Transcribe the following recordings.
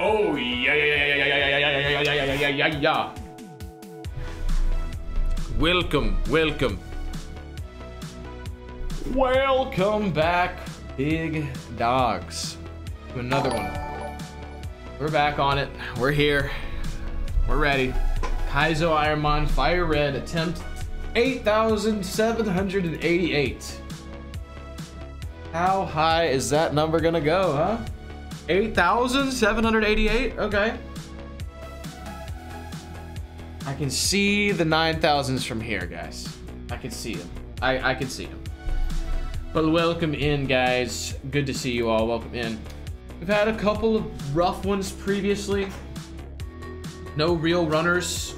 oh yeah yeah yeah yeah yeah yeah yeah yeah yeah yeah yeah yeah. Welcome, welcome. Welcome back, big dogs. To another one. We're back on it. We're here. We're ready. Kaizo Ironmon Fire Red attempt 8,788. How high is that number gonna go, huh? 8,788? Okay. I can see the 9,000s from here, guys. I can see them. I, I can see them. But welcome in, guys. Good to see you all. Welcome in. We've had a couple of rough ones previously. No real runners.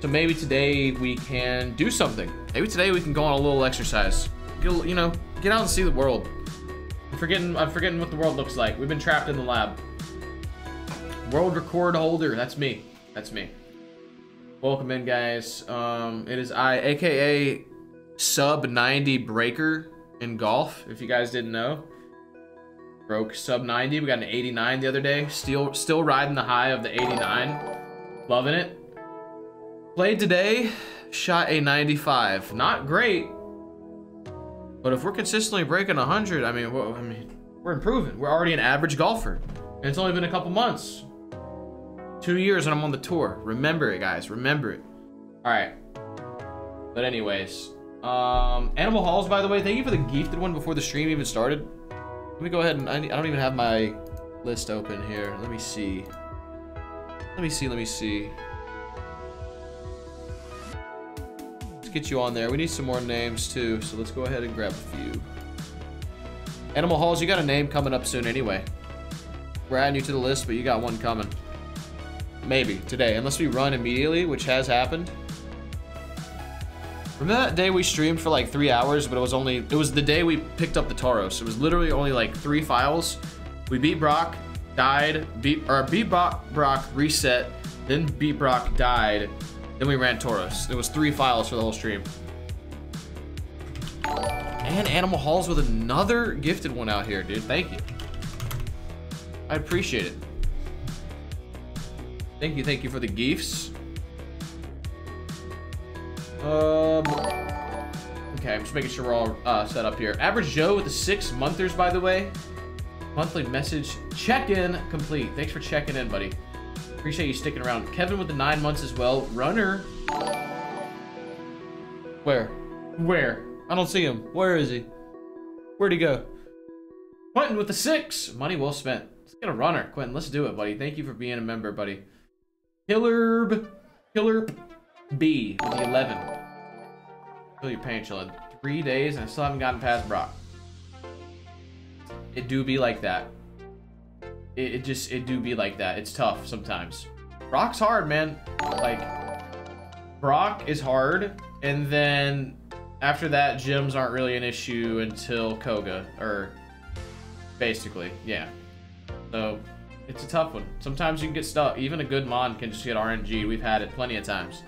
So maybe today we can do something. Maybe today we can go on a little exercise. Get, you know, get out and see the world. I'm forgetting, I'm forgetting what the world looks like. We've been trapped in the lab. World record holder. That's me. That's me. Welcome in, guys. Um, it is I, aka sub 90 breaker in golf. If you guys didn't know, broke sub 90. We got an 89 the other day. Still, still riding the high of the 89. Loving it. Played today. Shot a 95. Not great. But if we're consistently breaking 100, I mean, well, I mean, we're improving. We're already an average golfer. And it's only been a couple months. Two years and I'm on the tour. Remember it, guys. Remember it. All right. But anyways, um, Animal Halls, by the way, thank you for the gifted one before the stream even started. Let me go ahead and I, I don't even have my list open here. Let me see. Let me see. Let me see. Get you on there. We need some more names too, so let's go ahead and grab a few. Animal Halls, you got a name coming up soon anyway. We're adding you to the list, but you got one coming. Maybe, today. Unless we run immediately, which has happened. Remember that day we streamed for like three hours, but it was only, it was the day we picked up the Tauros. It was literally only like three files. We beat Brock, died, beat, or beat Brock, Brock, reset, then beat Brock, died, then we ran Tauros. It was three files for the whole stream. And Animal Halls with another gifted one out here, dude. Thank you. I appreciate it. Thank you, thank you for the gifts. Um, okay, I'm just making sure we're all uh, set up here. Average Joe with the six monthers, by the way. Monthly message check-in complete. Thanks for checking in, buddy. Appreciate you sticking around. Kevin with the nine months as well. Runner. Where? Where? I don't see him. Where is he? Where'd he go? Quentin with the six. Money well spent. Let's get a runner. Quentin, let's do it, buddy. Thank you for being a member, buddy. Killer, Killer B with the 11. Feel your pain, chillin'. Three days and I still haven't gotten past Brock. It do be like that. It, it just, it do be like that. It's tough sometimes. Brock's hard, man. Like, Brock is hard, and then after that, gyms aren't really an issue until Koga, or basically, yeah. So, it's a tough one. Sometimes you can get stuck. Even a good Mon can just get RNG. We've had it plenty of times.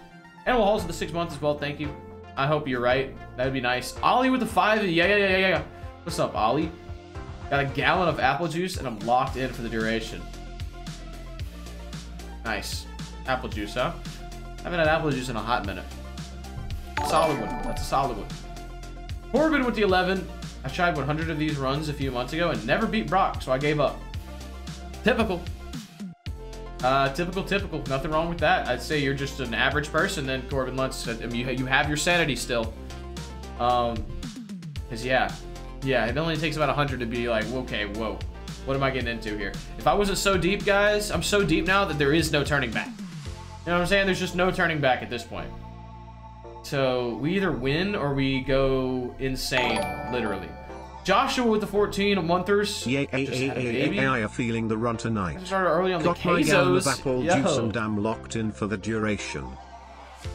Animal Halls of the six months as well, thank you. I hope you're right. That would be nice. Ollie with the five. Yeah, yeah, yeah, yeah, yeah. What's up, Ollie? Got a gallon of apple juice, and I'm locked in for the duration. Nice. Apple juice, huh? I haven't had apple juice in a hot minute. Solid one. That's a solid one. Corbin with the 11. I tried 100 of these runs a few months ago and never beat Brock, so I gave up. Typical. Uh, typical, typical. Nothing wrong with that. I'd say you're just an average person then, Corbin Lutz. I mean, you, have your sanity still. Um, because yeah, yeah, it only takes about 100 to be like, okay, whoa, what am I getting into here? If I wasn't so deep, guys, I'm so deep now that there is no turning back. You know what I'm saying? There's just no turning back at this point. So we either win or we go insane, literally. Joshua with the 14 monthers. Yeah, I are feeling the run tonight. Started early on Got the my gallon of apple Yo. juice and I'm locked in for the duration.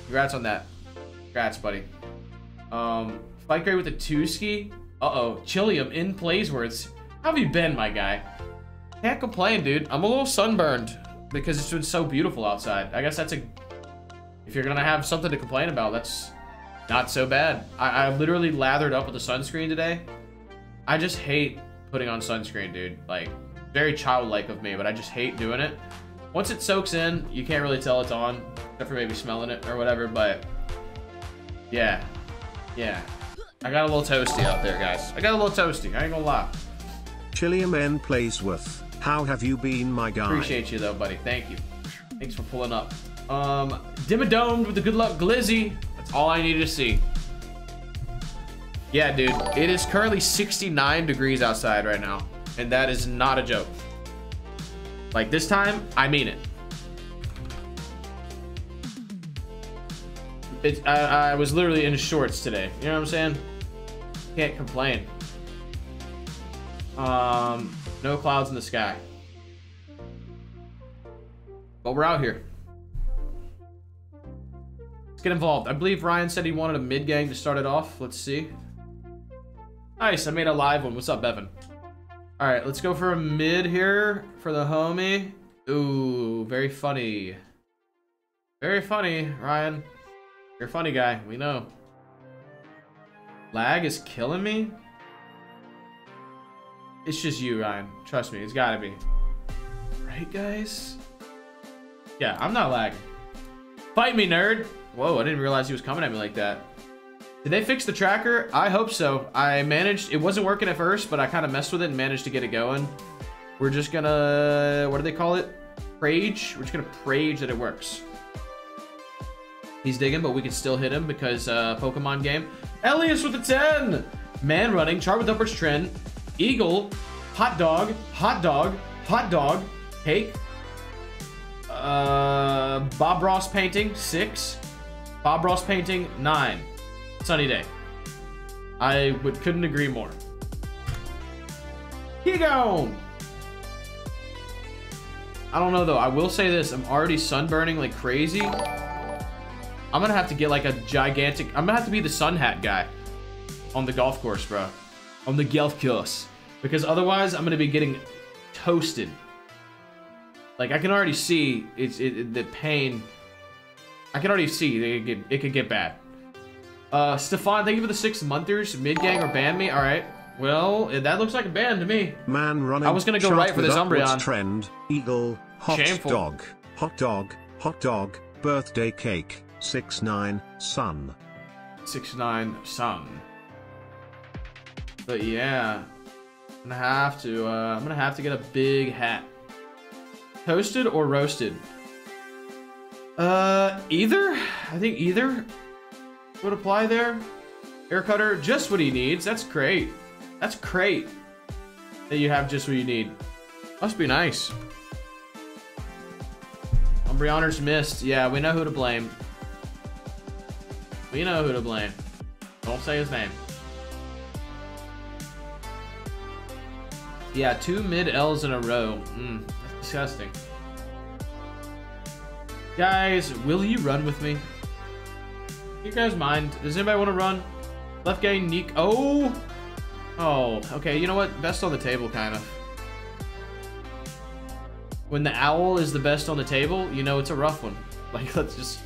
Congrats on that. Congrats, buddy. Um, Fight Grade with a two ski. Uh-oh. Chilium in Playsworths. How have you been, my guy? Can't complain, dude. I'm a little sunburned because it's been so beautiful outside. I guess that's a... If you're gonna have something to complain about, that's not so bad. I, I literally lathered up with the sunscreen today. I just hate putting on sunscreen, dude. Like, very childlike of me, but I just hate doing it. Once it soaks in, you can't really tell it's on, except for maybe smelling it or whatever, but yeah, yeah. I got a little toasty out there, guys. I got a little toasty, I ain't gonna lie. Chilliam N. Playsworth, how have you been, my guy? Appreciate you though, buddy. Thank you. Thanks for pulling up. Um, Dimmadomed with the good luck glizzy. That's all I needed to see. Yeah, dude. It is currently 69 degrees outside right now. And that is not a joke. Like this time, I mean it. It, I, I was literally in shorts today. You know what I'm saying? Can't complain. Um, no clouds in the sky. But we're out here. Let's get involved. I believe Ryan said he wanted a mid gang to start it off. Let's see. Nice, I made a live one. What's up, Bevan? All right, let's go for a mid here for the homie. Ooh, very funny. Very funny, Ryan. You're a funny guy, we know. Lag is killing me? It's just you, Ryan. Trust me, it's gotta be. Right, guys? Yeah, I'm not lagging. Fight me, nerd! Whoa, I didn't realize he was coming at me like that. Did they fix the tracker? I hope so. I managed, it wasn't working at first, but I kind of messed with it and managed to get it going. We're just gonna, what do they call it? Prage? We're just gonna prage that it works. He's digging, but we can still hit him because uh, Pokemon game. Elias with a 10! Man running, chart with upwards trend, eagle, hot dog, hot dog, hot dog, cake, uh, Bob Ross painting, six. Bob Ross painting, nine. Sunny day. I would couldn't agree more. Higo! I don't know though. I will say this. I'm already sunburning like crazy. I'm gonna have to get like a gigantic... I'm gonna have to be the sun hat guy on the golf course, bro. On the golf course. Because otherwise, I'm gonna be getting toasted. Like, I can already see it's it, the pain. I can already see it could, get, it could get bad. Uh, Stefan, thank you for the six monthers. Mid gang or ban me? All right. Well, that looks like a ban to me. Man running. I was gonna go right for this Umbreon. Trend, eagle, hot Shameful. dog, hot dog, hot dog, birthday cake, six nine, sun. Six nine sun. But yeah, I'm gonna have to. Uh, I'm gonna have to get a big hat. Toasted or roasted? Uh, either. I think either would apply there. Air cutter, just what he needs. That's great. That's great that you have just what you need. Must be nice. Umbreoner's missed. Yeah, we know who to blame. We know who to blame. Don't say his name. Yeah, two mid L's in a row. Mm, that's disgusting. Guys, will you run with me? You guys mind? Does anybody want to run? Left gang, Neek. Oh! Oh, okay. You know what? Best on the table, kind of. When the owl is the best on the table, you know it's a rough one. Like, let's just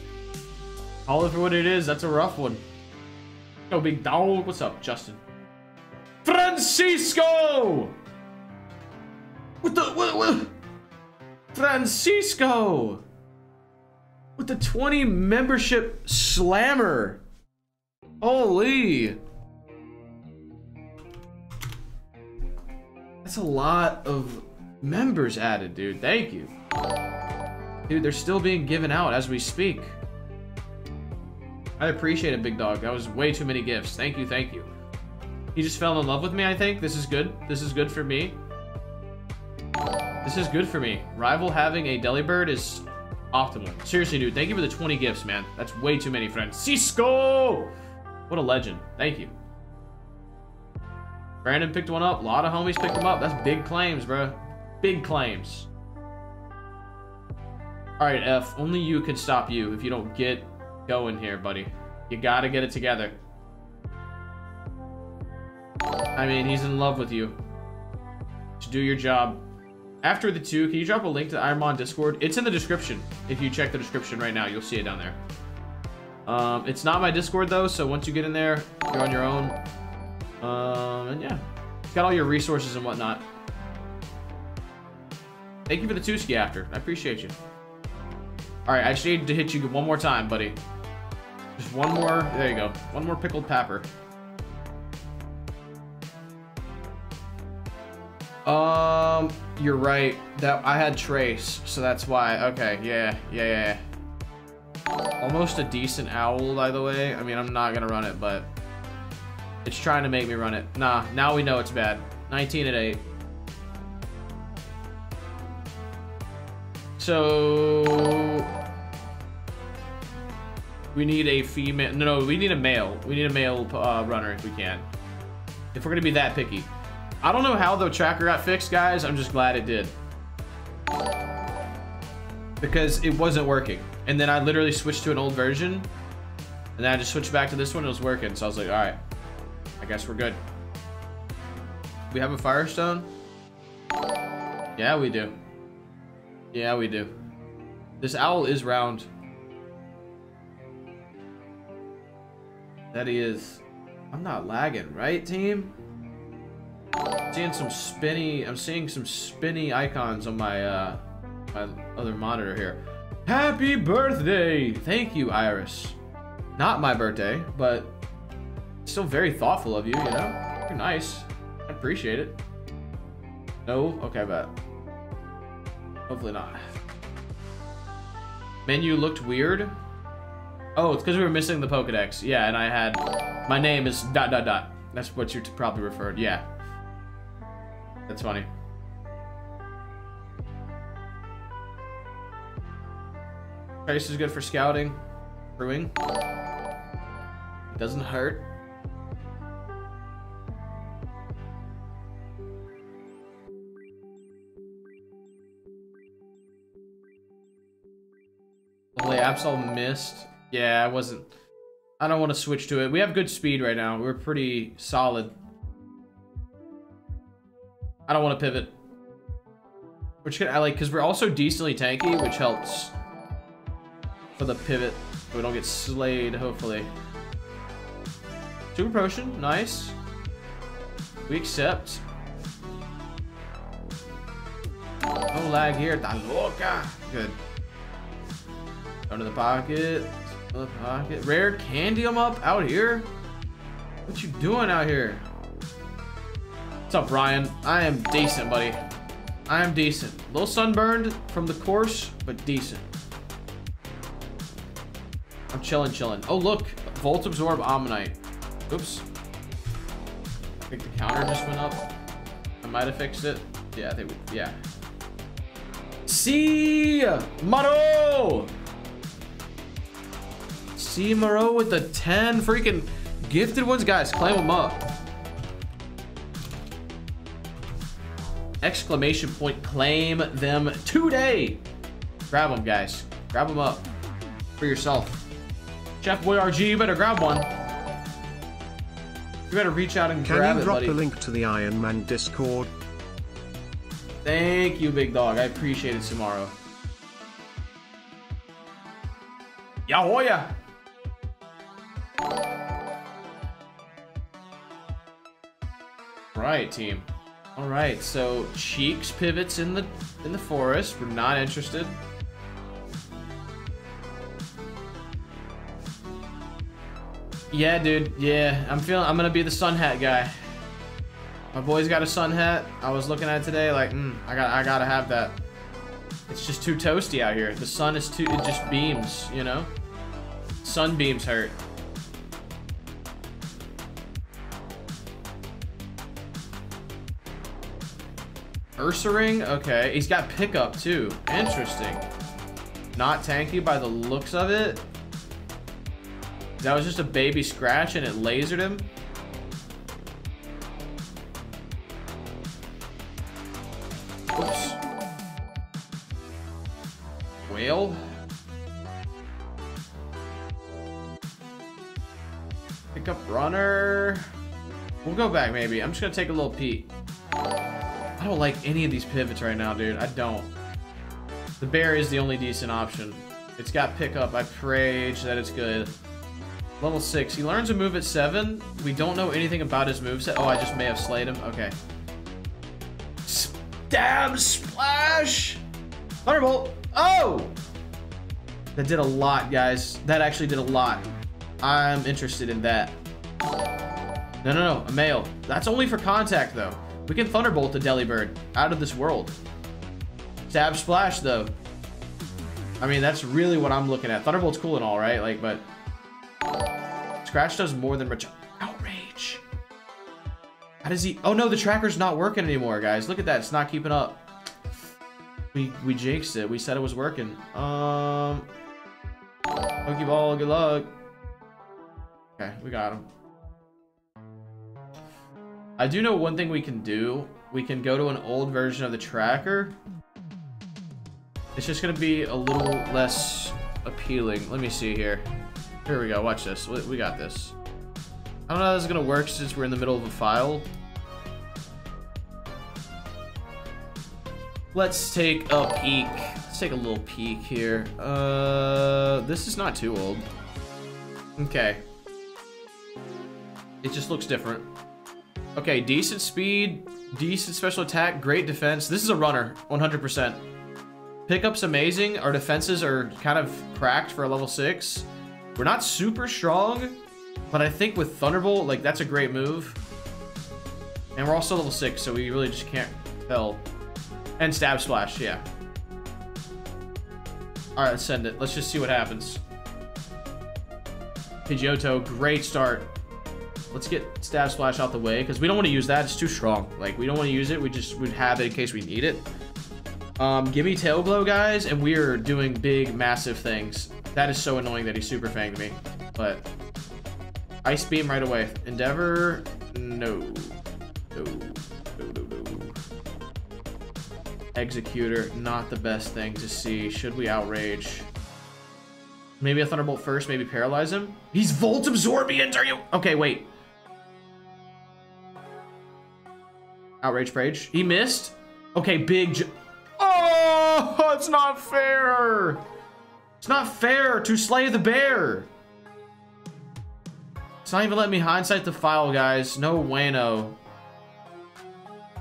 call it for what it is. That's a rough one. Oh, big dog. What's up, Justin? Francisco! What the? What? what? Francisco! With the 20 membership slammer. Holy. That's a lot of members added, dude. Thank you. Dude, they're still being given out as we speak. I appreciate it, big dog. That was way too many gifts. Thank you, thank you. He just fell in love with me, I think. This is good. This is good for me. This is good for me. Rival having a Delibird is optimal. Seriously, dude. Thank you for the 20 gifts, man. That's way too many, friends. Cisco! What a legend. Thank you. Brandon picked one up. A lot of homies picked them up. That's big claims, bro. Big claims. Alright, F. Only you can stop you if you don't get going here, buddy. You gotta get it together. I mean, he's in love with you. To do your job. After the two, can you drop a link to the Ironmon Discord? It's in the description. If you check the description right now, you'll see it down there. Um, it's not my Discord, though, so once you get in there, you're on your own. Um, and yeah. Got all your resources and whatnot. Thank you for the two ski after. I appreciate you. All right, I just need to hit you one more time, buddy. Just one more. There you go. One more pickled pepper. Um, you're right. That I had trace, so that's why. Okay, yeah, yeah, yeah. Almost a decent owl, by the way. I mean, I'm not gonna run it, but it's trying to make me run it. Nah, now we know it's bad. 19 at 8. So we need a female. No, no, we need a male. We need a male uh, runner if we can. If we're gonna be that picky. I don't know how the tracker got fixed, guys. I'm just glad it did. Because it wasn't working. And then I literally switched to an old version. And then I just switched back to this one. It was working. So I was like, all right. I guess we're good. We have a Firestone? Yeah, we do. Yeah, we do. This owl is round. That is. I'm not lagging, right, team? seeing some spinny, I'm seeing some spinny icons on my, uh, my other monitor here. Happy birthday! Thank you, Iris. Not my birthday, but still very thoughtful of you, you know? You're nice. I appreciate it. No? Okay, bet. Hopefully not. Menu looked weird. Oh, it's because we were missing the Pokedex. Yeah, and I had... My name is dot dot dot. That's what you're probably referred. Yeah. That's funny. Trace is good for scouting. Brewing. It doesn't hurt. Absol missed. Yeah, I wasn't... I don't want to switch to it. We have good speed right now. We're pretty solid. I don't want to pivot. Which I like because we're also decently tanky, which helps for the pivot. So we don't get slayed, hopefully. Super potion, nice. We accept. No lag here, ta loca. Good. Under the pocket. The pocket. Rare Candium up out here? What you doing out here? What's up, Ryan? I am decent, buddy. I am decent. A little sunburned from the course, but decent. I'm chilling, chilling. Oh, look. Volt Absorb Omanyte. Oops. I think the counter just went up. I might have fixed it. Yeah, I think we, yeah. See Maro! See Maro with the 10 freaking gifted ones. Guys, claim them up. exclamation point claim them today. Grab them guys. Grab them up for yourself. Chef boy rg you better grab one. You better reach out and Can grab you drop buddy. the link to the Ironmon Discord? thank you big dog. I appreciate it tomorrow yahoya right team all right, so Cheeks pivots in the in the forest. We're not interested. Yeah, dude. Yeah, I'm feeling. I'm gonna be the sun hat guy. My boy's got a sun hat. I was looking at it today, like, mm, I got, I gotta have that. It's just too toasty out here. The sun is too. It just beams, you know. Sunbeams hurt. Ursaring? Okay. He's got pickup too. Interesting. Not tanky by the looks of it. That was just a baby scratch and it lasered him. Oops. Whale? Pickup runner. We'll go back maybe. I'm just gonna take a little peek. I don't like any of these pivots right now, dude. I don't. The bear is the only decent option. It's got pickup. I pray that it's good. Level 6. He learns a move at 7. We don't know anything about his moveset. Oh, I just may have slayed him. Okay. Stab Splash! Thunderbolt! Oh! That did a lot, guys. That actually did a lot. I'm interested in that. No, no, no. A male. That's only for contact, though. We can Thunderbolt the Delibird. Out of this world. Stab Splash, though. I mean, that's really what I'm looking at. Thunderbolt's cool and all, right? Like, but... Scratch does more than... Outrage. How does he... Oh, no, the tracker's not working anymore, guys. Look at that. It's not keeping up. We, we jinxed it. We said it was working. Um... Pokeball, good luck. Okay, we got him. I do know one thing we can do. We can go to an old version of the tracker. It's just going to be a little less appealing. Let me see here. Here we go. Watch this. We got this. I don't know how this is going to work since we're in the middle of a file. Let's take a peek. Let's take a little peek here. Uh, this is not too old. Okay. It just looks different. Okay, decent speed, decent special attack, great defense. This is a runner, 100%. Pickup's amazing. Our defenses are kind of cracked for a level 6. We're not super strong, but I think with Thunderbolt, like, that's a great move. And we're also level 6, so we really just can't tell. And Stab Splash, yeah. Alright, let's send it. Let's just see what happens. Pidgeotto, great start. Let's get Stab Splash out the way, because we don't want to use that. It's too strong. Like, we don't want to use it. We just would have it in case we need it. Um, give me Tail Glow, guys, and we're doing big, massive things. That is so annoying that he Super Fanged me. But, Ice Beam right away. Endeavor, no. No, no, no, no. Executor, not the best thing to see. Should we Outrage? Maybe a Thunderbolt first, maybe paralyze him? He's Volt Absorbiant, are you? Okay, wait. Outrage Rage. He missed? Okay, big... Oh, it's not fair. It's not fair to slay the bear. It's not even letting me hindsight the file, guys. No wayno.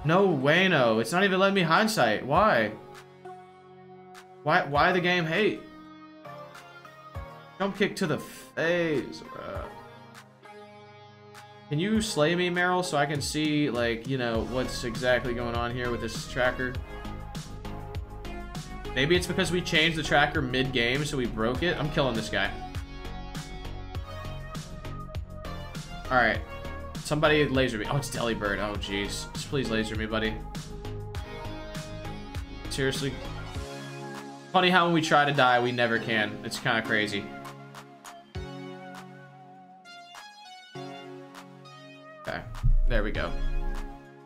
No wayno. It's not even letting me hindsight. Why? Why, why the game hate? Jump kick to the face, bro. Can you slay me, Meryl, so I can see, like, you know, what's exactly going on here with this tracker? Maybe it's because we changed the tracker mid-game, so we broke it. I'm killing this guy. Alright. Somebody laser me. Oh, it's Delibird. Oh, jeez. Just please laser me, buddy. Seriously? Funny how when we try to die, we never can. It's kind of crazy. Okay, there we go.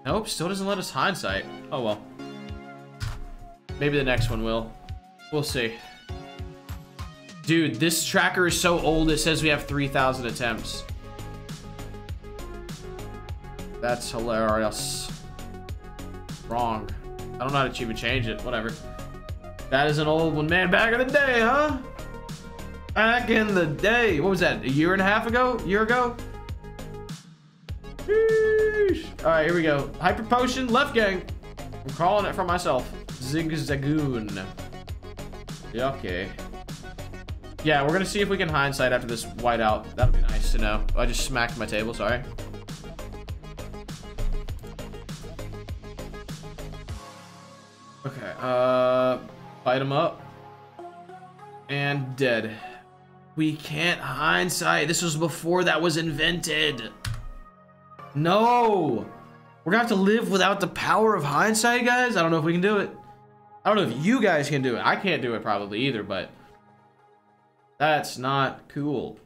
Nope, still doesn't let us hindsight. Oh well. Maybe the next one will. We'll see. Dude, this tracker is so old, it says we have 3,000 attempts. That's hilarious. Wrong. I don't know how to even change it. Whatever. That is an old one. Man, back in the day, huh? Back in the day. What was that? A year and a half ago? Year ago? All right, here we go. Hyper Potion, left gang. I'm calling it for myself. Zigzagoon. Yeah, okay. Yeah, we're gonna see if we can hindsight after this whiteout. That'd be nice to know. I just smacked my table, sorry. Okay, uh, fight him up. And dead. We can't hindsight. This was before that was invented. No! We're gonna have to live without the power of hindsight, guys? I don't know if we can do it. I don't know if you guys can do it. I can't do it probably either, but... That's not cool.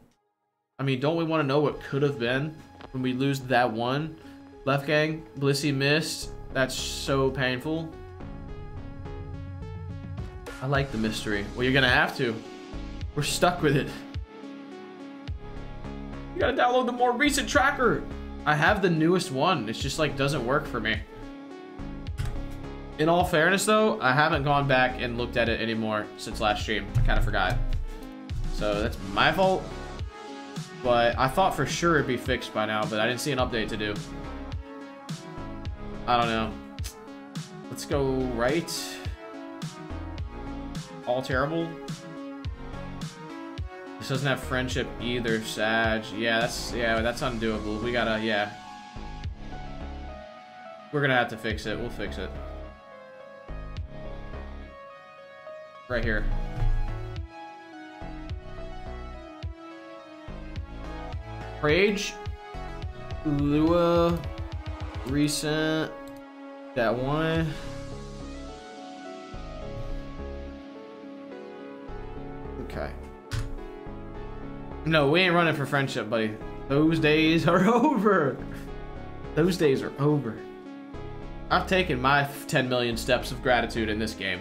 I mean, don't we want to know what could have been when we lose that one? Left gang, Blissey missed. That's so painful. I like the mystery. Well, you're gonna have to. We're stuck with it. You gotta download the more recent tracker. I have the newest one. It's just like doesn't work for me. In all fairness though, I haven't gone back and looked at it anymore since last stream. I kind of forgot. So that's my fault. But I thought for sure it'd be fixed by now, but I didn't see an update to do. I don't know. Let's go right. All terrible. This doesn't have friendship either, Sag. Yeah, that's yeah, that's undoable. We gotta yeah. We're gonna have to fix it. We'll fix it. Right here. Rage. Lua. Recent. That one. Okay. No, we ain't running for friendship, buddy. Those days are over. Those days are over. I've taken my 10 million steps of gratitude in this game.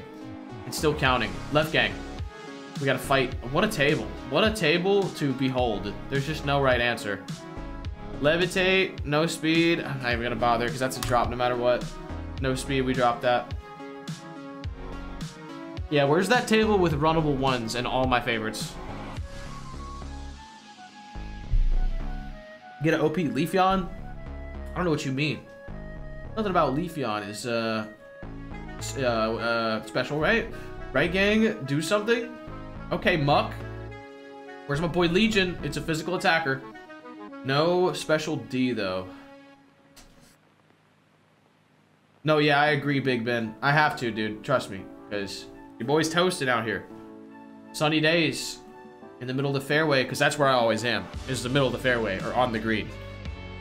It's still counting. Left gang. We gotta fight. What a table. What a table to behold. There's just no right answer. Levitate, no speed. I'm not even gonna bother because that's a drop no matter what. No speed, we drop that. Yeah, where's that table with runnable ones and all my favorites? Get an OP Leafeon? I don't know what you mean. Nothing about Leafeon is uh, uh, uh, special, right? Right, gang? Do something? Okay, Muk. Where's my boy Legion? It's a physical attacker. No special D, though. No, yeah, I agree, Big Ben. I have to, dude. Trust me. Because your boy's toasted out here. Sunny days. In the middle of the fairway, because that's where I always am. Is the middle of the fairway, or on the green.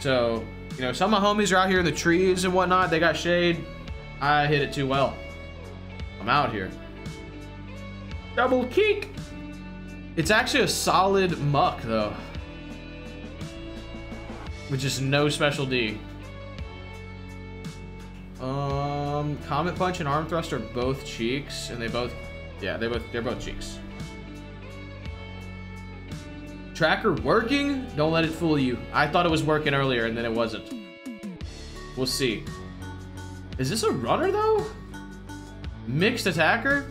So, you know, some of my homies are out here in the trees and whatnot. They got shade. I hit it too well. I'm out here. Double kick. It's actually a solid Muk, though. With just no special D. Um, Comet Punch and Arm Thrust are both cheeks, and they both, yeah, they both, they're both cheeks. Tracker working? Don't let it fool you. I thought it was working earlier, and then it wasn't. We'll see. Is this a runner, though? Mixed attacker?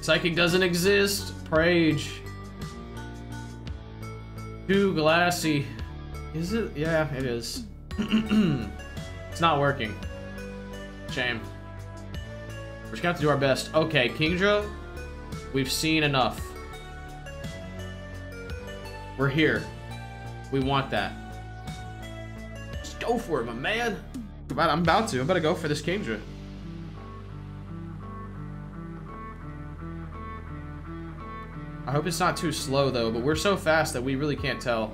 Psychic doesn't exist. Prage. Too glassy. Is it? Yeah, it is. it's not working. Shame. We're just gonna have to do our best. Okay, Kingdra, we've seen enough. We're here. We want that. Just go for it, my man. I'm about to. I'm about to go for this Kingdra. I hope it's not too slow, though, but we're so fast that we really can't tell.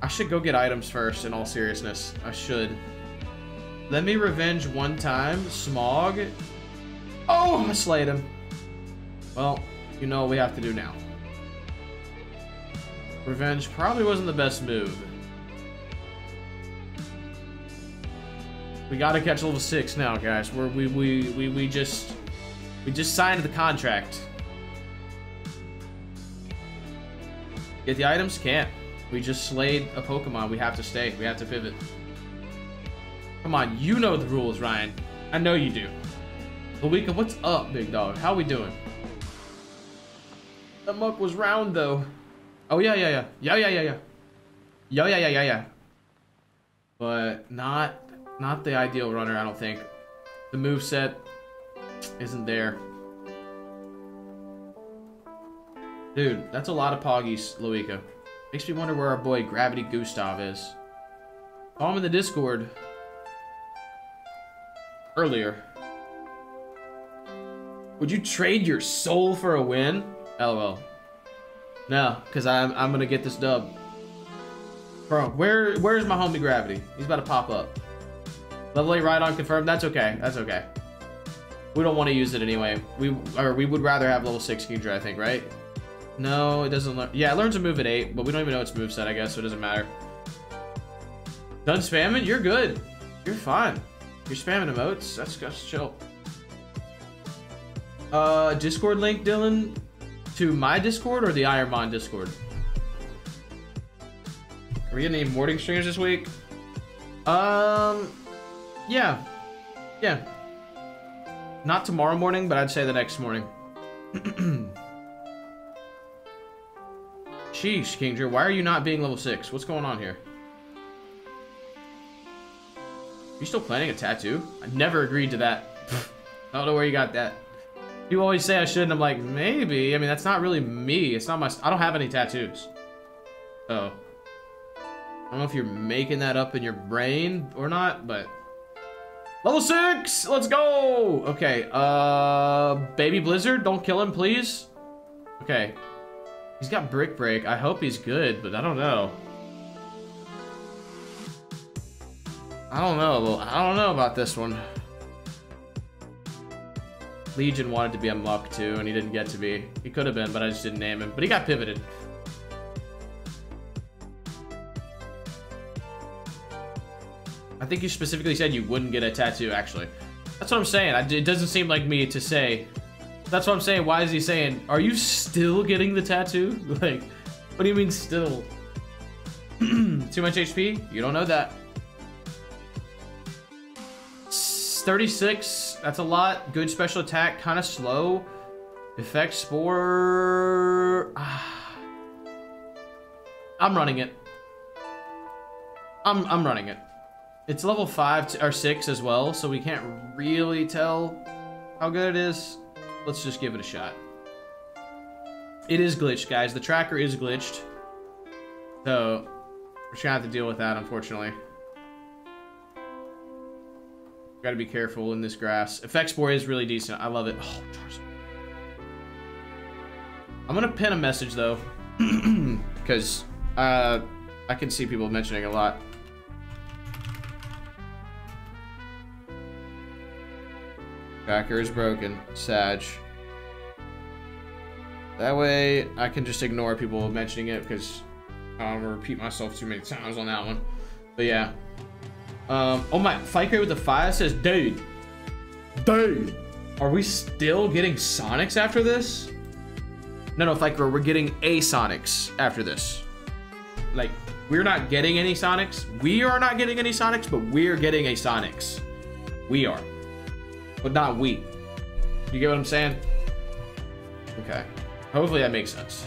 I should go get items first, in all seriousness. I should. Let me revenge one time. Smog. Oh, I slayed him. Well, you know what we have to do now. Revenge probably wasn't the best move. We gotta catch level 6 now, guys. We're, we, we, we, we just... We just signed the contract. Get the items? Can't. We just slayed a Pokemon. We have to stay. We have to pivot. Come on, you know the rules, Ryan. I know you do. Luika, what's up, big dog? How we doing? The Muk was round, though. Oh, yeah, yeah, yeah. Yeah, yeah, yeah, yeah. Yeah, yeah, yeah, yeah, yeah. But not, not the ideal runner, I don't think. The move set isn't there. Dude, that's a lot of Poggies, Luika. Makes me wonder where our boy Gravity Gustav is. Saw him in the Discord earlier. Would you trade your soul for a win? LOL. No, because I'm, I'm going to get this dub. Bro, where where's my homie Gravity? He's about to pop up. Level 8 Rhydon confirmed. That's okay. That's okay. We don't want to use it anyway. We or we would rather have level 6 Kingdra, I think, right? No, it doesn't learn. Yeah, it learns a move at 8, but we don't even know its move set, I guess, so it doesn't matter. Done spamming? You're good. You're fine. You're spamming emotes. That's, that's chill. Uh, Discord link, Dylan, to my Discord or the Ironmon Discord? Are we getting any morning streams this week? Um, yeah. Yeah. Not tomorrow morning, but I'd say the next morning. Sheesh, Kingdra, why are you not being level 6? What's going on here? You still planning a tattoo? I never agreed to that. I don't know where you got that. You always say I shouldn't. I'm like, maybe. I mean, that's not really me. It's not my... I don't have any tattoos. Oh. I don't know if you're making that up in your brain or not, but... Level 6! Let's go! Okay, uh... Baby Blizzard, don't kill him, please. Okay. He's got Brick Break. I hope he's good, but I don't know. I don't know. I don't know about this one. Legion wanted to be a Muk too, and he didn't get to be. He could have been, but I just didn't name him. But he got pivoted. I think you specifically said you wouldn't get a tattoo, actually. That's what I'm saying. It doesn't seem like me to say. That's what I'm saying. Why is he saying, are you still getting the tattoo? Like, what do you mean still? Too much HP? You don't know that. 36, that's a lot. Good special attack, kind of slow. Effect Spore... Ah. I'm running it. I'm, I'm running it. It's level 5 or 6 as well, so we can't really tell how good it is. Let's just give it a shot. It is glitched, guys. The tracker is glitched. So, we're just gonna have to deal with that, unfortunately. Gotta be careful in this grass. Effect Spore is really decent. I love it. Oh, I'm gonna pin a message though, because uh, I can see people mentioning a lot. Tracker is broken. Sag. That way, I can just ignore people mentioning it because I don't repeat myself too many times on that one. But yeah, um, oh my, Fight with the fire says, dude, dude, are we still getting Sonics after this? No, no, Fight we're getting a Sonics after this. Like, we're not getting any Sonics. We are not getting any Sonics, but we're getting a Sonics. We are. But not we. You get what I'm saying? Okay. Hopefully that makes sense.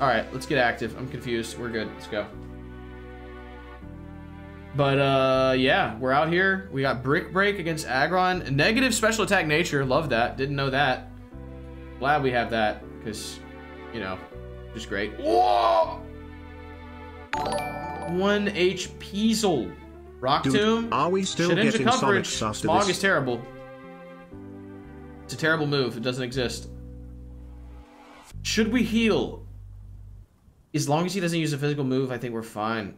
All right, let's get active. I'm confused. We're good. Let's go. But uh, yeah, we're out here. We got Brick Break against Aggron. Negative special attack nature. Love that. Didn't know that. Glad we have that because, you know, just great. Whoa! One HP Rock Dude, Tomb. Are we still Shedinja getting coverage. Sonic Smog this? is terrible. It's a terrible move. It doesn't exist. Should we heal? As long as he doesn't use a physical move, I think we're fine.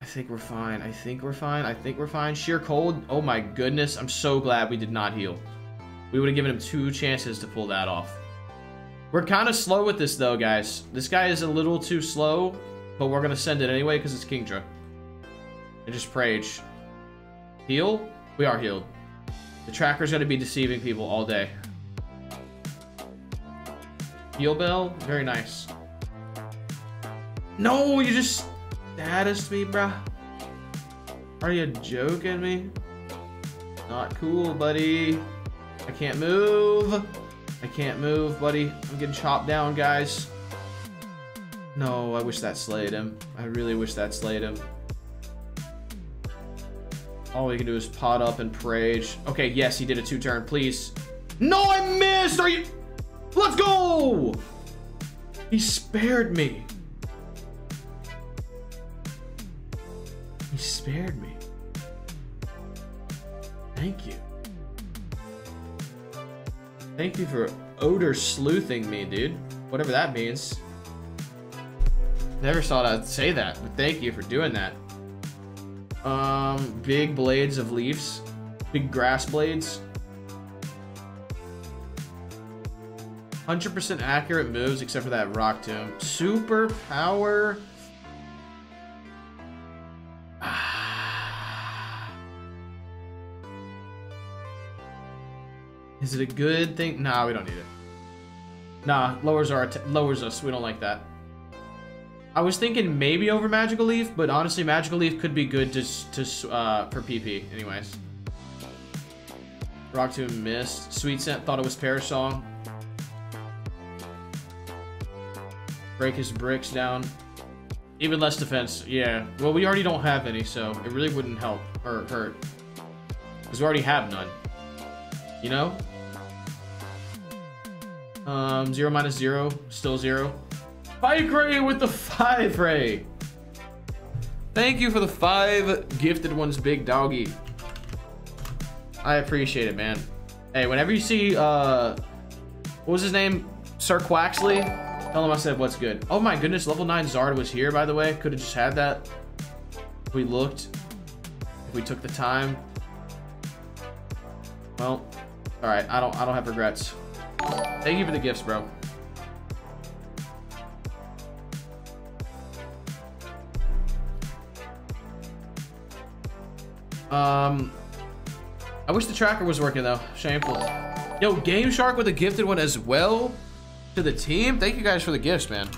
I think we're fine. I think we're fine. I think we're fine. Sheer cold. Oh my goodness. I'm so glad we did not heal. We would have given him two chances to pull that off. We're kind of slow with this though, guys. This guy is a little too slow, but we're going to send it anyway because it's Kingdra. And just Prage. Heal? We are healed. The tracker's going to be deceiving people all day. Heal bell? Very nice. No, you just status me, bruh? Are you joking me? Not cool, buddy. I can't move. I can't move, buddy. I'm getting chopped down, guys. No, I wish that slayed him. I really wish that slayed him. All we can do is pot up and prage. Okay, yes, he did a two-turn, please. No, I missed! Are you... Let's go! He spared me. Spared me. Thank you. Thank you for odor sleuthing me, dude. Whatever that means. Never thought I'd say that, but thank you for doing that. Um, big blades of leaves. Big grass blades. 100% accurate moves except for that rock tomb. Super power. Is it a good thing? Nah, we don't need it. Nah, lowers our lowers us. We don't like that. I was thinking maybe over Magical Leaf, but honestly, Magical Leaf could be good to to uh, for PP. Anyways, Rock Tomb missed. Sweet Scent thought it was Perish Song. Break his bricks down. Even less defense, yeah. Well, we already don't have any, so it really wouldn't help or hurt. Because we already have none. You know? Um, zero minus zero, still zero. Spike Ray with the five ray. Thank you for the five gifted ones, big doggy. I appreciate it, man. Hey, whenever you see, uh, what was his name? Sir Quaxley? Tell him I said what's good. Oh my goodness, level 9 Zard was here, by the way. Could have just had that. If we looked. If we took the time. Well, alright, I don't I don't have regrets. Thank you for the gifts, bro. Um, I wish the tracker was working though. Shameful. Yo, Game Shark with a gifted one as well to the team. Thank you guys for the gifts, man.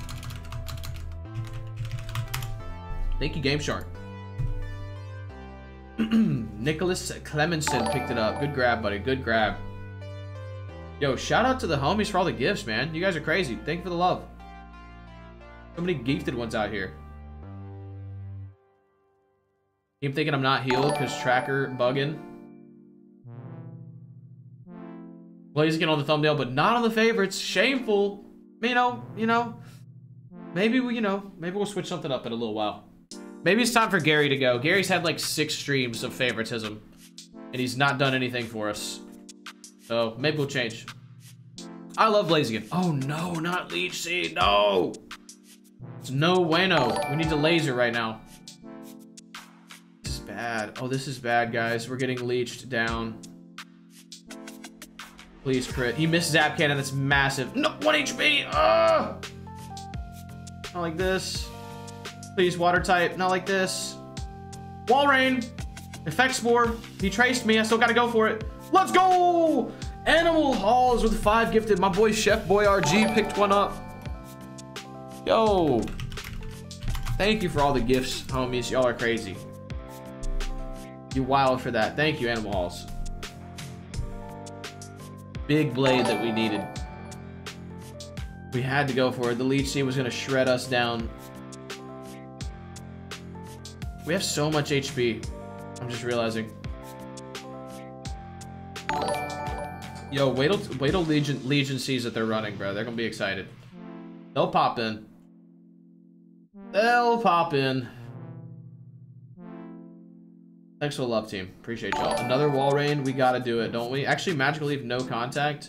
Thank you, Game Shark. Nicholas Clemenson picked it up. Good grab, buddy. Good grab. Yo, shout out to the homies for all the gifts, man. You guys are crazy. Thank you for the love. So many gifted ones out here. Keep thinking I'm not healed because tracker bugging. Blazing on the thumbnail, but not on the favorites. Shameful. You know, you know. Maybe we, you know, maybe we'll switch something up in a little while. Maybe it's time for Gary to go. Gary's had like six streams of favoritism, and he's not done anything for us. So maybe we'll change. I love Blaziken. Oh no, not Leech Seed. No. It's no bueno. We need to laser right now. This is bad. Oh, this is bad, guys. We're getting leeched down. Please crit. He missed Zap Cannon. That's massive. No, 1 HP. Ugh. Not like this. Please, water type. Not like this. Wall Rain. Effect Spore. He traced me. I still gotta go for it. Let's go! Animal Halls with five gifted. My boy Chef Boy RG picked one up. Yo. Thank you for all the gifts, homies. Y'all are crazy. You wild for that. Thank you, Animal Halls. Big blade that we needed. We had to go for it. The Leech Seed was going to shred us down. We have so much HP. I'm just realizing. Yo, wait till, wait till Legion, Legion sees that they're running, bro. They're going to be excited. They'll pop in. They'll pop in. Thanks for the love, team. Appreciate y'all. Another wall rain. We got to do it, don't we? Actually, Magical Leaf, no contact.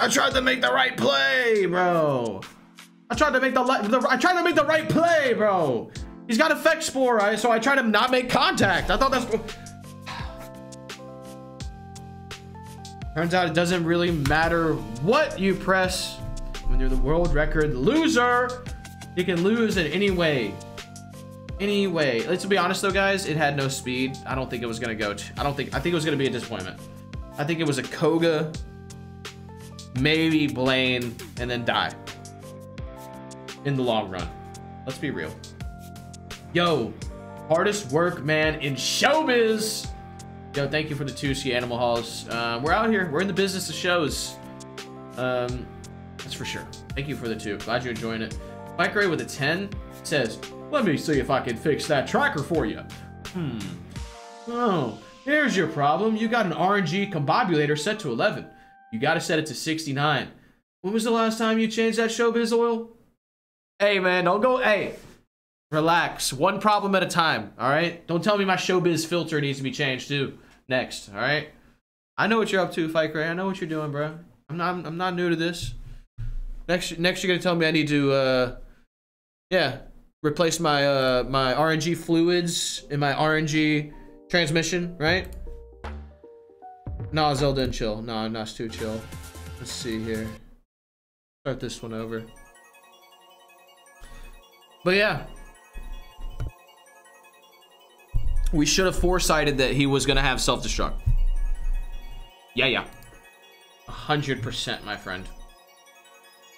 I tried to make the right play, bro. I tried to make the, the I tried to make the right play, bro. He's got effect spore, right? So I tried to not make contact. I thought that's. Turns out it doesn't really matter what you press when you're the world record loser. You can lose in any way. Any way. Let's be honest though, guys. It had no speed. I don't think it was gonna go. To I don't think. I think it was gonna be a disappointment. I think it was a Koga, maybe Blaine, and then die in the long run. Let's be real. Yo, hardest work man in showbiz. Yo, thank you for the two ski animal halls. Uh, we're out here. We're in the business of shows. Um, that's for sure. Thank you for the two. Glad you're enjoying it. Mike Ray with a 10 says, let me see if I can fix that tracker for you. Hmm. Oh, here's your problem. You got an RNG combobulator set to 11. You got to set it to 69. When was the last time you changed that showbiz oil? Hey, man, don't go. Hey, relax. One problem at a time, all right? Don't tell me my showbiz filter needs to be changed, too. Next, all right? I know what you're up to, Fight. I know what you're doing, bro. I'm not, I'm not new to this. Next, next, you're going to tell me I need to, uh, yeah, replace my, uh, my RNG fluids in my RNG transmission, right? Nah, Zelda and chill. Nah, not too chill. Let's see here. Start this one over. But yeah. We should have foresighted that he was going to have self-destruct. Yeah, yeah. 100%, my friend.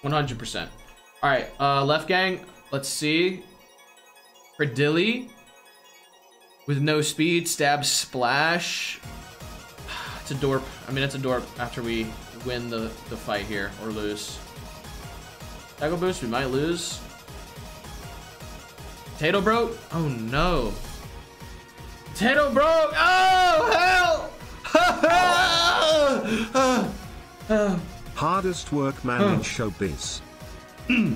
100%. All right, uh, left gang. Let's see. Predilly. With no speed, stab, splash. It's a dorp. I mean, it's a dorp after we win the, the fight here, or lose. Tackle boost, we might lose. Potato broke? Oh no. Potato broke! Oh, hell! Hardest workman in showbiz. Hmm.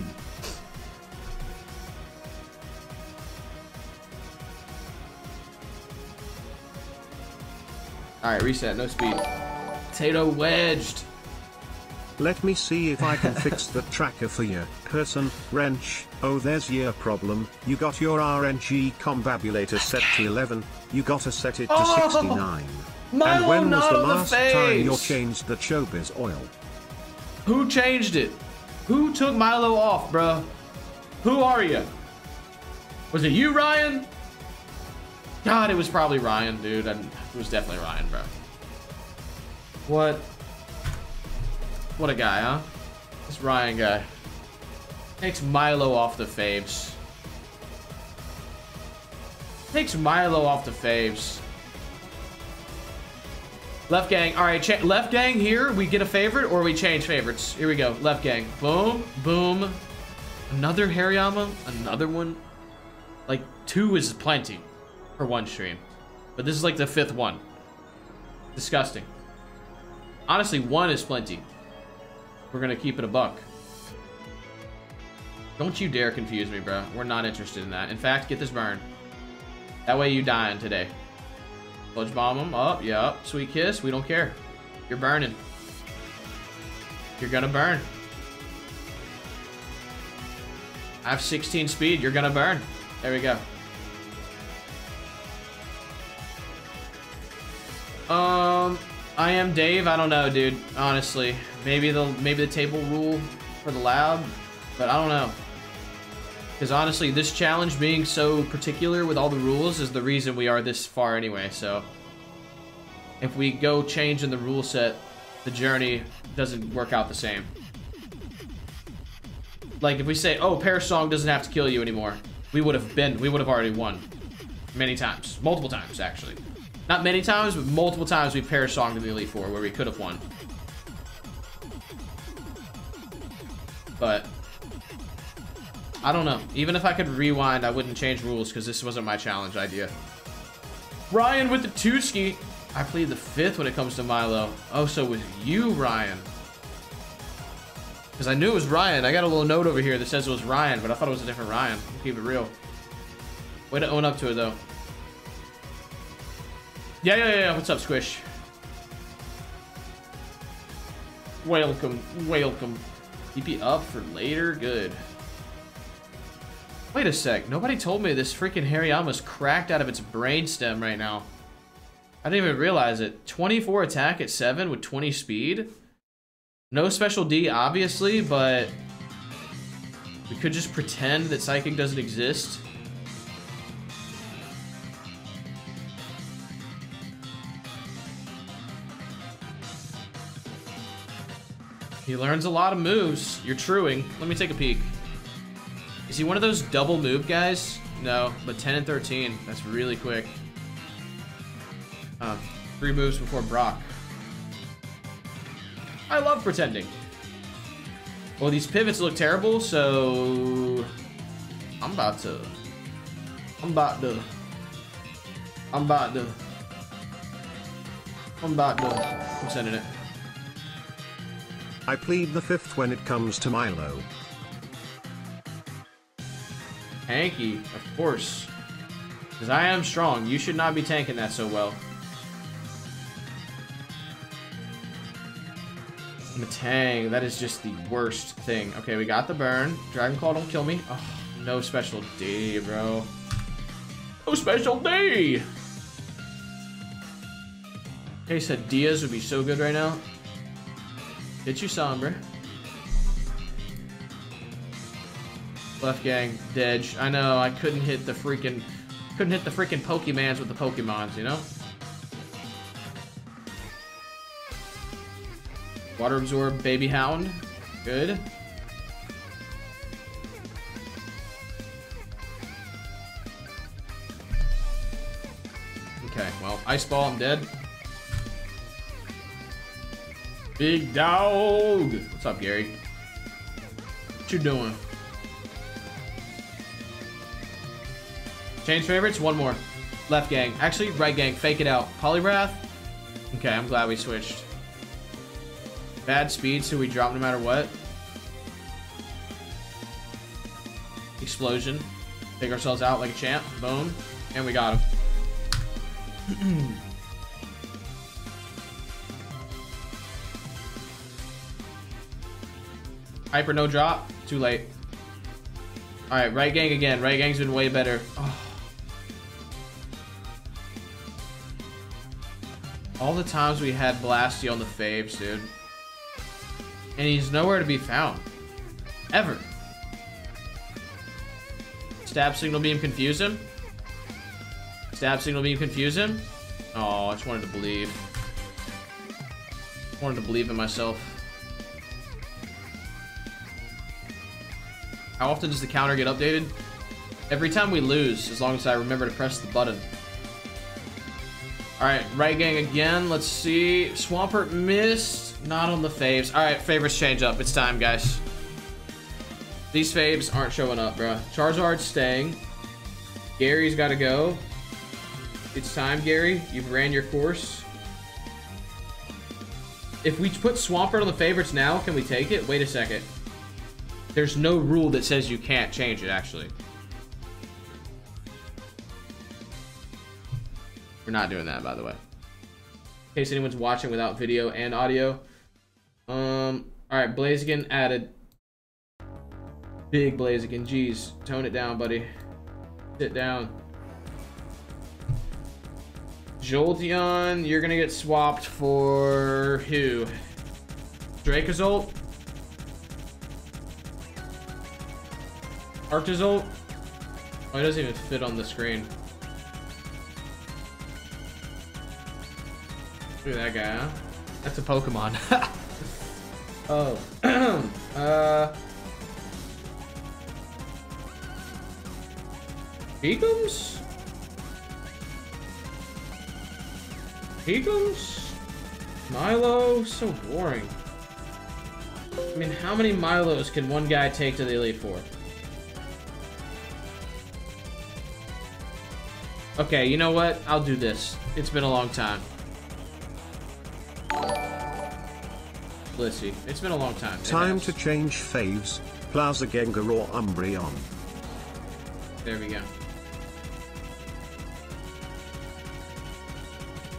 Alright, reset, no speed. Potato wedged. Let me see if I can fix the tracker for you. Person, wrench, oh there's your problem. You got your RNG combabulator set to 11, you gotta set it to Oh! 69. Milo and when was the on the last time you changed the showbiz oil? Who changed it? Who took Milo off, bruh? Who are you? Was it you, Ryan? God, it was probably Ryan, dude. And it was definitely Ryan, bro. What? What a guy, huh? This Ryan guy. Takes Milo off the faves. Takes Milo off the faves. Left gang. All right, left gang here. We get a favorite or we change favorites. Here we go. Left gang. Boom, boom. Another Hariyama. Another one. Like, two is plenty for one stream. But this is like the fifth one. Disgusting. Honestly, one is plenty. We're gonna keep it a buck. Don't you dare confuse me, bro. We're not interested in that. In fact, get this burn. That way you dying today. Sludge bomb him. Up, yeah. Sweet kiss. We don't care. You're burning. You're gonna burn. I have 16 speed. You're gonna burn. There we go. Um, I am Dave. I don't know, dude. Honestly, maybe the maybe the table rule for the lab, but I don't know. Because honestly, this challenge being so particular with all the rules is the reason we are this far anyway. So if we go change in the rule set, the journey doesn't work out the same. Like if we say, "Oh, Perish Song doesn't have to kill you anymore," we would have been, we would have already won many times, multiple times actually. Not many times, but multiple times we Perish Songed in the Elite Four where we could have won. But I don't know. Even if I could rewind, I wouldn't change rules because this wasn't my challenge idea. Ryan with the two ski. I plead the fifth when it comes to Milo. Oh, so was you, Ryan. Because I knew it was Ryan. I got a little note over here that says it was Ryan, but I thought it was a different Ryan. We'll keep it real. Way to own up to it, though. Yeah, yeah, yeah. What's up, Squish? Welcome, welcome. TP up for later. Good. Wait a sec. Nobody told me this freaking Harry Hariyama's cracked out of its brainstem right now. I didn't even realize it. 24 attack at 7 with 20 speed. No special D, obviously, but we could just pretend that Psychic doesn't exist. He learns a lot of moves. You're truing. Let me take a peek. Is he one of those double move guys? No, but 10 and 13. That's really quick. Uh, three moves before Brock. I love pretending. Well, these pivots look terrible, so I'm about to. I'm about to. I'm about to. I'm about to. I'm sending it. I plead the fifth when it comes to Milo. Tanky, of course. Because I am strong. You should not be tanking that so well. Matang, that is just the worst thing. Okay, we got the burn. Dragon Claw, don't kill me. Oh, no special D, bro. No special D! Okay, said Diaz would be so good right now. Get you Sombra. Left gang, Dedge. I know, I couldn't hit the freaking... Couldn't hit the freaking Pokemans with the Pokemons, you know? Water Absorb, Baby Hound. Good. Okay, well, Ice Ball, I'm dead. Big dog. What's up, Gary? What you doing? Change favorites. One more. Left gang. Actually, right gang. Fake it out. Poliwrath. Okay, I'm glad we switched. Bad speed, so we drop no matter what. Explosion. Take ourselves out like a champ. Boom. And we got him. Hyper no drop. Too late. Alright, right gang again. Right gang's been way better. Oh. All the times we had Blasty on the faves, dude. And he's nowhere to be found. Ever. Stab signal beam confuse him? Stab signal beam confuse him? Oh, I just wanted to believe. Wanted to believe in myself. How often does the counter get updated? Every time we lose, as long as I remember to press the button. Alright, right gang again. Let's see. Swampert missed. Not on the faves. Alright, favorites change up. It's time, guys. These faves aren't showing up, bro. Charizard's staying. Gary's got to go. It's time, Gary. You've ran your course. If we put Swampert on the favorites now, can we take it? Wait a second. There's no rule that says you can't change it, actually. We're not doing that, by the way. In case anyone's watching without video and audio. Um, alright, Blaziken added. Big Blaziken, jeez. Tone it down, buddy. Sit down. Jolteon, you're gonna get swapped for who? Dracozolt? Arctozolt? Oh, it doesn't even fit on the screen. At that guy, huh? That's a Pokemon. oh. uh. Peekums? Peekums? Milo? So boring. I mean, how many Milos can one guy take to the Elite Four? Okay, you know what? I'll do this. It's been a long time. Blissey. It's been a long time. Time to change faves. Plaza Gengar or Umbreon. There we go.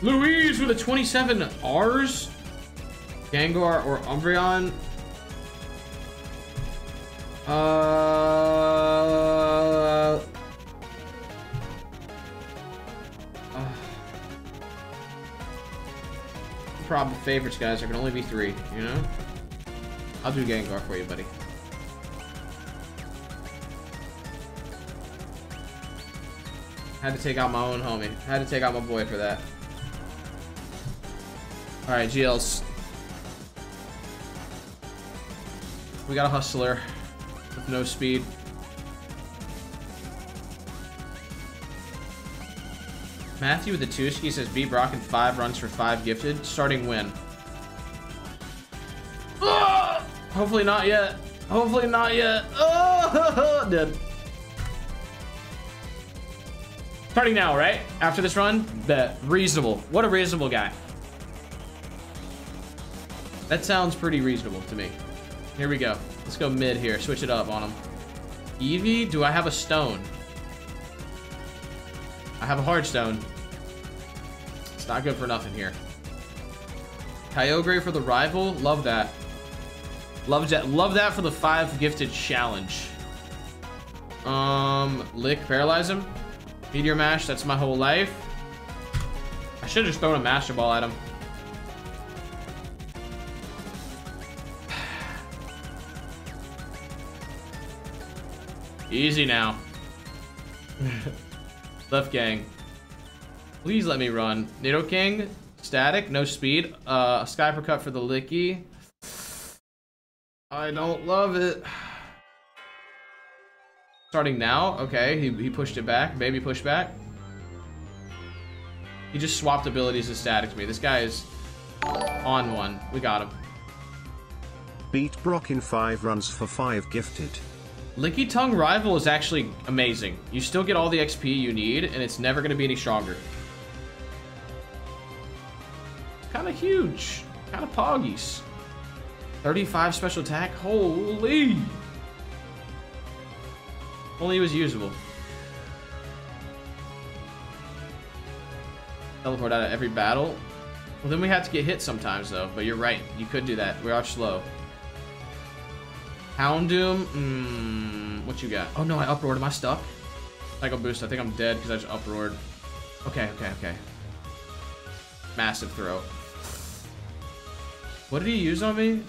Louise with a 27 R's? Gengar or Umbreon? Uh... problem with favorites, guys. There can only be three, you know? I'll do Gengar for you, buddy. Had to take out my own homie. Had to take out my boy for that. Alright, GLs. We got a Hustler with no speed. Matthew with the Tuski says beat Brock in five runs for five gifted. Starting win. Oh! Hopefully not yet. Hopefully not yet. Oh, dead. Starting now, right? After this run? Bet. Reasonable. What a reasonable guy. That sounds pretty reasonable to me. Here we go. Let's go mid here. Switch it up on him. Eevee? Do I have a stone? Have a hard stone. It's not good for nothing here. Kyogre for the rival. Love that. Love that. Love that for the five gifted challenge. Um, lick, paralyze him. Meteor mash. That's my whole life. I should have just thrown a master ball at him. Easy now. Left gang. Please let me run. Nidoking, static, no speed. Uh, Sky cut for the Licky. I don't love it. Starting now? Okay, he, he pushed it back. Maybe push back. He just swapped abilities to static to me. This guy is on one. We got him. beat Brock in 5 runs for 5 gifted. Lickitung Rival is actually amazing. You still get all the XP you need, and it's never going to be any stronger. Kind of huge. Kind of poggies. 35 special attack? Holy! Only it was usable. Teleport out of every battle? Well, then we have to get hit sometimes, though. But you're right. You could do that. We are slow. Houndoom? Mmm. What you got? Oh, no. I uproared. Am I stuck? Psycho boost. I think I'm dead because I just uproared. Okay, okay, okay. Massive throw. What did he use on me?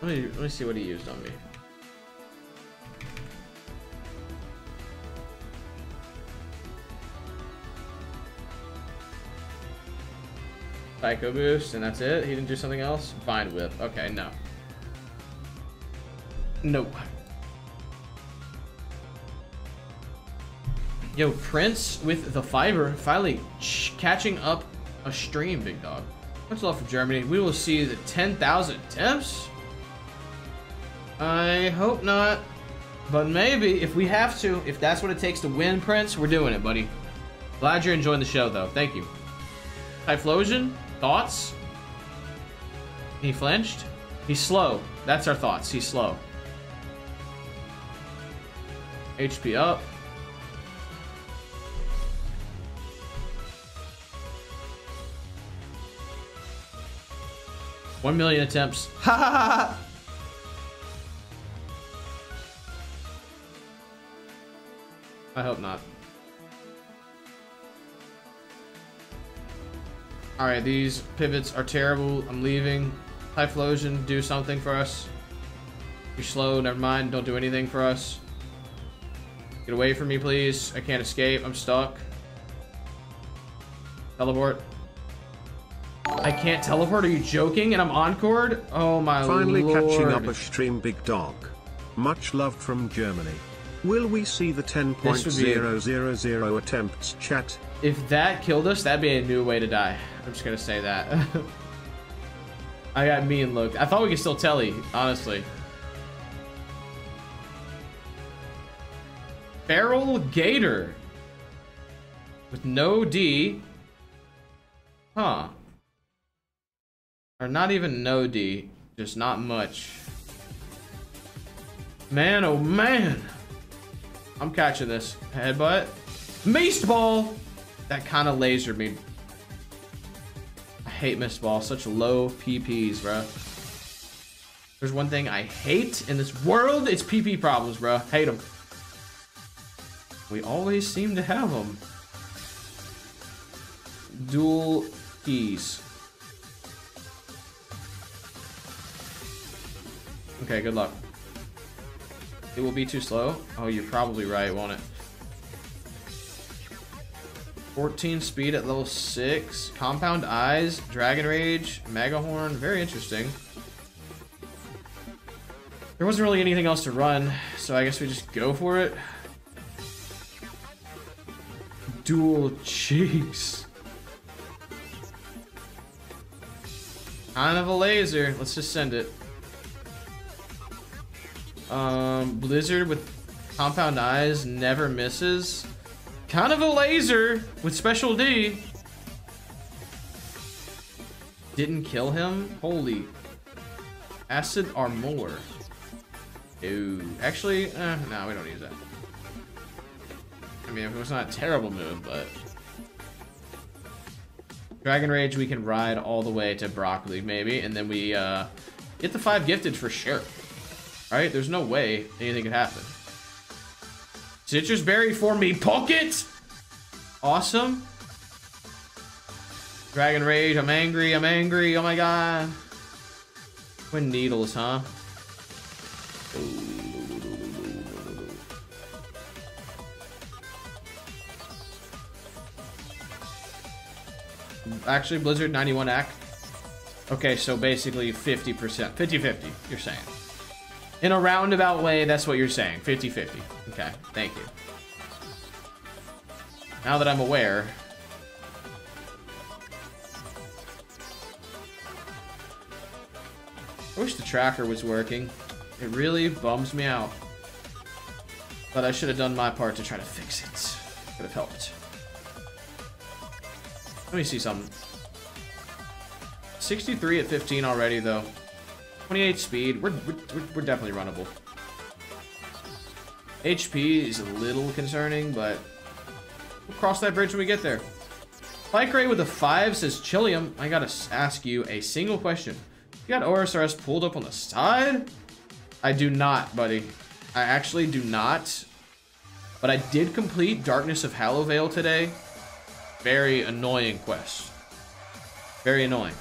Let me, let me see what he used on me. Psycho Boost, and that's it? He didn't do something else? Vine Whip. Okay, no. Nope. Yo, Prince with the fiber finally catching up a stream, big dog. Much love from Germany. We will see the 10,000 attempts. I hope not. But maybe, if we have to, if that's what it takes to win, Prince, we're doing it, buddy. Glad you're enjoying the show, though. Thank you. Typhlosion? Thoughts? He flinched? He's slow. That's our thoughts. He's slow. HP up. One million attempts. Ha ha ha! I hope not. Alright, these pivots are terrible. I'm leaving. Typhlosion, do something for us. You're slow, never mind. Don't do anything for us. Get away from me, please. I can't escape. I'm stuck. Teleport. I can't teleport? Are you joking? And I'm encored? Oh my Finally lord. catching up a stream, big dog. Much love from Germany. Will we see the 10.000 attempts chat? If that killed us, that'd be a new way to die. I'm just gonna say that. I got mean looked. I thought we could still telly, honestly. Feraligatr. With no D. Huh. Or not even no D. Just not much. Man, oh man. I'm catching this. Headbutt. Mist Ball! That kind of lasered me. I hate Mist Ball. Such low PPs, bro. There's one thing I hate in this world. It's PP problems, bro. Hate them. We always seem to have them. Dual keys. Okay, good luck. It will be too slow. Oh, you're probably right, won't it? 14 speed at level 6. Compound Eyes, Dragon Rage, Megahorn. Very interesting. There wasn't really anything else to run, so I guess we just go for it. Dual cheeks. Kind of a laser. Let's just send it. Um, Blizzard with compound eyes never misses. Kind of a laser with special D. Didn't kill him? Holy. Acid Armor. Ooh. Actually, eh, no, we don't use that. I mean, it was not a terrible move, but... Dragon Rage, we can ride all the way to Broccoli, maybe, and then we, uh, get the five gifted for sure. Right? There's no way anything could happen. Sitrus Berry for me. Pocket! Awesome. Dragon Rage. I'm angry. I'm angry. Oh my god. Twin Needles, huh? Actually, Blizzard 91 act. Okay, so basically 50%. 50-50, you're saying. In a roundabout way, that's what you're saying. 50-50. Okay, thank you. Now that I'm aware. I wish the tracker was working. It really bums me out. But I should have done my part to try to fix it. Could have helped. Let me see something. 63 at 15 already, though. 28 speed. We're, we're, we're definitely runnable. HP is a little concerning, but we'll cross that bridge when we get there. Bike rate with a 5 says Chillium. I gotta ask you a single question. You got OSRS pulled up on the side? I do not, buddy. I actually do not. But I did complete Darkness of Hallowvale today. Very annoying quest. Very annoying.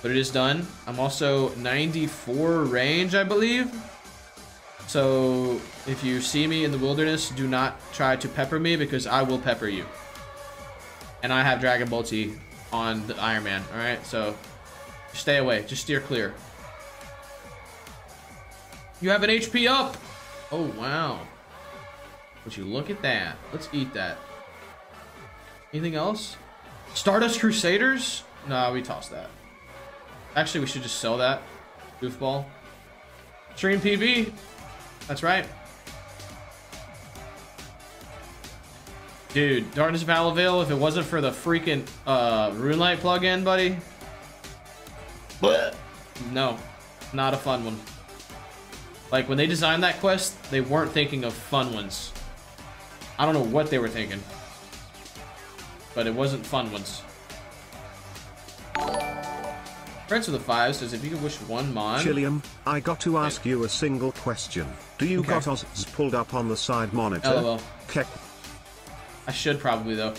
But it is done. I'm also 94 range, I believe. So if you see me in the wilderness, do not try to pepper me because I will pepper you. And I have Dragon Bolty on the Iron Man, alright? So stay away. Just steer clear. You have an HP up! Oh, wow. Would you look at that? Let's eat that. Anything else? Stardust Crusaders? Nah, we toss that. Actually, we should just sell that. Goofball. Stream PB. That's right. Dude, Darkness of if it wasn't for the freaking uh, RuneLite plugin, buddy. What? No, not a fun one. Like, when they designed that quest, they weren't thinking of fun ones. I don't know what they were thinking. But it wasn't fun ones. Prince of the Five says if you could wish one mon. Chillium, I got to ask you a single question. Do you Okay. got us pulled up on the side monitor? LOL. Kek- I should probably though.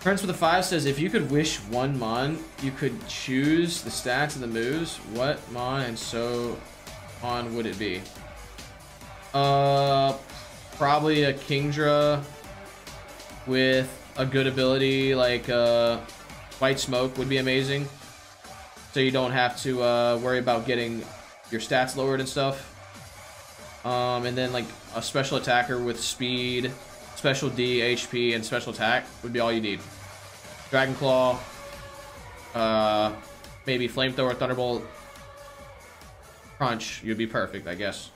Prince with the Five says if you could wish one mon, you could choose the stats and the moves. What mon and so on would it be? Uh, probably a Kingdra with a good ability like uh, White Smoke would be amazing. So you don't have to uh, worry about getting your stats lowered and stuff. Um, and then like a special attacker with speed, special D, HP, and special attack would be all you need. Dragon Claw, uh, maybe Flamethrower, Thunderbolt, Crunch, you'd be perfect, I guess.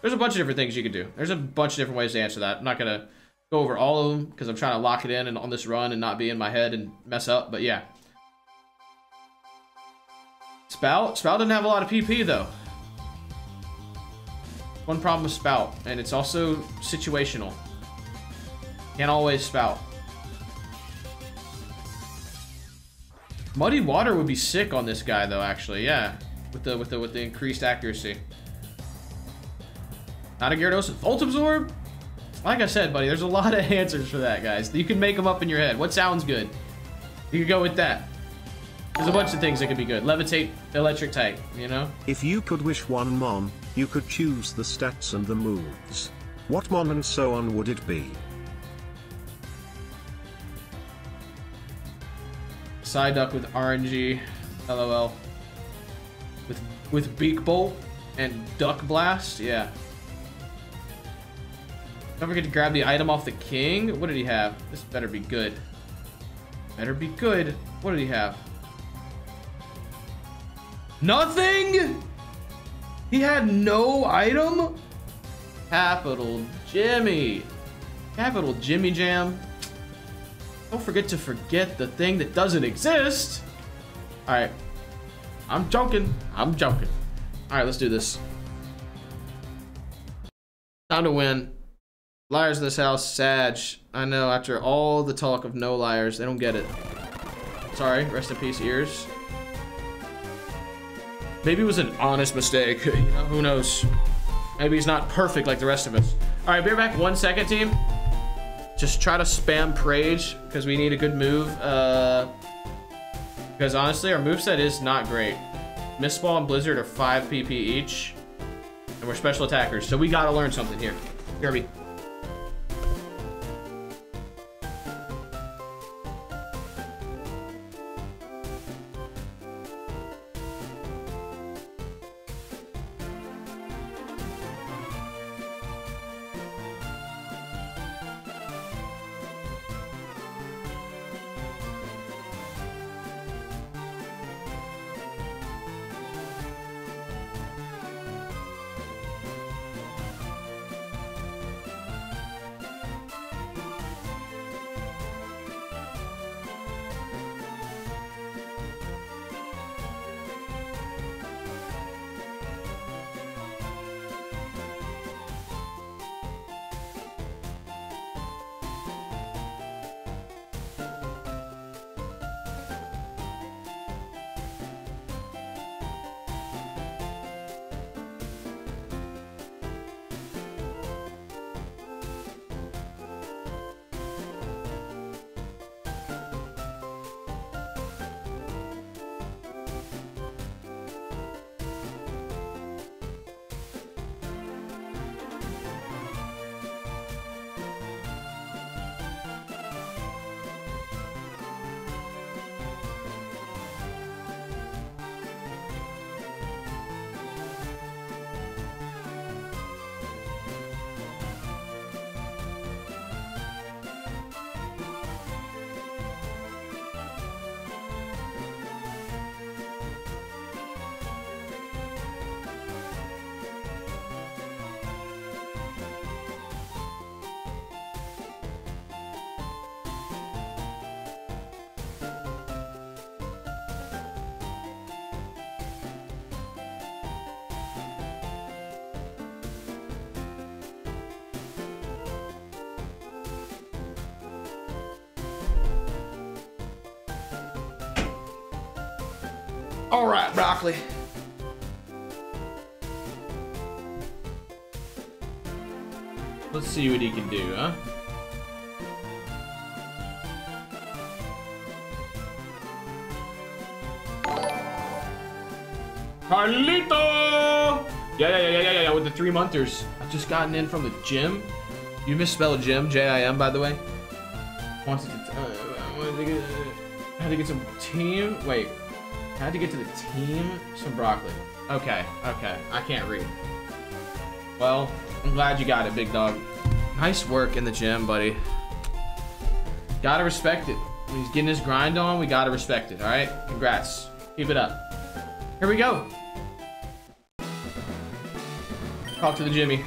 There's a bunch of different things you could do. There's a bunch of different ways to answer that. I'm not gonna go over all of them because I'm trying to lock it in and on this run and not be in my head and mess up. But yeah, Spout, Spout doesn't have a lot of PP though. One problem with Spout, and it's also situational. Can't always Spout. Muddy Water would be sick on this guy though, actually, yeah. With the with the with the increased accuracy. Not a Gyarados Volt Absorb? Like I said, buddy, there's a lot of answers for that, guys. You can make them up in your head. What sounds good? You can go with that. There's a bunch of things that could be good. Levitate, electric type, you know? If you could wish one mon, you could choose the stats and the moves. What mon and so on would it be? Psyduck with RNG, LOL. With with Beak Bolt and Duck Blast, yeah. Don't forget to grab the item off the king. What did he have? This better be good. Better be good. What did he have? Nothing? He had no item? Capital Jimmy. Capital Jimmy Jam. Don't forget to forget the thing that doesn't exist. All right. I'm joking. I'm joking. All right, let's do this. Time to win. Liars in this house, Sag. I know, after all the talk of no liars, they don't get it. Sorry, rest in peace, ears. Maybe it was an honest mistake. you know, who knows? Maybe he's not perfect like the rest of us. All right, be right back. One second, team. Just try to spam Prage because we need a good move. Uh, because honestly, our moveset is not great. Mistball and Blizzard are 5 PP each. And we're special attackers, so we gotta learn something here. Kirby. All right, broccoli. Let's see what he can do, huh? Carlito! Yeah, yeah, yeah, yeah, yeah, yeah, with the three monthers. I've just gotten in from the gym. You misspelled gym, J-I-M, by the way. Wanted to, uh, wanted to get, uh, had to get some team, wait. Had to get to the team, some broccoli. Okay, okay, I can't read. Well, I'm glad you got it, big dog. Nice work in the gym, buddy. Gotta respect it. When he's getting his grind on, we gotta respect it, alright? Congrats. Keep it up. Here we go. Talk to the Jimmy.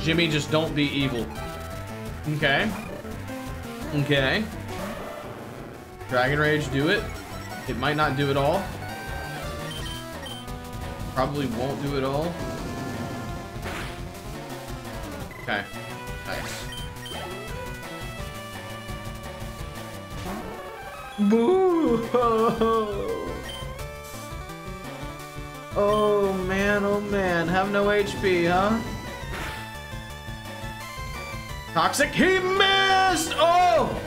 Jimmy, just don't be evil. Okay. Okay. Dragon Rage, do it. It might not do it all. Probably won't do it all. Okay. Nice. Boo! Oh man, oh man. Have no HP, huh? Toxic, he missed! Oh!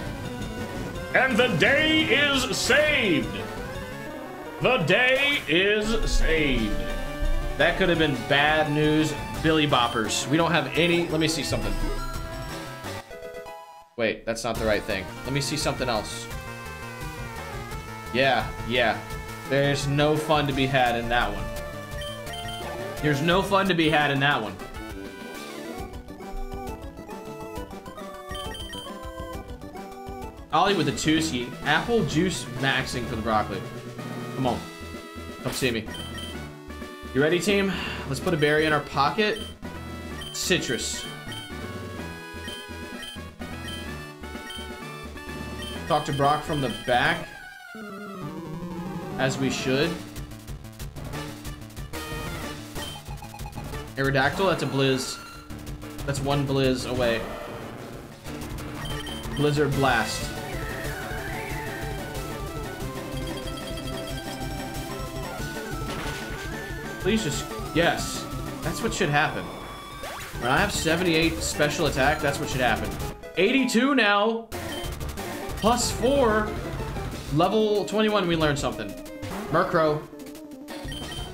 And the day is saved. The day is saved. That could have been bad news, Billy Boppers. We don't have any. Let me see something. Wait, that's not the right thing. Let me see something else. Yeah, yeah. There's no fun to be had in that one. There's no fun to be had in that one. Ollie with a Tuski. Apple juice maxing for the broccoli. Come on. Come see me. You ready, team? Let's put a berry in our pocket. Sitrus. Talk to Brock from the back. As we should. Aerodactyl, that's a Blizz. That's one Blizz away. Blizzard Blast. Please just, yes. That's what should happen. When I have 78 special attack, that's what should happen. 82 now. Plus 4. Level 21, we learned something. Murkrow.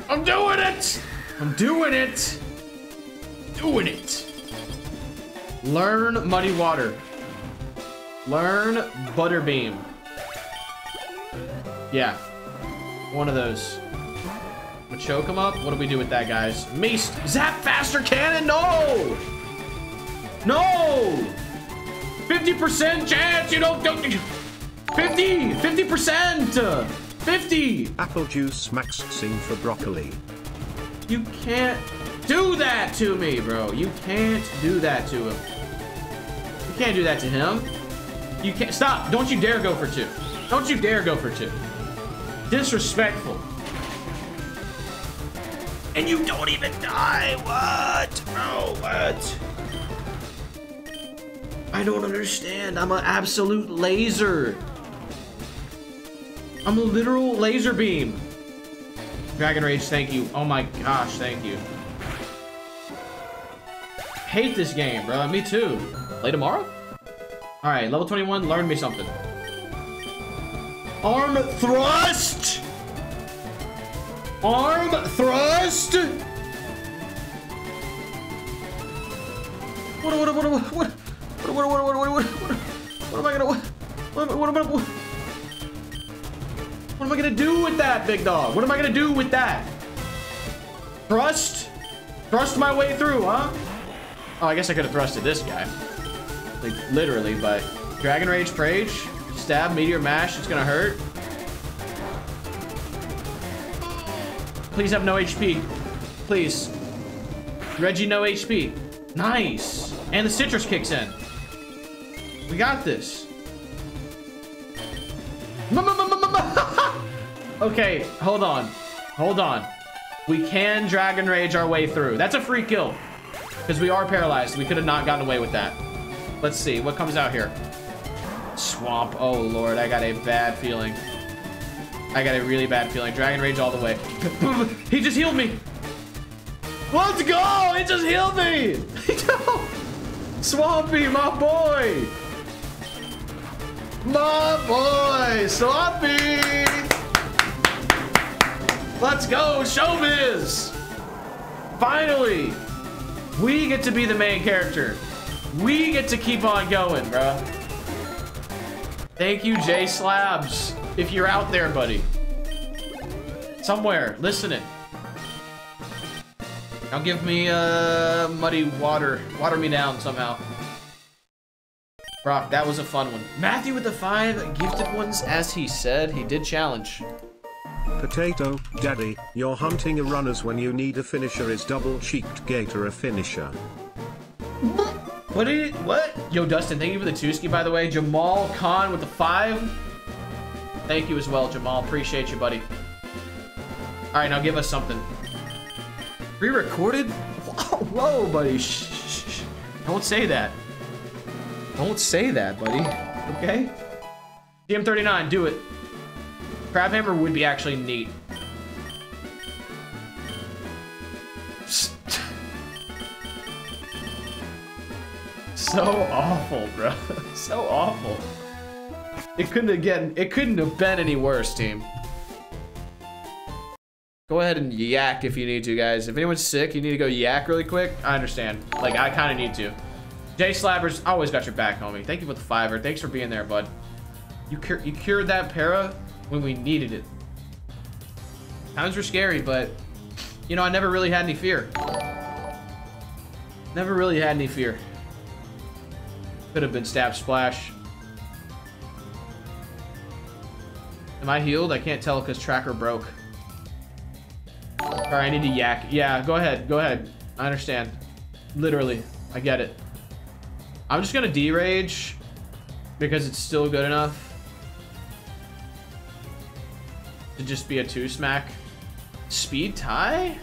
I'm doing it! I'm doing it! Doing it! Learn Muddy Water. Learn Butterbeam. Yeah. One of those. Choke him up. What do we do with that, guys? Mace. Zap Faster Cannon! No! No! 50% chance you don't... don't 50! 50%! 50! Apple juice max sing for broccoli. You can't do that to me, bro. You can't do that to him. You can't do that to him. You can't. Stop. Don't you dare go for two. Don't you dare go for two. Disrespectful. And you don't even die. What? Bro, what? I don't understand. I'm an absolute laser. I'm a literal laser beam. Dragon Rage, thank you. Oh my gosh, thank you. Hate this game, bro. Me too. Play tomorrow? Alright, level 21, learn me something. Arm thrust! Arm thrust! What, what, what, what, what, what, what, what, what, what, what, am I gonna, what, what, am I, what, what am I gonna do with that, big dog? What am I gonna do with that? Thrust? Thrust my way through, huh? Oh, I guess I could have thrusted this guy. Like, literally, but... Dragon Rage Prage, Stab, Meteor Mash, it's gonna hurt. Please have no HP. Please. Reggie, no HP. Nice. And the Sitrus kicks in. We got this. okay, hold on. Hold on. We can Dragon Rage our way through. That's a free kill. Because we are paralyzed. We could have not gotten away with that. Let's see. What comes out here? Swamp. Oh, Lord. I got a bad feeling. I got a really bad feeling. Dragon Rage all the way. he just healed me. Let's go. He just healed me. Swampy, my boy. My boy, Swampy. Let's go, Showbiz. Finally, we get to be the main character. We get to keep on going, bro. Thank you, Jay Slabs. If you're out there, buddy. Somewhere, listening. Now give me uh, muddy water. Water me down somehow. Brock, that was a fun one. Matthew with the five gifted ones, as he said, he did challenge. Potato, Daddy, you're hunting a runners when you need a finisher is double-cheeked Gator a finisher. What did it, what? Yo, Dustin, thank you for the two-ski, by the way. Jamal Khan with the five. Thank you as well, Jamal. Appreciate you, buddy. All right, now give us something. Pre-recorded? Whoa, whoa, buddy. Shh, shh, shh. Don't say that. Don't say that, buddy. Okay? TM39, do it. Crabhammer would be actually neat. so awful, bro. so awful. It couldn't have get, it couldn't have been any worse, team. Go ahead and yak if you need to, guys. If anyone's sick, you need to go yak really quick. I understand. Like, I kind of need to. Jay Slabbers, always got your back, homie. Thank you for the fiver. Thanks for being there, bud. You, cur you cured that para when we needed it. Times were scary, but, you know, I never really had any fear. Never really had any fear. Could have been stab splash. Am I healed? I can't tell because tracker broke. Alright, I need to yak. Yeah, go ahead. Go ahead. I understand. Literally. I get it. I'm just gonna derage because it's still good enough to just be a two smack. Speed tie?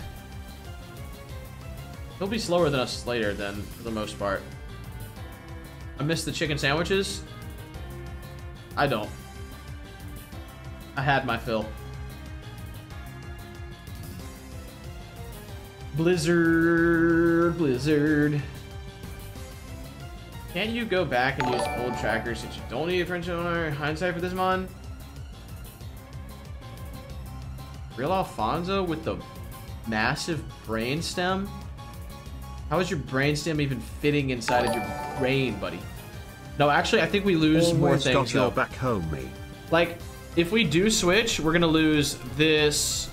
He'll be slower than us later then, for the most part. I miss the chicken sandwiches. I don't. I had my fill. Blizzard, Blizzard. Can you go back and use old trackers since you don't need a French owner hindsight for this mon? Real Alfonso with the massive brainstem? How is your brainstem even fitting inside of your brain, buddy? No, actually, I think we lose Always more things. got your though. back, homie. Like, if we do switch, we're gonna lose this.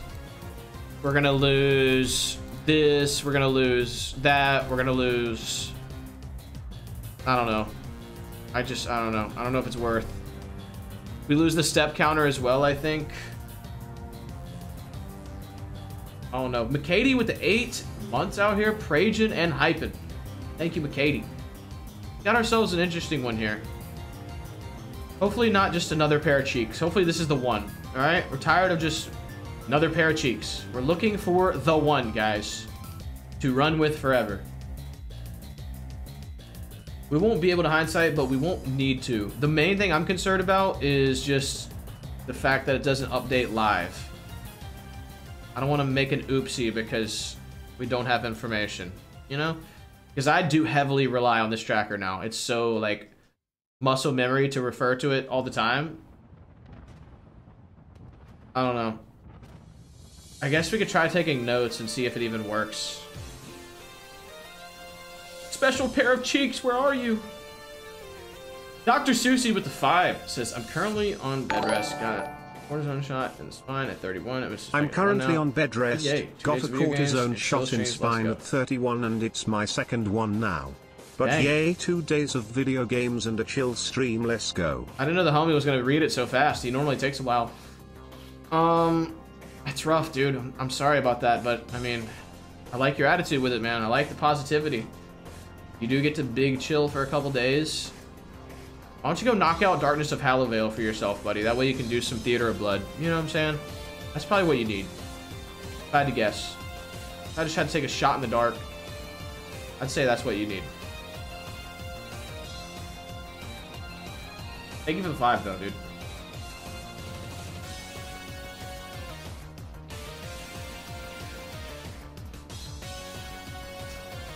We're gonna lose this. We're gonna lose that. We're gonna lose. I don't know. I just, I don't know. I don't know if it's worth. We lose the step counter as well, I think. Oh no. McCady with the eight months out here, Prajan and Hypen. Thank you, McCady. Got ourselves an interesting one here. Hopefully not just another pair of cheeks. Hopefully this is the one. All right, we're tired of just another pair of cheeks. We're looking for the one, guys, to run with forever. We won't be able to hindsight, but we won't need to. The main thing I'm concerned about is just the fact that it doesn't update live. I don't want to make an oopsie because we don't have information, you know? Because I do heavily rely on this tracker now. It's so, like, muscle memory to refer to it all the time. I don't know. I guess we could try taking notes and see if it even works. Special pair of cheeks, where are you? Dr. Susie with the five says, I'm currently on bed rest. Got a cortisone shot in the spine at 31. It was I'm oh, currently on bed rest. Got a cortisone shot in spine at 31 and it's my second one now. But Dang. yay, two days of video games and a chill stream, let's go. I didn't know the homie was gonna read it so fast. He normally takes a while. Um, it's rough, dude. I'm, I'm sorry about that, but I mean, I like your attitude with it, man. I like the positivity. You do get to big chill for a couple days. Why don't you go knock out Darkness of Hallowvale for yourself, buddy? That way you can do some Theater of Blood. You know what I'm saying? That's probably what you need. If I had to guess. I just had to take a shot in the dark. I'd say that's what you need. Thank you for the five, though, dude.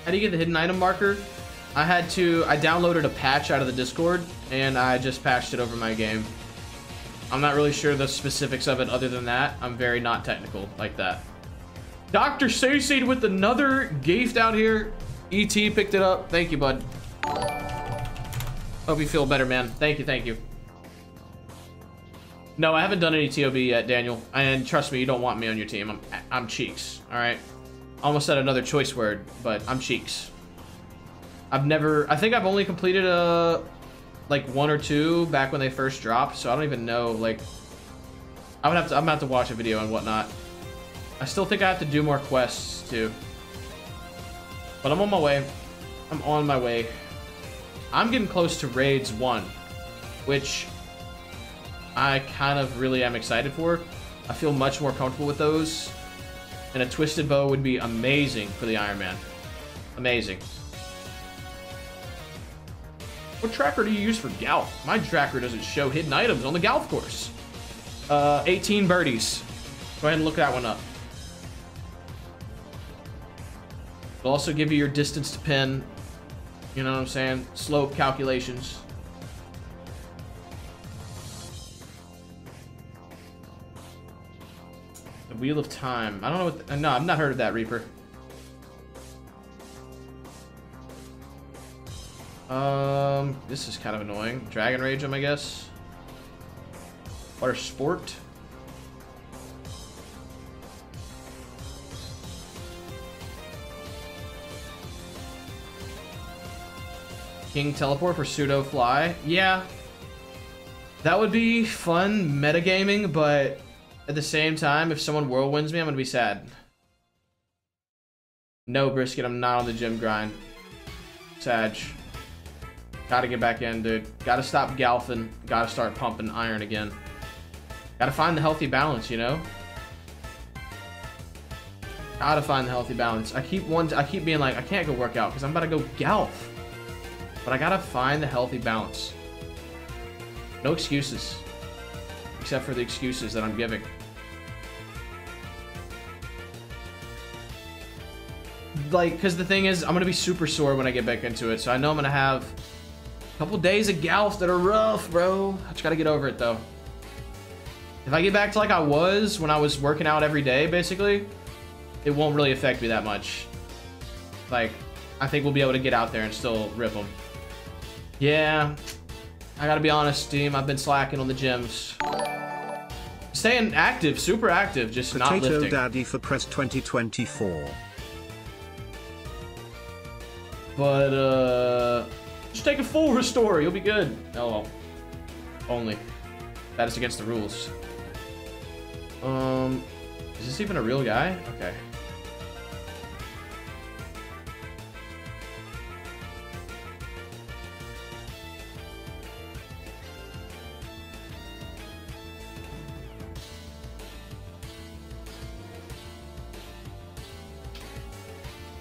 How do you get the hidden item marker? I had to, I downloaded a patch out of the Discord, and I just patched it over my game. I'm not really sure the specifics of it other than that. I'm very not technical like that. Dr. Suicide with another gift out here. ET picked it up. Thank you, bud. Hope you feel better, man. Thank you, thank you. No, I haven't done any TOB yet, Daniel. And trust me, you don't want me on your team. I'm, I'm Cheeks, all right? Almost said another choice word, but I'm Cheeks. I've never, I think I've only completed a, like one or two back when they first dropped, so I don't even know, like, I would have to, I'm gonna have to watch a video and whatnot. I still think I have to do more quests, too. But I'm on my way. I'm on my way. I'm getting close to Raids 1, which I kind of really am excited for. I feel much more comfortable with those. And a Twisted Bow would be amazing for the Iron Man. Amazing. What tracker do you use for Galf? My tracker doesn't show hidden items on the Galf course. Uh, 18 birdies. Go ahead and look that one up. It'll also give you your distance to pin. You know what I'm saying? Slope calculations. The Wheel of Time. I don't know what... The, no, I've not heard of that, Reaper. Um, this is kind of annoying. Dragon Rage I guess. Water Sport. King Teleport for Pseudo Fly. Yeah. That would be fun metagaming, but at the same time, if someone whirlwinds me, I'm gonna be sad. No, Brisket, I'm not on the gym grind. Sag. Gotta get back in, dude. Gotta stop galfing. Gotta start pumping iron again. Gotta find the healthy balance, you know? Gotta find the healthy balance. I keep one. I keep being like, I can't go work out because I'm about to go galf. But I gotta find the healthy balance. No excuses. Except for the excuses that I'm giving. Like, because the thing is, I'm gonna be super sore when I get back into it, so I know I'm gonna have a couple days of galf that are rough, bro. I just gotta get over it, though. If I get back to like I was when I was working out every day, basically, it won't really affect me that much. Like, I think we'll be able to get out there and still rip them. Yeah, I gotta be honest, team. I've been slacking on the gyms. Staying active, super active, just Potato not lifting. Daddy for Press 2024. But, uh... Just take a full restore, you'll be good. LOL. Only. That is against the rules. Um... Is this even a real guy? Okay.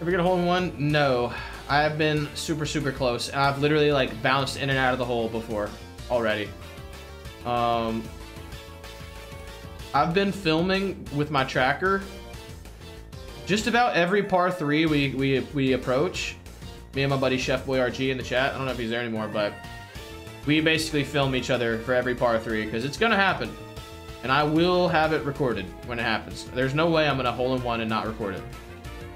Ever get a hole in one? No. I have been super, super close. And I've literally like bounced in and out of the hole before already. Um, I've been filming with my tracker. Just about every par three we, we, we approach. Me and my buddy Chef Boy RG in the chat. I don't know if he's there anymore, but we basically film each other for every par three because it's gonna happen. And I will have it recorded when it happens. There's no way I'm gonna hole in one and not record it.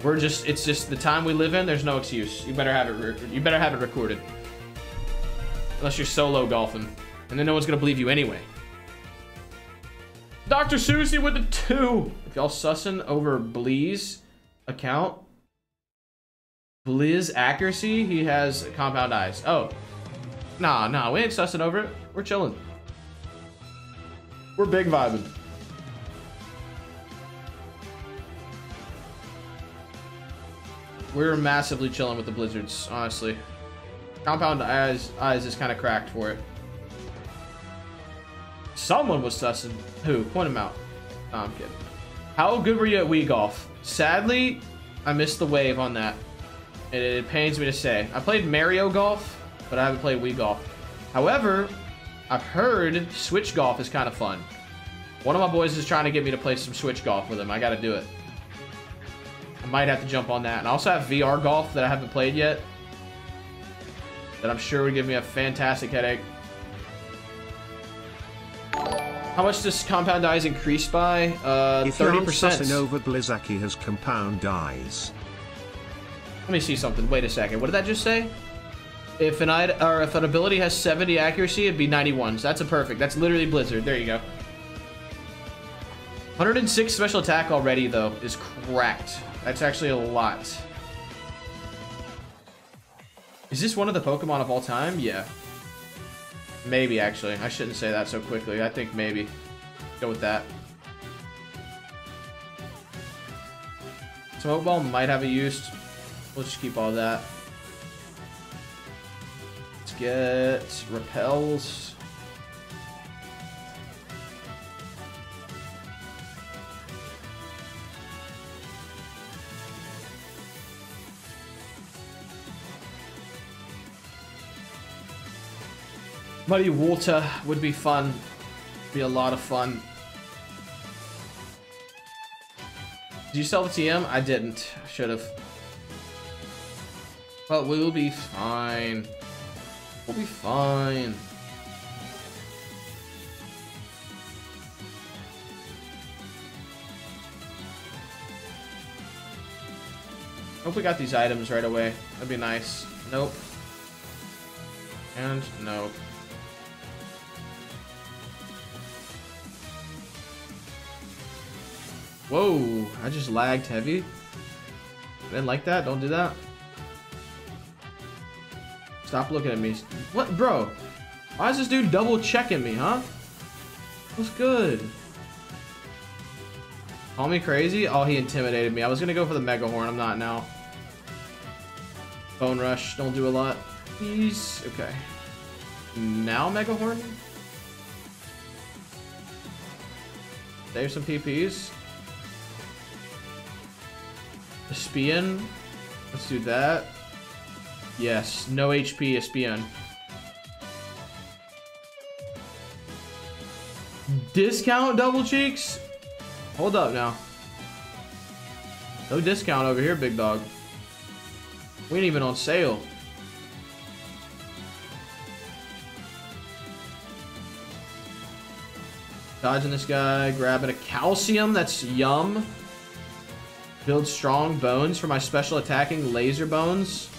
We're just, it's just the time we live in, there's no excuse. You better have it, you better have it recorded. Unless you're solo golfing. And then no one's gonna believe you anyway. Dr. Susie with the two. If y'all sussing over Blee's account, Blizz accuracy, he has compound eyes. Oh. Nah, nah, we ain't sussing over it. We're chilling. We're big vibing. We're massively chilling with the blizzards, honestly. Compound eyes, eyes is kind of cracked for it. Someone was sussing. Who? Point him out. No, I'm kidding. How good were you at Wii Golf? Sadly, I missed the wave on that. It, it pains me to say. I played Mario Golf, but I haven't played Wii Golf. However, I've heard Switch Golf is kind of fun. One of my boys is trying to get me to play some Switch Golf with him. I got to do it. I might have to jump on that. And I also have VR Golf that I haven't played yet. That I'm sure would give me a fantastic headache. How much does compound eyes increase by? Uh, If you're 30%. over Blizaki has compound eyes. Let me see something. Wait a second. What did that just say? If an id- or if an ability has 70 accuracy, it'd be 91. So that's a perfect. That's literally Blizzard. There you go. 106 special attack already though is cracked. That's actually a lot. Is this one of the Pokemon of all time? Yeah. Maybe actually. I shouldn't say that so quickly. I think maybe. Go with that. Smoke Ball might have a use. We'll just keep all that. Let's get repels. Muddy water would be fun. Be a lot of fun. Did you sell the TM? I didn't. I should have. But we'll be fine. We'll be fine. Hope we got these items right away. That'd be nice. Nope. And nope. Whoa, I just lagged heavy. Didn't like that, don't do that. Stop looking at me. What, bro? Why is this dude double checking me, huh? What's good? Call me crazy? Oh, he intimidated me. I was gonna go for the Mega Horn. I'm not now. Bone Rush, don't do a lot. He's okay. Now Mega Horn? Save some PPs. Espeon. Let's do that. Yes, no HP Espeon. Discount double cheeks? Hold up now. No discount over here, big dog. We ain't even on sale. Dodging this guy, grabbing a calcium, that's yum. Build strong bones for my special attacking laser bones.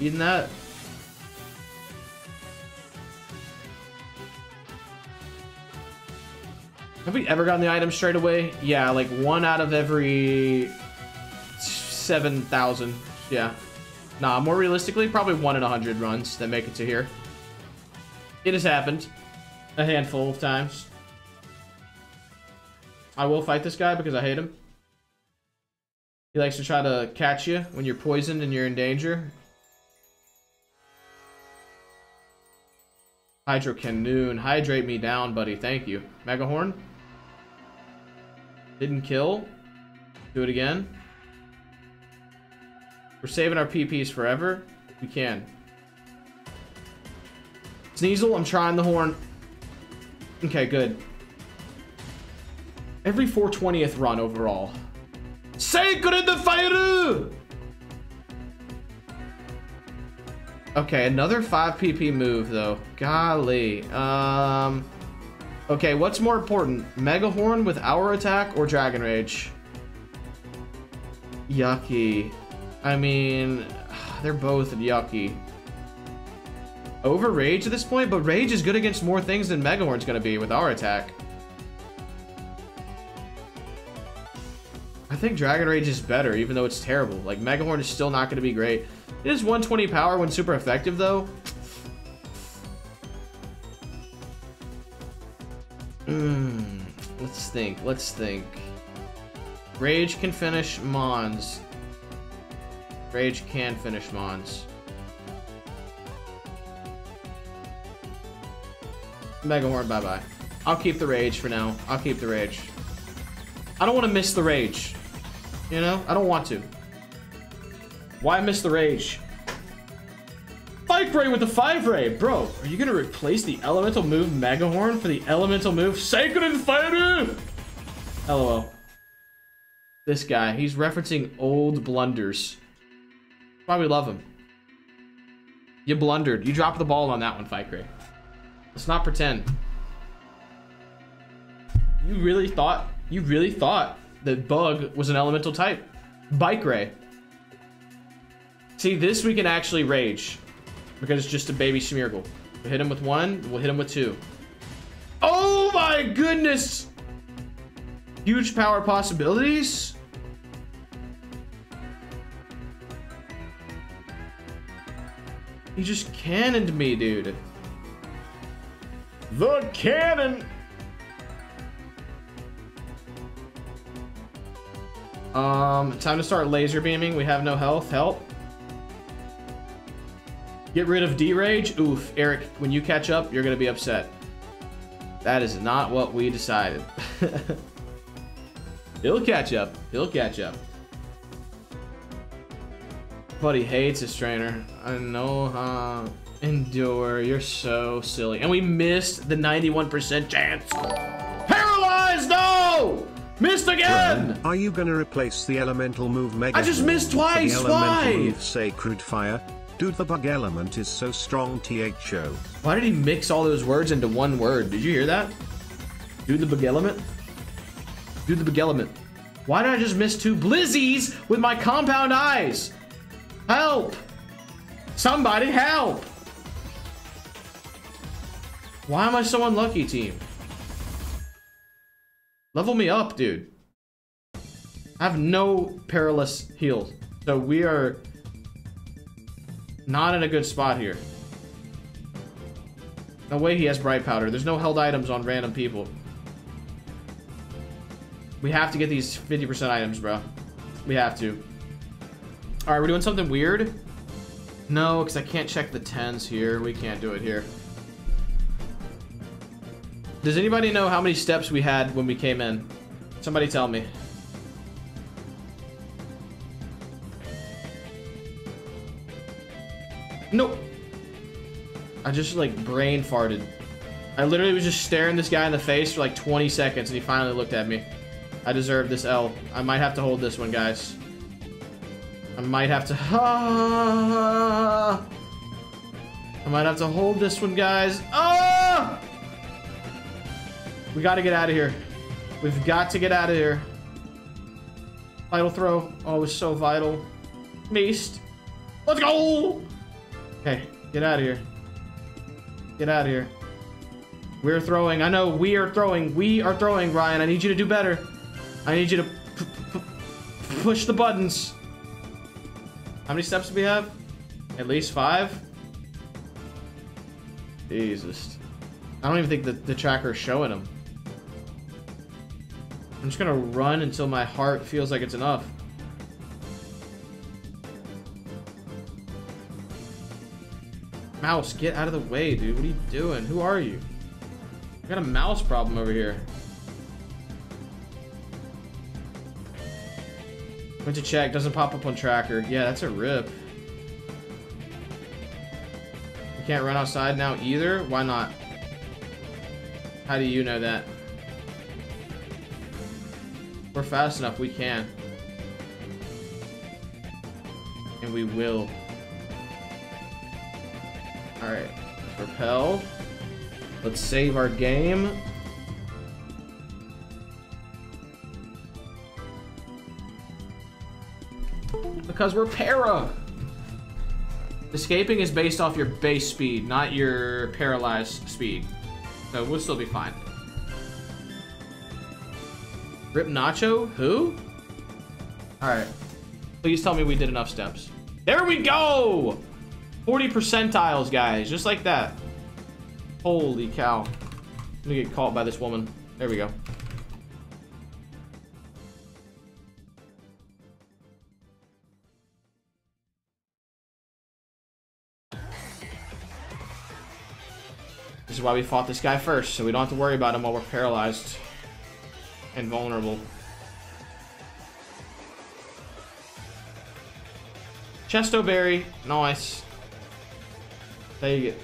Eating that. Have we ever gotten the item straight away? Yeah, like one out of every 7,000. Yeah. Nah, more realistically, probably one in a 100 runs that make it to here. It has happened a handful of times. I will fight this guy because I hate him. He likes to try to catch you when you're poisoned and you're in danger. Hydro Cannon. Hydrate me down, buddy. Thank you. Megahorn. Didn't kill. Do it again. We're saving our PPs forever. We can. Sneasel, I'm trying the horn. Okay, good. Every 420th run overall. Sacred Fire! Okay, another 5 PP move, though. Golly. Um... Okay, what's more important? Mega Horn with our attack or Dragon Rage? Yucky. I mean, they're both yucky. Over Rage at this point, but Rage is good against more things than Mega Horn's gonna be with our attack. Think Dragon Rage is better, even though it's terrible. Like, Mega Horn is still not gonna be great. It is 120 power when super effective, though. Hmm. Let's think. Let's think. Rage can finish Mons. Rage can finish Mons. Mega Horn, bye-bye. I'll keep the Rage for now. I'll keep the Rage. I don't want to miss the Rage. You know? I don't want to. Why miss the Rage? Fire! Ray with the 5 Ray. Bro, are you gonna replace the elemental move Megahorn for the elemental move Sacred Fire? LOL. This guy, he's referencing old blunders. Why we love him. You blundered. You dropped the ball on that one, Fight Let's not pretend. You really thought, you really thought that Bug was an elemental type. Bike Ray. See, this we can actually rage. Because it's just a baby Smeargle. We hit him with one, we'll hit him with two. Oh my goodness! Huge power possibilities? He just cannoned me, dude. The cannon. Um, time to start laser beaming. We have no health. Help. Get rid of D-Rage. Oof, Eric, when you catch up, you're gonna be upset. That is not what we decided. He'll catch up. He'll catch up. Buddy hates his trainer. I know, huh? Endure. You're so silly. And we missed the 91% chance. Paralyzed! No! Missed again! Are you gonna replace the elemental move Mega? I just missed twice, The elemental why? move Sacred Fire. Dude, the bug element is so strong, THO. Why did he mix all those words into one word? Did you hear that? Dude, the bug element? Dude, the bug element. Why did I just miss two blizzies with my compound eyes? Help! Somebody help! Why am I so unlucky, team? Level me up, dude. I have no perilous heals. So we are not in a good spot here. No way he has bright powder. There's no held items on random people. We have to get these 50% items, bro. We have to. All right, we're doing something weird. No, because I can't check the 10s here. We can't do it here. Does anybody know how many steps we had when we came in? Somebody tell me. Nope. I just like brain farted. I literally was just staring this guy in the face for like 20 seconds and he finally looked at me. I deserve this L. I might have to hold this one, guys. I might have to... I might have to hold this one, guys. Ah! We gotta get out of here. We've got to get out of here. Vital throw. Oh, it was so vital. Maced. Let's go! Okay, get out of here. Get out of here. We're throwing. I know we are throwing. We are throwing, Ryan. I need you to do better. I need you to push the buttons. How many steps do we have? At least five? Jesus. I don't even think the, the tracker is showing them. I'm just gonna run until my heart feels like it's enough. Mouse, get out of the way, dude. What are you doing? Who are you? I got a mouse problem over here. Went to check, doesn't pop up on tracker. Yeah, that's a rip. You can't run outside now either? Why not? How do you know that? We're fast enough, we can. And we will. Alright, repel. Let's save our game. Because we're para! Escaping is based off your base speed, not your paralyzed speed. So we'll still be fine. Rip Nacho? Who? Alright. Please tell me we did enough steps. There we go! 40 percentiles, guys. Just like that. Holy cow. I'm gonna get caught by this woman. There we go. This is why we fought this guy first, so we don't have to worry about him while we're paralyzed and vulnerable. Chesto Berry, nice. Take it.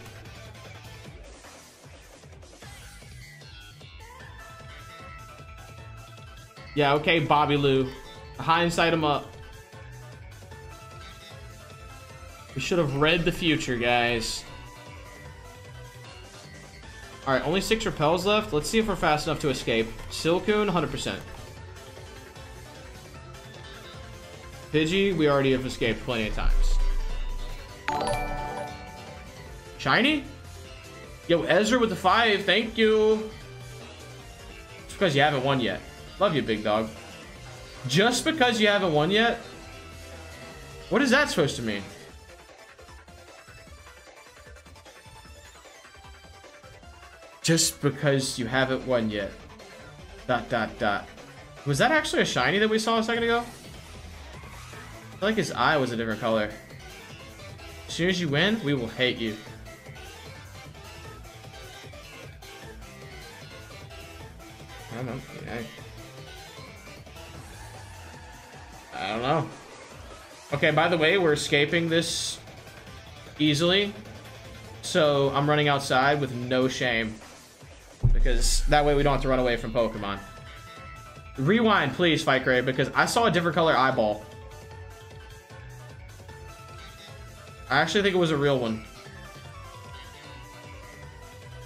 Yeah, okay, Bobby Lou. Hindsight him up. We should have read the future, guys. Alright, only six repels left. Let's see if we're fast enough to escape. Silcoon, 100%. Pidgey, we already have escaped plenty of times. Shiny? Yo, Ezra with the five, thank you. It's because you haven't won yet. Love you, big dog. Just because you haven't won yet? What is that supposed to mean? Just because you haven't won yet. Dot, dot, dot. Was that actually a shiny that we saw a second ago? I feel like his eye was a different color. As soon as you win, we will hate you. I don't know. I, I don't know. Okay, by the way, we're escaping this easily. So I'm running outside with no shame. Because that way we don't have to run away from Pokemon. Rewind, please, Fight Gray, because I saw a different color eyeball. I actually think it was a real one.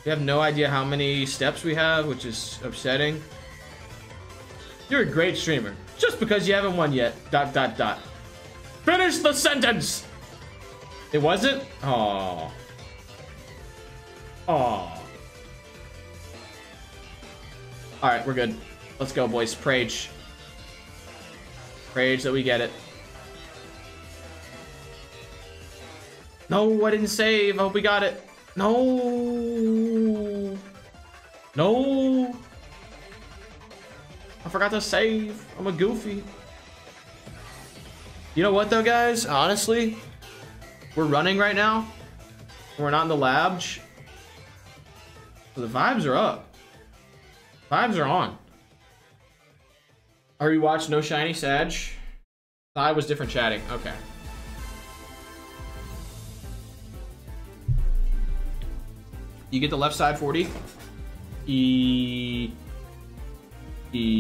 We have no idea how many steps we have, which is upsetting. You're a great streamer. Just because you haven't won yet. Dot, dot, dot. Finish the sentence! It wasn't? Aww. Aww. Alright, we're good. Let's go, boys. Prage. Prage that we get it. No, I didn't save. I hope we got it. No. No. I forgot to save. I'm a goofy. You know what though, guys? Honestly, we're running right now. We're not in the lab. The vibes are up. Vibes are on. Are you watching No Shiny Sag? I was different chatting. Okay. You get the left side 40. E. E.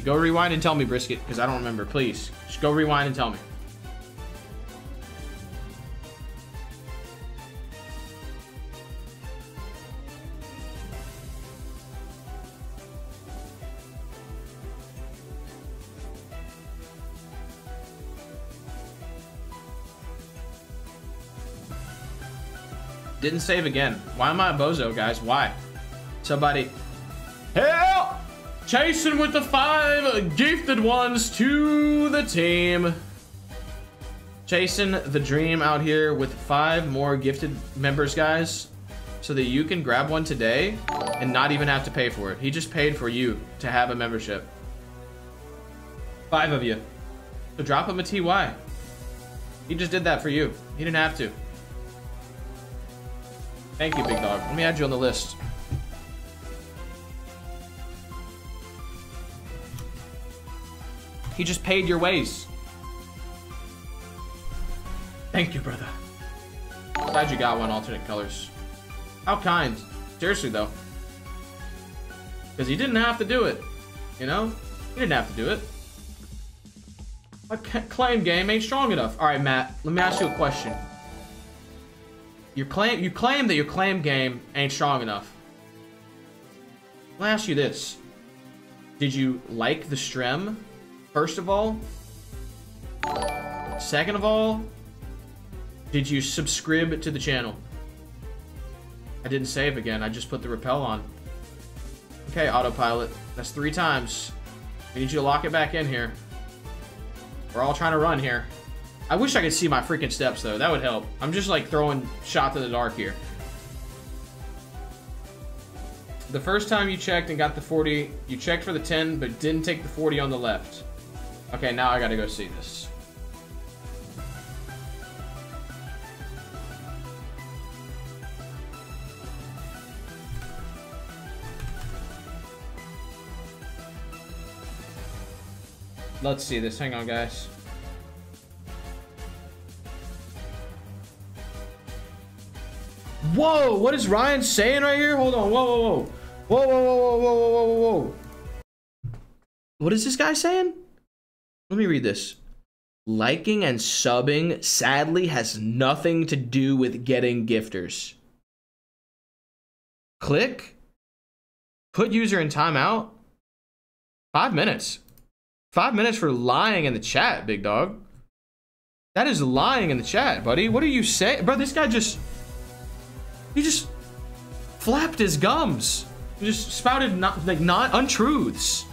Go rewind and tell me, Brisket, because I don't remember. Please. Just go rewind and tell me. Didn't save again. Why am I a bozo, guys? Why? Somebody. Help! Chasing with the five gifted ones to the team. Chasing the dream out here with five more gifted members, guys. So that you can grab one today and not even have to pay for it. He just paid for you to have a membership. Five of you. So drop him a TY. He just did that for you. He didn't have to. Thank you, big dog. Let me add you on the list. He just paid your ways. Thank you, brother. Glad you got one alternate colors. How kind. Seriously, though. Because he didn't have to do it. You know? He didn't have to do it. My claim game ain't strong enough. All right, Matt. Let me ask you a question. You claim you claim that your claim game ain't strong enough. Me ask you this. Did you like the strem? First of all? Second of all? Did you subscribe to the channel? I didn't save again. I just put the repel on. Okay, autopilot. That's three times. We need you to lock it back in here. We're all trying to run here. I wish I could see my freaking steps, though. That would help. I'm just, like, throwing shots in the dark here. The first time you checked and got the 40, you checked for the 10, but didn't take the 40 on the left. Okay, now I gotta go see this. Let's see this. Hang on, guys. Whoa, what is Ryan saying right here? Hold on. Whoa, whoa, whoa. Whoa, whoa, whoa, whoa, whoa, whoa, whoa, whoa. What is this guy saying? Let me read this. Liking and subbing sadly has nothing to do with getting gifters. Click. Put user in timeout. Five minutes. Five minutes for lying in the chat, big dog. That is lying in the chat, buddy. What are you saying? Bro, this guy just... He just flapped his gums. He just spouted not, like not untruths.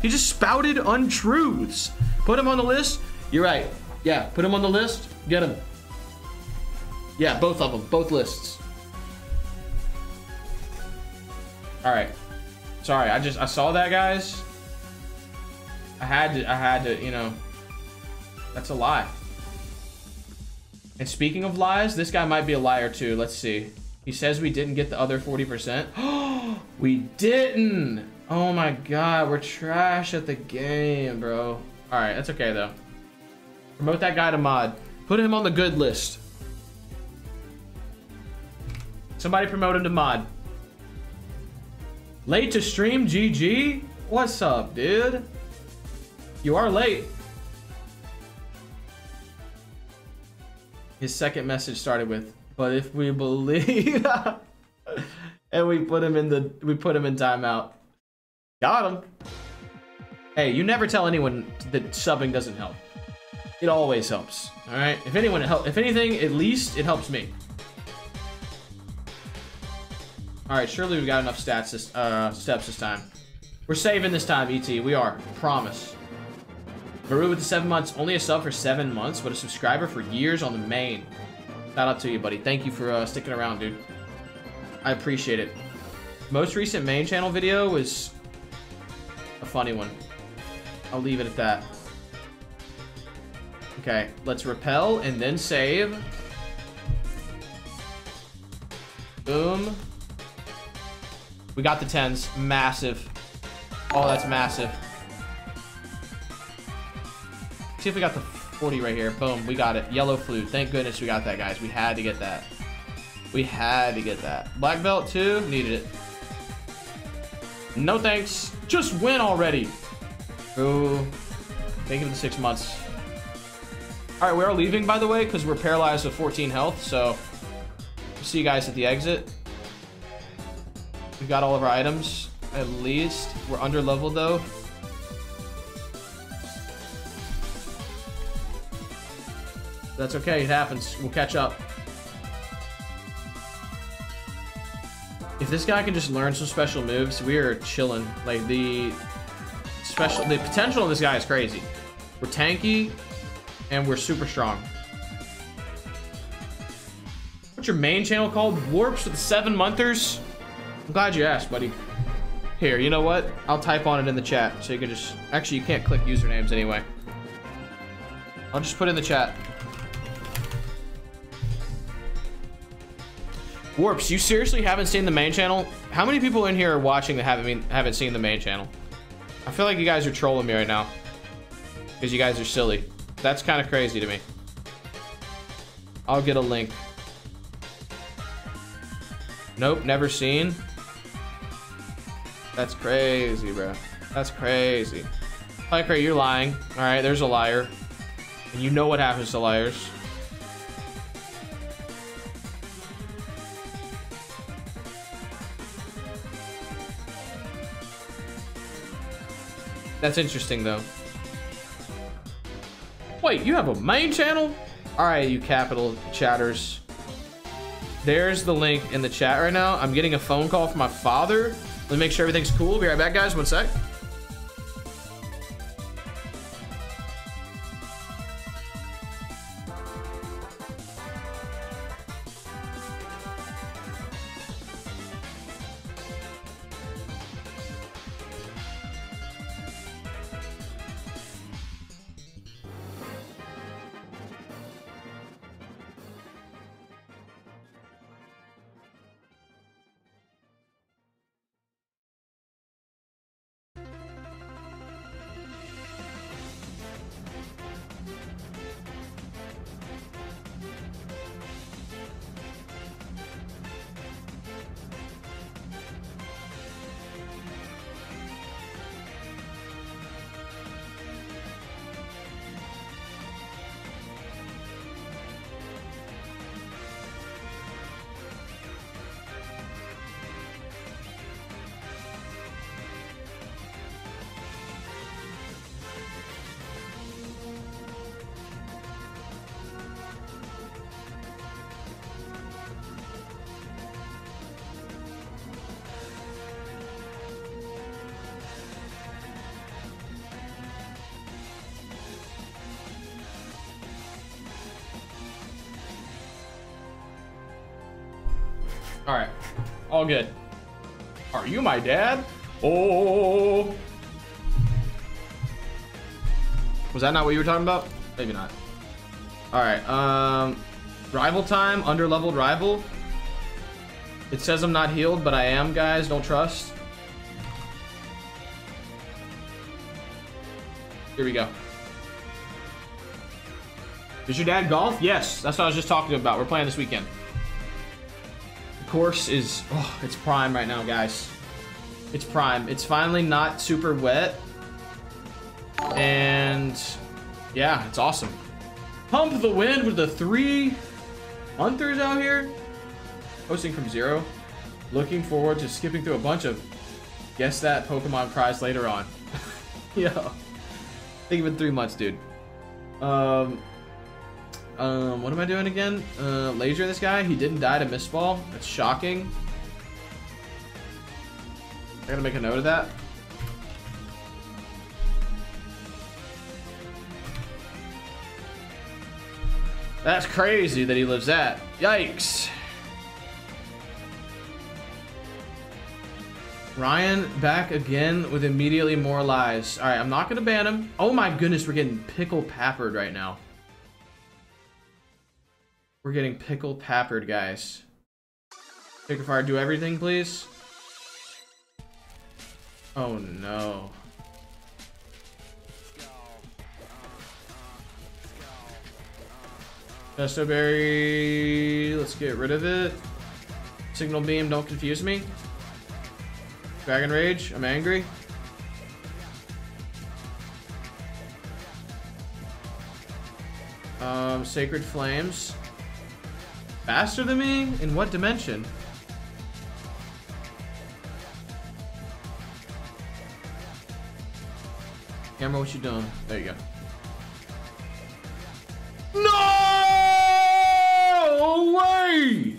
He just spouted untruths. Put him on the list. You're right. Yeah, put him on the list. Get him. Yeah, both of them. Both lists. All right. Sorry, I just I saw that, guys. I had to I had to, you know. That's a lie. And speaking of lies, this guy might be a liar too. Let's see. He says we didn't get the other 40%. we didn't. Oh my god, we're trash at the game, bro. Alright, that's okay though. Promote that guy to mod. Put him on the good list. Somebody promote him to mod. Late to stream, GG? What's up, dude? You are late. His second message started with, but if we believe and we put him in the we put him in timeout. Got him. Hey, you never tell anyone that subbing doesn't help. It always helps. All right. If anyone help, if anything, at least it helps me. All right. Surely we've got enough stats this, uh, steps this time. We're saving this time, ET. We are. Promise. Maru with the seven months. Only a sub for seven months, but a subscriber for years on the main. Shout out to you, buddy. Thank you for uh, sticking around, dude. I appreciate it. Most recent main channel video was a funny one. I'll leave it at that. Okay, let's repel and then save. Boom. We got the 10s. Massive. Oh, that's massive. See if we got the 40 right here. Boom, we got it. Yellow flute. Thank goodness we got that, guys. We had to get that. We had to get that. Black belt too. Needed it. No thanks. Just win already. Ooh. Thank you for the six months. All right, we are leaving, by the way, because we're paralyzed with 14 health. So, see you guys at the exit. We've got all of our items, at least. We're under level though. That's okay, it happens. We'll catch up. If this guy can just learn some special moves, we are chilling. Like, the special, the potential of this guy is crazy. We're tanky, and we're super strong. What's your main channel called? Warps with seven monthers? I'm glad you asked, buddy. Here, you know what? I'll type on it in the chat, so you can just... Actually, you can't click usernames anyway. I'll just put in the chat. Warps, you seriously haven't seen the main channel? How many people in here are watching that haven't, haven't seen the main channel? I feel like you guys are trolling me right now. Because you guys are silly. That's kind of crazy to me. I'll get a link. Nope, never seen. That's crazy, bro. That's crazy. Like, you're lying. All right, there's a liar. And you know what happens to liars. That's interesting, though. Wait, you have a main channel? All right, you capital chatters. There's the link in the chat right now. I'm getting a phone call from my father. Let me make sure everything's cool. Be right back, guys. One sec. Dad? Oh. Was that not what you were talking about? Maybe not. All right. Um, rival time, underleveled rival. It says I'm not healed, but I am, guys. Don't trust. Here we go. Is your dad golf? Yes, that's what I was just talking about. We're playing this weekend. The course is, oh, it's prime right now, guys. It's prime. It's finally not super wet. And yeah, it's awesome. Pump the wind with the three hunters out here. Posting from zero. Looking forward to skipping through a bunch of guess that Pokemon cries later on. Yo. Think of it three months, dude. Um, um, what am I doing again? Uh, laser this guy. He didn't die to Mist Ball. That's shocking. I gotta make a note of that. That's crazy that he lives at. Yikes. Ryan back again with immediately more lies. All right, I'm not gonna ban him. Oh my goodness, we're getting pickle pappered right now. We're getting pickle pappered, guys. Picker fire, do everything, please. Oh no. Pesto berry, let's get rid of it. Signal beam, don't confuse me. Dragon Rage, I'm angry. Um, Sacred Flames. Faster than me? In what dimension? Camera, what you doing? There you go. No way!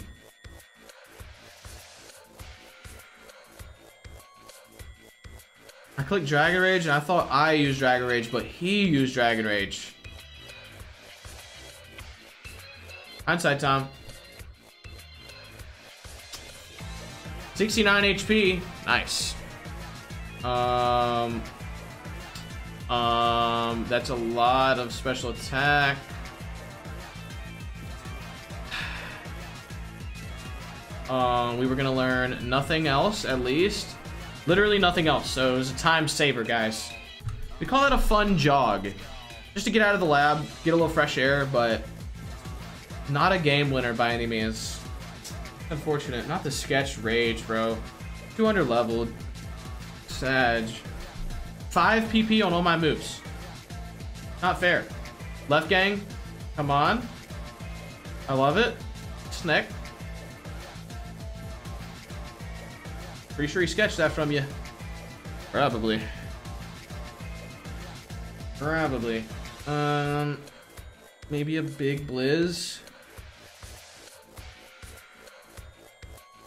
I clicked Dragon Rage and I thought I used Dragon Rage, but he used Dragon Rage. Hindsight, Tom. 69 HP. Nice. Um, um, that's a lot of special attack. Um, we were gonna learn nothing else, at least. Literally nothing else, so it was a time saver, guys. We call that a fun jog. Just to get out of the lab, get a little fresh air, but not a game winner by any means. Unfortunate. Not the sketch rage, bro. 200 leveled. Sag. 5 PP on all my moves. Not fair. Left gang. Come on. I love it. Snick. Pretty sure he sketched that from you. Probably. Probably. Um, maybe a big blizz.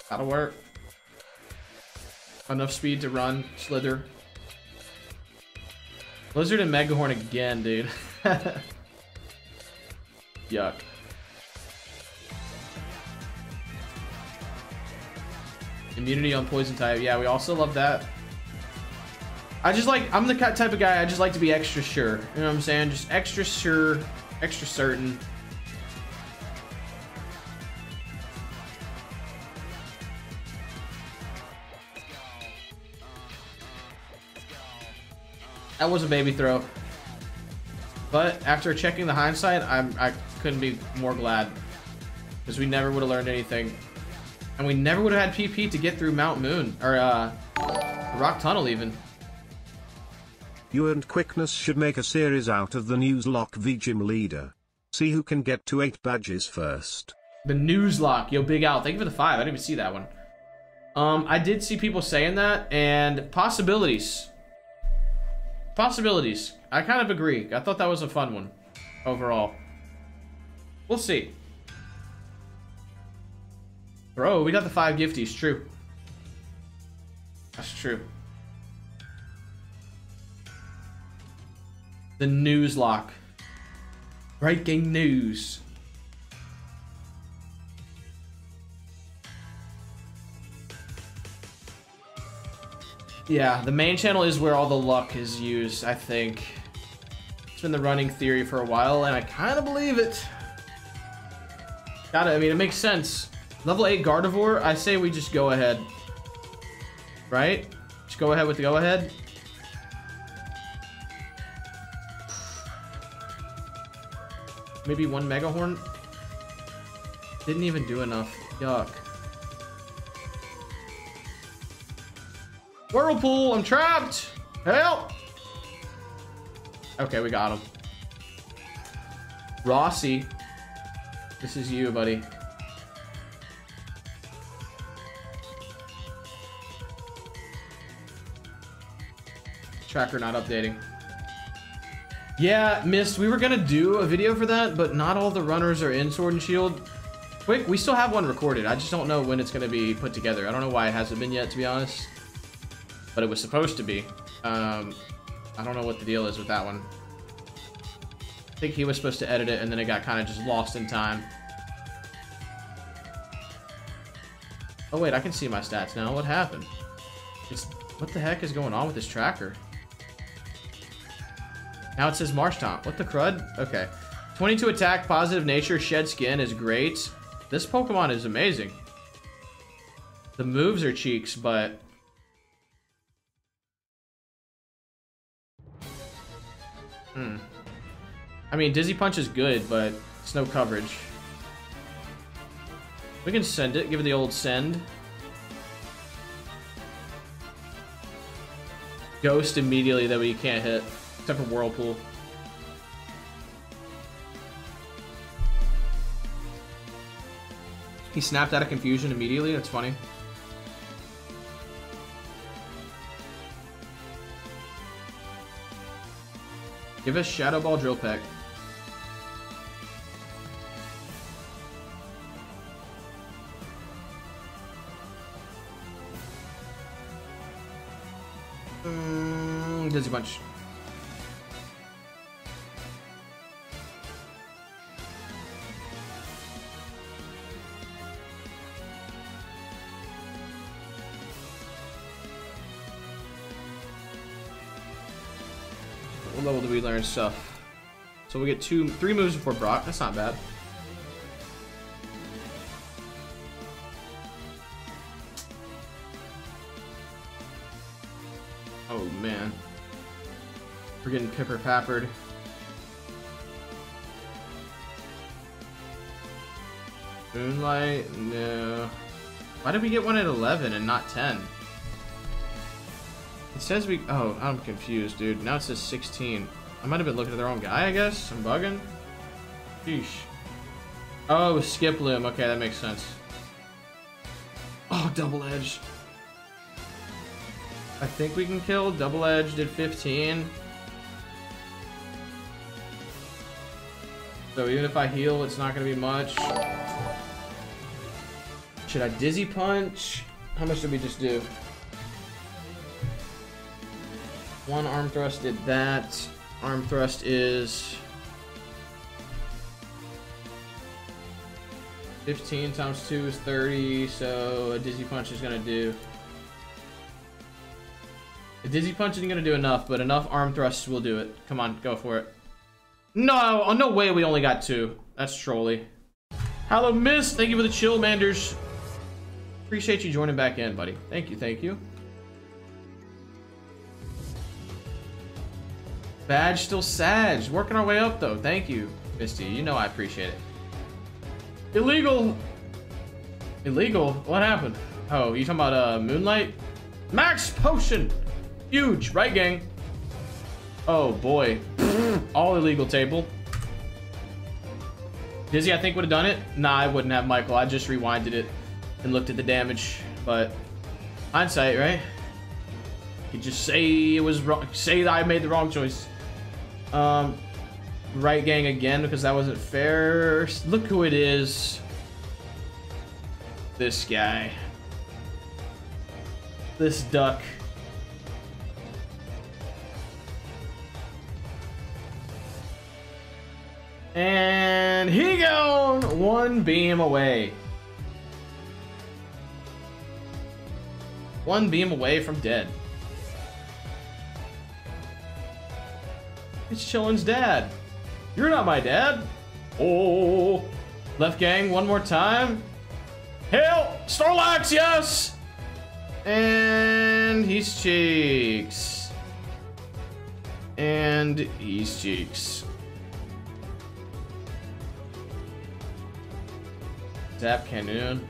That'll work. Enough speed to run, slither. Blizzard and Megahorn again, dude. Yuck. Immunity on poison type. Yeah, we also love that. I just like, I'm the type of guy, I just like to be extra sure. You know what I'm saying? Just extra sure, extra certain. That was a baby throw. But after checking the hindsight, I'm, I couldn't be more glad. Because we never would have learned anything. And we never would have had PP to get through Mount Moon. Or, uh, Rock Tunnel, even. You and Quickness should make a series out of the Nuzlocke V Gym Leader. See who can get to 8 badges first. The Nuzlocke. Yo, Big Al, thank you for the 5. I didn't even see that one. Um, I did see people saying that, and possibilities. Possibilities. I kind of agree. I thought that was a fun one, overall. We'll see. Bro, we got the five gifties. True. That's true. The news lock. Breaking news. Yeah, the main channel is where all the luck is used, I think. It's been the running theory for a while, and I kind of believe it. Got it. I mean, it makes sense. Level 8 Gardevoir, I say we just go ahead. Right? Just go ahead with the go ahead. Maybe one Mega Horn? Didn't even do enough. Yuck. Whirlpool, I'm trapped! Help! Okay, we got him. Rossi. This is you, buddy. Tracker not updating. Yeah, Mist, we were gonna do a video for that, but not all the runners are in Sword and Shield. Quick, we still have one recorded. I just don't know when it's gonna be put together. I don't know why it hasn't been yet, to be honest. But it was supposed to be. Um, I don't know what the deal is with that one. I think he was supposed to edit it, and then it got kind of just lost in time. Oh wait, I can see my stats now. What happened? It's, what the heck is going on with this tracker? Now it says Marsh Marshtomp. What the crud? Okay. 22 attack, positive nature, shed skin is great. This Pokemon is amazing. The moves are cheeks, but... Hmm. I mean, Dizzy Punch is good, but it's no coverage. We can send it, give it the old send. Ghost immediately that we can't hit, except for Whirlpool. He snapped out of confusion immediately, that's funny. Give us Shadow Ball Drill Peck. Mm, Dizzy Punch. Learn stuff? So we get two, three moves before Brock. That's not bad. Oh man, we're getting pipper pappered. Moonlight, no. Why did we get one at 11 and not 10? It says we. Oh, I'm confused, dude. Now it says 16. I might have been looking at the wrong guy, I guess. I'm bugging. Sheesh. Oh, skip loom. Okay, that makes sense. Oh, double edge. I think we can kill. Double edge did 15. So even if I heal, it's not going to be much. Should I dizzy punch? How much did we just do? One arm thrust did that. Arm thrust is 15 times 2 is 30, so a dizzy punch is gonna do. A dizzy punch isn't gonna do enough, but enough arm thrusts will do it. Come on, go for it. No, oh, no way we only got two. That's trolly. Hello, Miss. Thank you for the chill, Manders. Appreciate you joining back in, buddy. Thank you, thank you. Badge still Sag. Working our way up, though. Thank you, Misty. You know I appreciate it. Illegal. Illegal? What happened? Oh, you talking about uh, Moonlight? Max Potion! Huge, right, gang? Oh, boy. All illegal table. Dizzy, I think, would have done it. Nah, I wouldn't have, Michael. I just rewinded it and looked at the damage. But hindsight, right? You just say it was wrong. Say that I made the wrong choice. Um, right gang again because that wasn't fair. Look who it is. This guy. This duck. And he gone one beam away. One beam away from dead. It's Chillin's dad. You're not my dad. Oh. Left gang one more time. Hail! Snorlax, yes! And he's cheeks. And he's cheeks. Zap Cannon.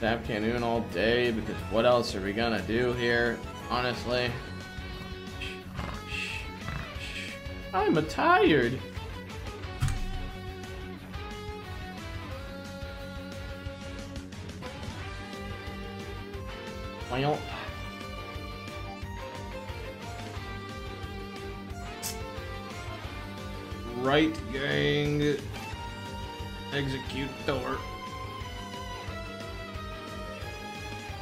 Zap Cannon all day because what else are we gonna do here, honestly? I'm a tired. Well, right gang execute door.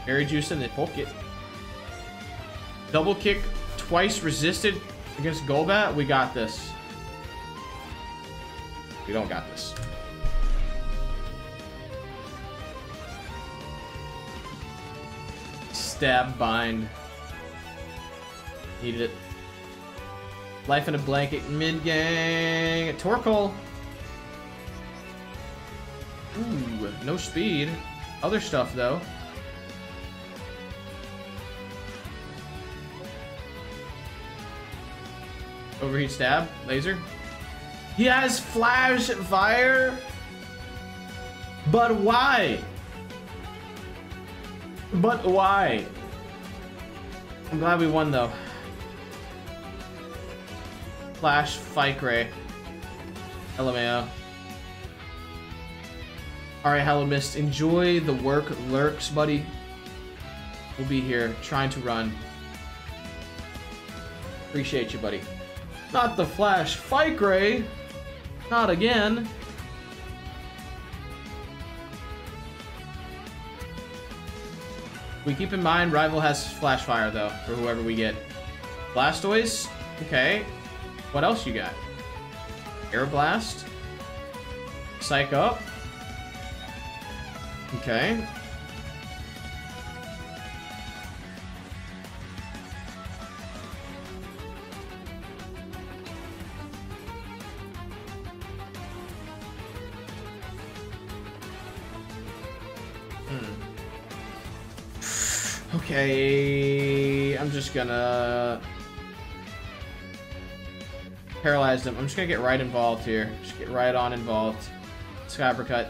Berry juice in the pocket. Double kick twice resisted against Golbat. We got this. We don't got this. Stab bind. Needed it. Life in a blanket mid gang. Torkoal. Ooh, no speed. Other stuff though. Overheat stab, laser. He has flash fire. But why? But why? I'm glad we won though. Flash, Fike Ray. LMAO. Alright, Hello Mist. Enjoy the work lurks, buddy. We'll be here trying to run. Appreciate you, buddy. Not the Flash Fike Ray. Not again. We keep in mind Rival has Flash Fire, though, for whoever we get. Blastoise? Okay. What else you got? Air Blast? Psych Up? Okay. Okay, I'm just gonna paralyze them. I'm just gonna get right involved here. Just get right on involved. Sky Uppercut.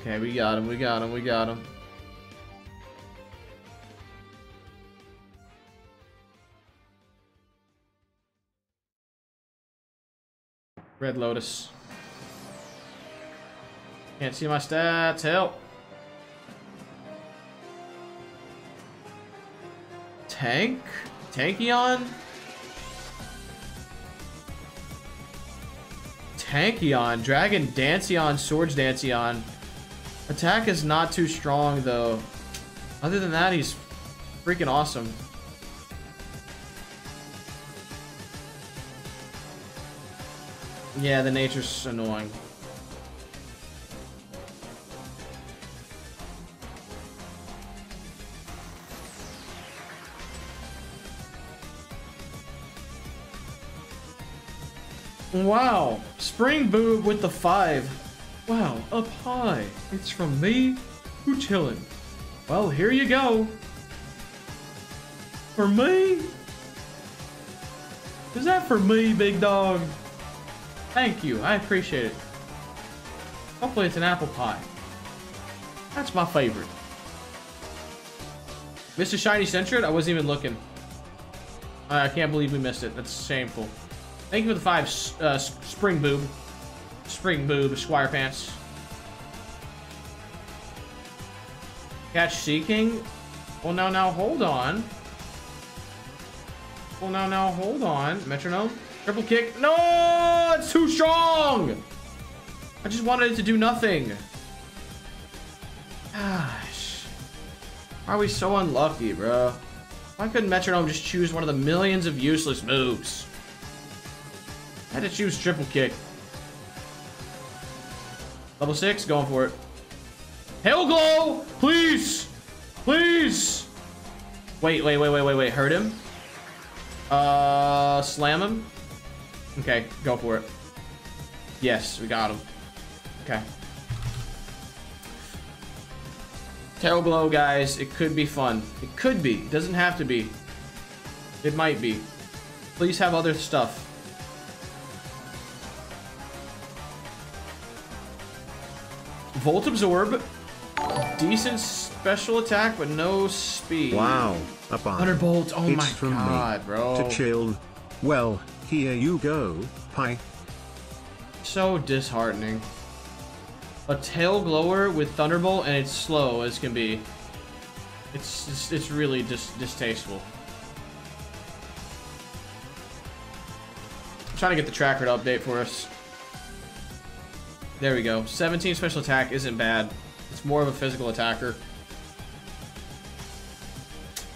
Okay, we got him, we got him, we got him. Red Lotus. Can't see my stats, help. Tank? Tankion? Tankion, Dragon Dancion, Swords Dancion. Attack is not too strong though. Other than that, he's freaking awesome. Yeah, the nature's annoying. Wow, Spring Boob with the five. Wow, up high. It's from me, who chillin'. Well, here you go. For me? Is that for me, big dog? Thank you, I appreciate it. Hopefully it's an apple pie. That's my favorite. Mr. Shiny Sentret? I wasn't even looking. I can't believe we missed it. That's shameful. Thank you for the five uh, spring boob. Spring boob, Squire Pants. Catch Seeking? Well, now, now, hold on. Well, now, now, hold on. Metronome? Triple kick? No! It's too strong! I just wanted it to do nothing. Gosh. Why are we so unlucky, bro? Why couldn't Metronome just choose one of the millions of useless moves? I had to choose triple kick. Level 6, going for it. Hail Glow! Please! Please! Wait, wait, wait, wait, wait, wait. Hurt him. Uh, slam him. Okay, go for it. Yes, we got him. Okay. Tail Glow, guys. It could be fun. It could be. It doesn't have to be. It might be. Please have other stuff. Volt Absorb. Decent special attack, but no speed. Wow, a bar. Thunderbolt. Oh it's my from god, me bro. To chill. Well, here you go, pie. So disheartening. A tail glower with Thunderbolt and it's slow as can be. It's just, it's really dis distasteful. I'm trying to get the tracker to update for us. There we go. 17 special attack isn't bad. It's more of a physical attacker.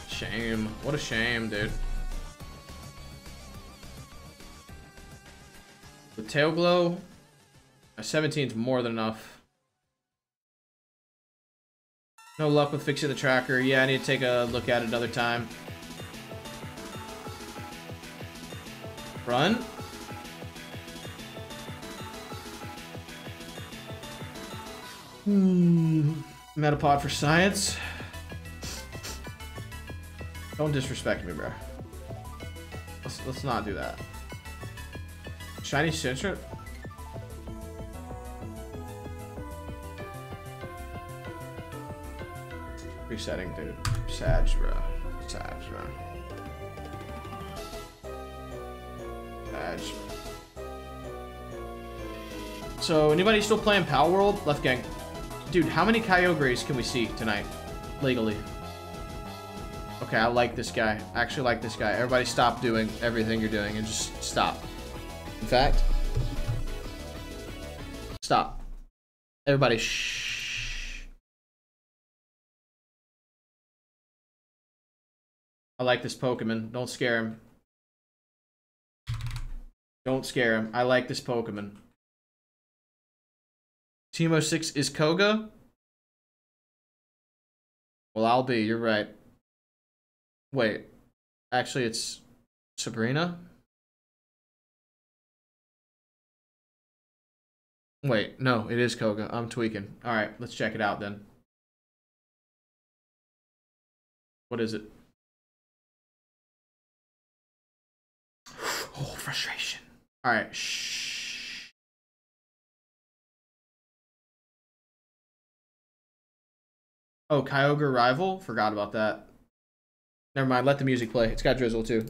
Shame. What a shame, dude. The tail glow. A 17 is more than enough. No luck with fixing the tracker. Yeah, I need to take a look at it another time. Run. Hmm. Metapod for science. Don't disrespect me, bro. Let's let's not do that. Shiny Citrus? Resetting, dude. Sag, bro. Sag, bro. So, anybody still playing Palworld? Left gang. Dude, how many Kyogres can we see tonight? Legally. Okay, I like this guy. I actually like this guy. Everybody stop doing everything you're doing and just stop. In fact, stop. Everybody shh. I like this Pokemon. Don't scare him. Don't scare him. I like this Pokemon. TM06 is Koga? Well, I'll be. You're right. Wait. Actually, it's Sabrina? Wait, no, it is Koga. I'm tweaking. Alright, let's check it out then. What is it? Oh, frustration. Alright, shh. Oh, Kyogre rival? Forgot about that. Never mind, let the music play. It's got Drizzle too.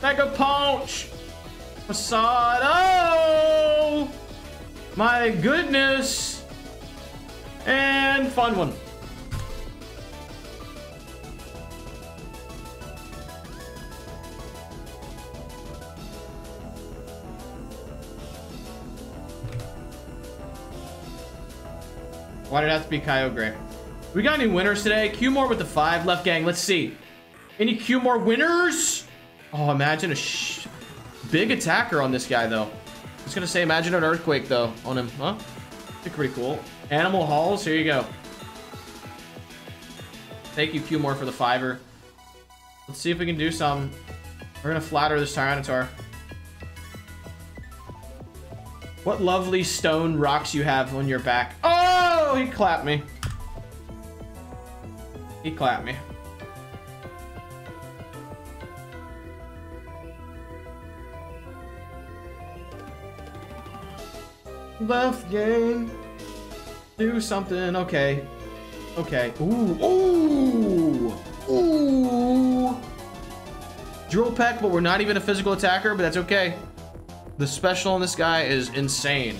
Mega Punch! Facade! Oh! My goodness! And fun one. Why did it have to be Kyogre? We got any winners today? Q-More with the five. Left gang, let's see. Any Q-More winners? Oh, imagine a big attacker on this guy, though. I was gonna say, imagine an earthquake, though, on him. Huh? Be pretty cool. Animal Halls, here you go. Thank you, Q-More, for the fiver. Let's see if we can do some. We're gonna flatter this Tyranitar. What lovely stone rocks you have on your back. Oh, he clapped me. He clapped me. Left game. Do something. Okay. Okay. Ooh. Ooh. Ooh. Drill Peck, but we're not even a physical attacker, but that's okay. The special on this guy is insane.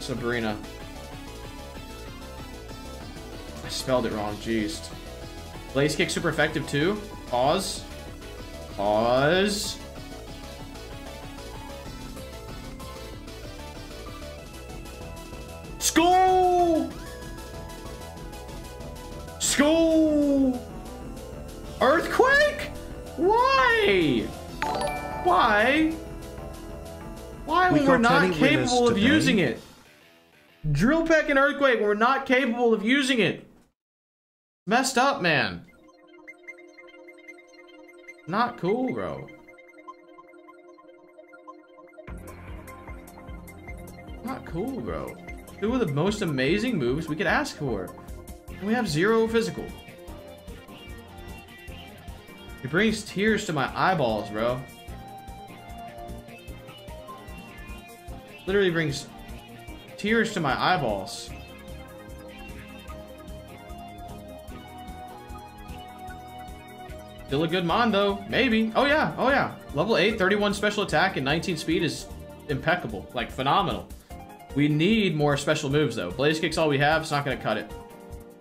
Sabrina. I spelled it wrong, jeez. Blaze Kick super effective too. Pause. Pause. School! School! Earthquake? Why? Why? Why We when we're not capable of today? using it? Drill Peck and Earthquake, we're not capable of using it. Messed up, man. Not cool, bro. Not cool, bro. Two of the most amazing moves we could ask for. We have zero physical. It brings tears to my eyeballs, bro. Literally brings tears to my eyeballs. Still a good mon, though. Maybe. Oh, yeah. Oh, yeah. Level 8, 31 special attack, and 19 speed is impeccable. Like, phenomenal. We need more special moves, though. Blaze Kick's all we have. It's not going to cut it.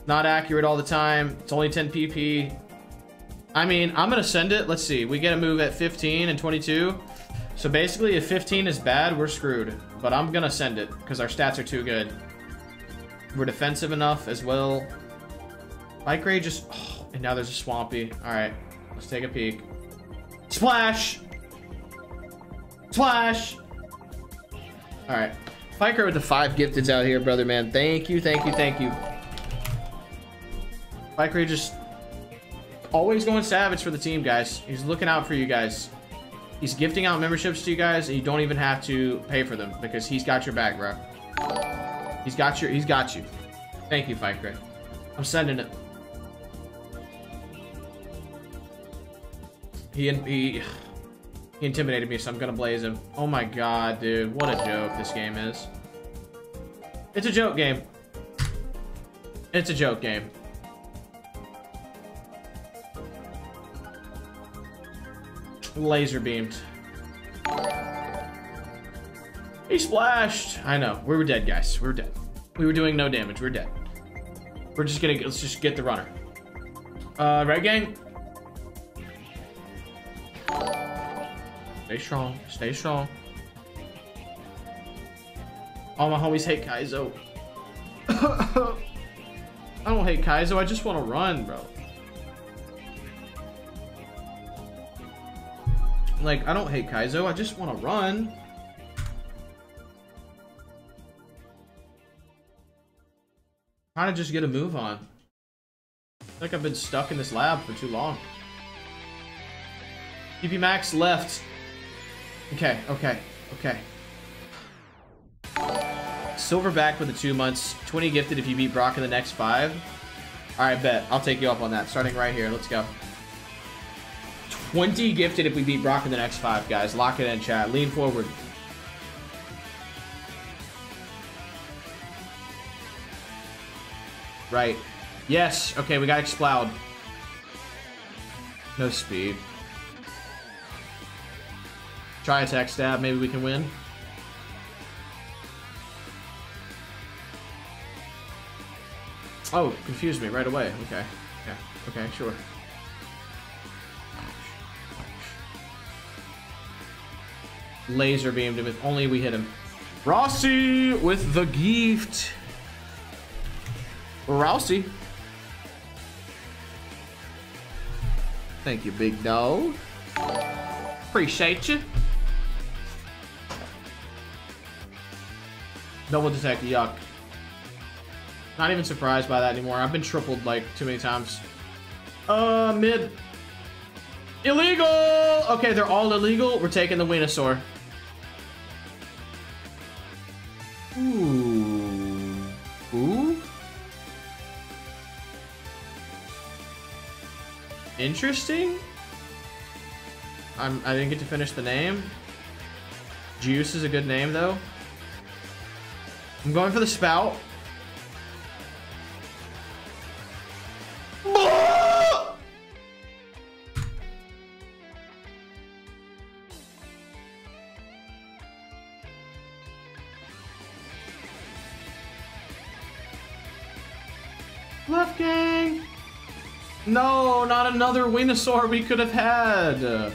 Not accurate all the time. It's only 10 PP. I mean, I'm going to send it. Let's see. We get a move at 15 and 22. So basically, if 15 is bad, we're screwed. But I'm going to send it because our stats are too good. We're defensive enough as well. Bike Ray just... Oh, and now there's a Swampy. All right. Let's take a peek. Splash! Splash! All right. Fiker with the five gifteds out here, brother, man. Thank you, thank you, thank you. Fiker just always going savage for the team, guys. He's looking out for you guys. He's gifting out memberships to you guys, and you don't even have to pay for them because he's got your back, bro. He's got your. He's got you. Thank you, Fiker. I'm sending it. He he he intimidated me, so I'm gonna blaze him. Oh my god, dude. What a joke this game is. It's a joke game. It's a joke game. Laser beamed. He splashed. I know. We were dead, guys. We were dead. We were doing no damage. We are dead. We're just gonna, let's just get the runner. Uh, Red Gang. Stay strong. Stay strong. All my homies hate Kaizo. I don't hate Kaizo. I just want to run, bro. Like, I don't hate Kaizo. I just want to run. Kind of just get a move on. Like I've been stuck in this lab for too long. PP Max left. Okay, okay, okay. Silverback for the two months. 20 gifted if you beat Brock in the next five. Alright, bet. I'll take you up on that. Starting right here. Let's go. 20 gifted if we beat Brock in the next five, guys. Lock it in, chat. Lean forward. Right. Yes. Okay, we got Explode. No speed. Tri Attack stab. Maybe we can win. Oh, confused me right away. Okay. Yeah. Okay, sure. Laser beamed him if only we hit him. Rossi with the gift. Rossi. Thank you, big dog. Appreciate you. Double detect, yuck. Not even surprised by that anymore. I've been tripled like too many times. Uh, mid. Illegal! Okay, they're all illegal. We're taking the Venusaur. Ooh. Ooh? Interesting. I'm, I didn't get to finish the name. Juice is a good name, though. I'm going for the spout. No, not another Venusaur we could have had.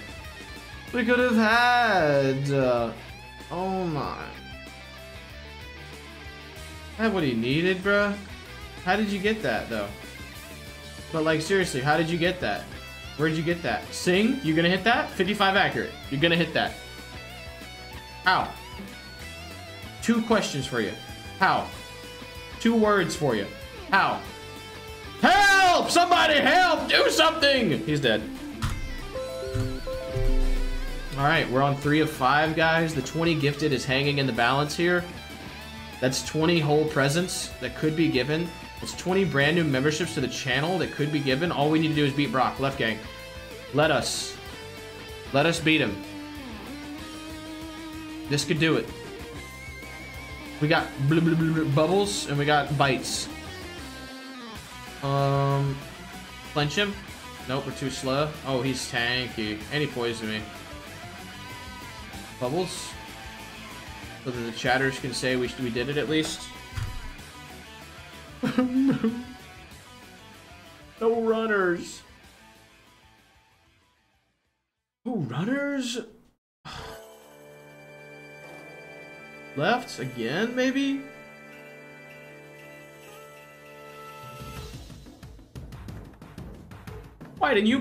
We could have had. Uh, oh my. That's what he needed, bruh. How did you get that, though? But, like, seriously, how did you get that? Where'd you get that? Sing? You gonna hit that? 55 accurate. You're gonna hit that. Ow. Two questions for you. How? Two words for you. How? How? Help! Somebody help! Do something! He's dead. All right, we're on three of five, guys. The 20 gifted is hanging in the balance here. That's 20 whole presents that could be given. It's 20 brand new memberships to the channel that could be given. All we need to do is beat Brock. Left gang. Let us. Let us beat him. This could do it. We got bubbles and we got bites. Um, clench him. Nope, we're too slow. Oh, he's tanky. And he poisoned me. Bubbles. So that the chatters can say we, we did it at least. no runners. Oh, runners? Left again, maybe? Why didn't you?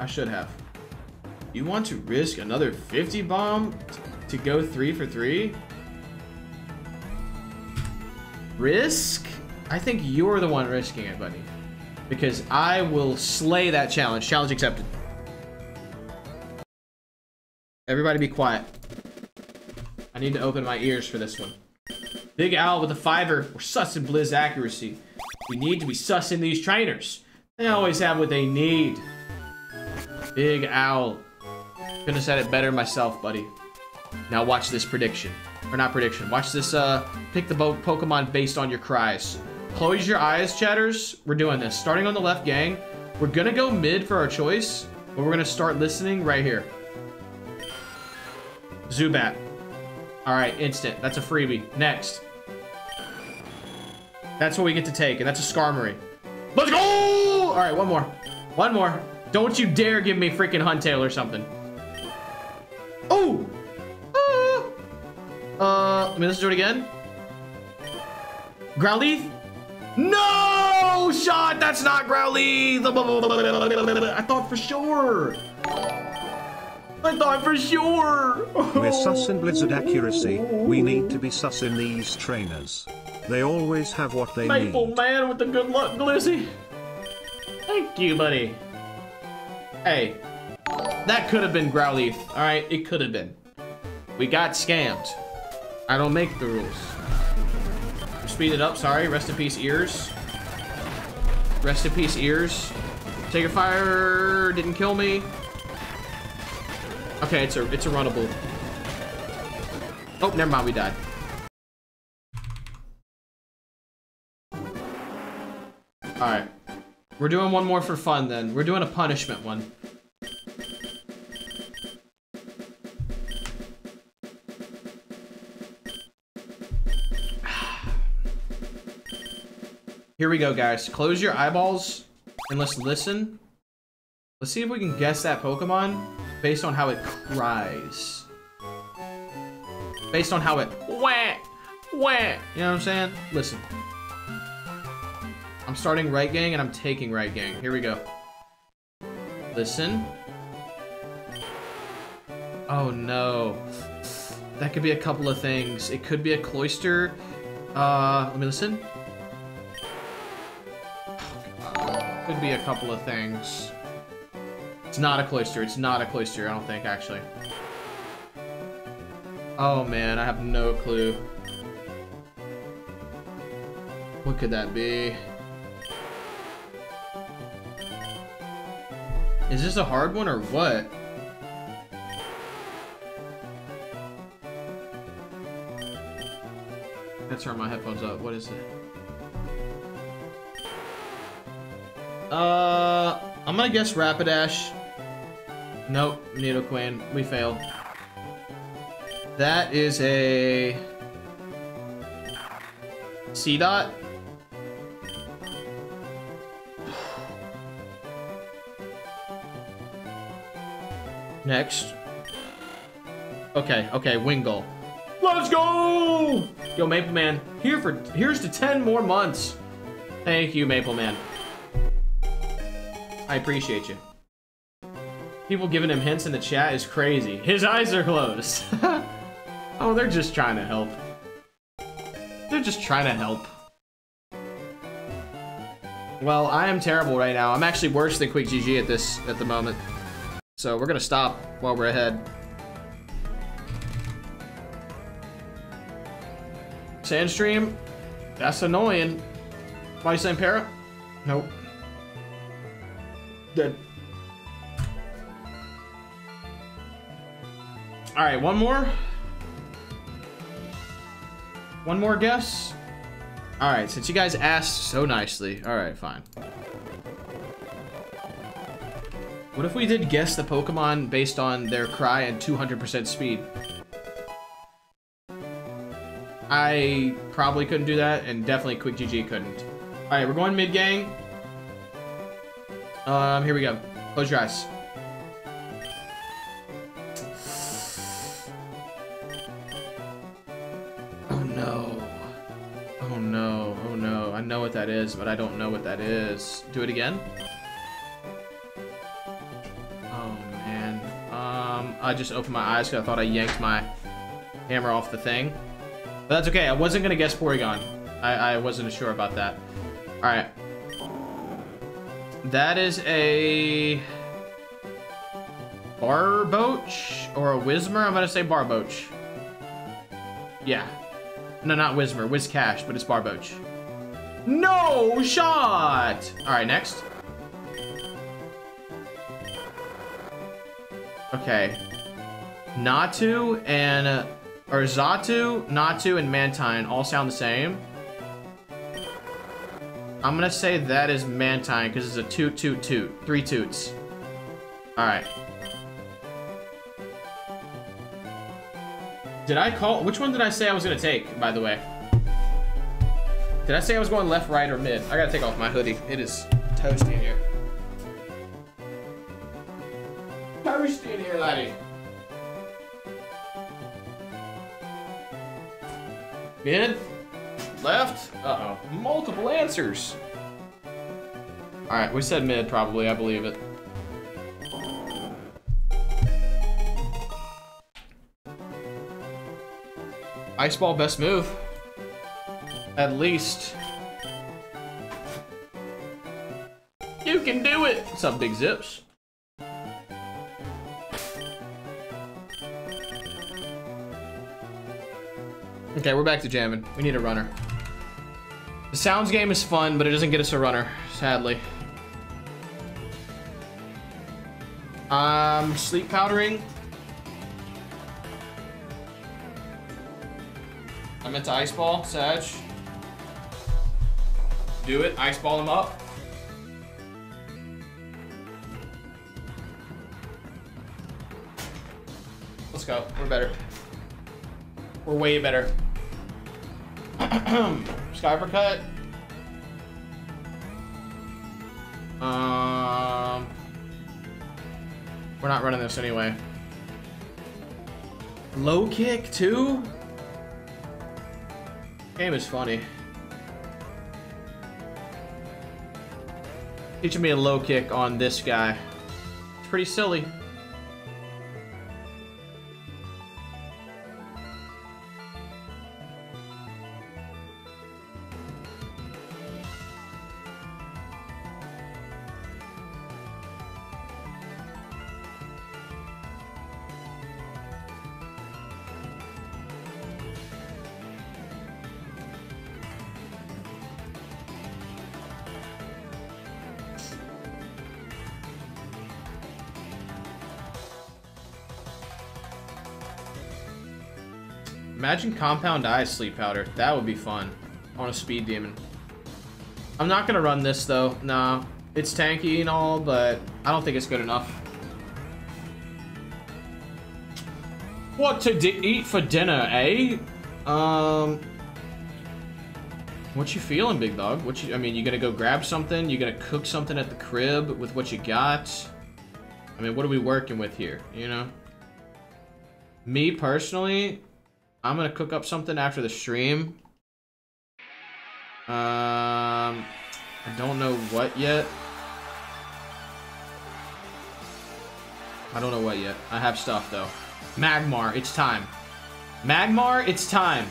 I should have. You want to risk another 50 bomb to go three for three? Risk? I think you're the one risking it, buddy. Because I will slay that challenge. Challenge accepted. Everybody be quiet. I need to open my ears for this one. Big Owl with a fiver. We're sussing Blizz accuracy. We need to be sussing these trainers. They always have what they need. Big Owl. Couldn't have said it better myself, buddy. Now watch this prediction. Or not prediction. Watch this, uh, pick the Pokemon based on your cries. Close your eyes, chatters. We're doing this. Starting on the left, gang. We're gonna go mid for our choice, but we're gonna start listening right here. Zubat. Alright, instant. That's a freebie. Next. That's what we get to take, and that's a Skarmory. Let's go! Alright, one more. One more. Don't you dare give me freaking Huntail or something. Oh! Uh, uh, let me do it again. Growlithe? No! Shot! That's not Growlithe! I thought for sure. I thought for sure. We're sussing Blizzard accuracy. We need to be sussing these trainers. They always have what they Maple need. man with the good luck, Glizzy. Thank you, buddy. Hey, that could have been Growlithe. All right, it could have been. We got scammed. I don't make the rules. Speed it up, sorry. Rest in peace, ears. Rest in peace, ears. Take a fire, didn't kill me. Okay, it's a it's a runnable. Oh, never mind, we died. Alright. We're doing one more for fun then. We're doing a punishment one. Here we go, guys. Close your eyeballs and let's listen. Let's see if we can guess that Pokemon based on how it cries. Based on how it wah, wah. You know what I'm saying? Listen. I'm starting right gang and I'm taking right gang. Here we go. Listen. Oh no. That could be a couple of things. It could be a Cloyster. Uh, let me listen. Could be a couple of things. It's not a Cloyster. It's not a Cloyster, I don't think, actually. Oh man, I have no clue. What could that be? Is this a hard one or what? Let's turn my headphones up. What is it? Uh, I'm gonna guess Rapidash. Nope, Nidoqueen. We failed. That is a... C-Dot? Next. Okay, okay, Wingull. Let's go! Yo, Maple Man, here for here's to 10 more months. Thank you, Maple Man. I appreciate you. People giving him hints in the chat is crazy. His eyes are closed. Oh, they're just trying to help. They're just trying to help. Well, I am terrible right now. I'm actually worse than Quick GG at this at the moment. So we're gonna stop while we're ahead. Sandstream, that's annoying. Saying para? Nope. Dead. All right, one more. One more guess. All right, since you guys asked so nicely. All right, fine. What if we did guess the Pokemon based on their cry and 200% speed? I probably couldn't do that, and definitely Quick GG couldn't. All right, we're going mid gang. Um, here we go. Close your eyes. Know what that is, but I don't know what that is. Do it again. Oh man. Um, I just opened my eyes because I thought I yanked my hammer off the thing. But that's okay. I wasn't gonna guess Porygon. I, I wasn't sure about that. All right. That is a Barboach or a Whismur. I'm gonna say Barboach. Yeah. No, not Whismur. Whiscash, but it's Barboach. No shot! All right, next. Okay. Natu and uh, or Xatu, Natu, and Mantine all sound the same. I'm gonna say that is Mantine because it's a toot toot toot. Three toots. Alright. Did I call which one did I say I was gonna take, by the way? Did I say I was going left, right, or mid? I gotta take off my hoodie. It is toasty in here. Toasty in here, laddie. Mid? Left? Uh-oh. Multiple answers. Alright, we said mid, probably. I believe it. Ice ball, best move. At least. You can do it! What's up, Big Zips? Okay, we're back to jamming. We need a runner. The sounds game is fun, but it doesn't get us a runner, sadly. Um, sleep powdering. I meant to ice ball, Sag. Do it, ice ball him up. Let's go, we're better. We're way better. Skypercut. Um, we're not running this anyway. Low kick too. Game is funny. Teaching me a low kick on this guy. It's pretty silly. Imagine Compound Eye Sleep Powder. That would be fun. On a Speed Demon. I'm not gonna run this though. Nah. It's tanky and all, but I don't think it's good enough. What to eat for dinner, eh? Um... What you feeling, big dog? What you, I mean, you gonna go grab something? You gonna cook something at the crib with what you got? I mean, what are we working with here, you know? Me, personally, I'm gonna cook up something after the stream. Um, I don't know what yet. I don't know what yet. I have stuff though. Magmar, it's time. Magmar, it's time.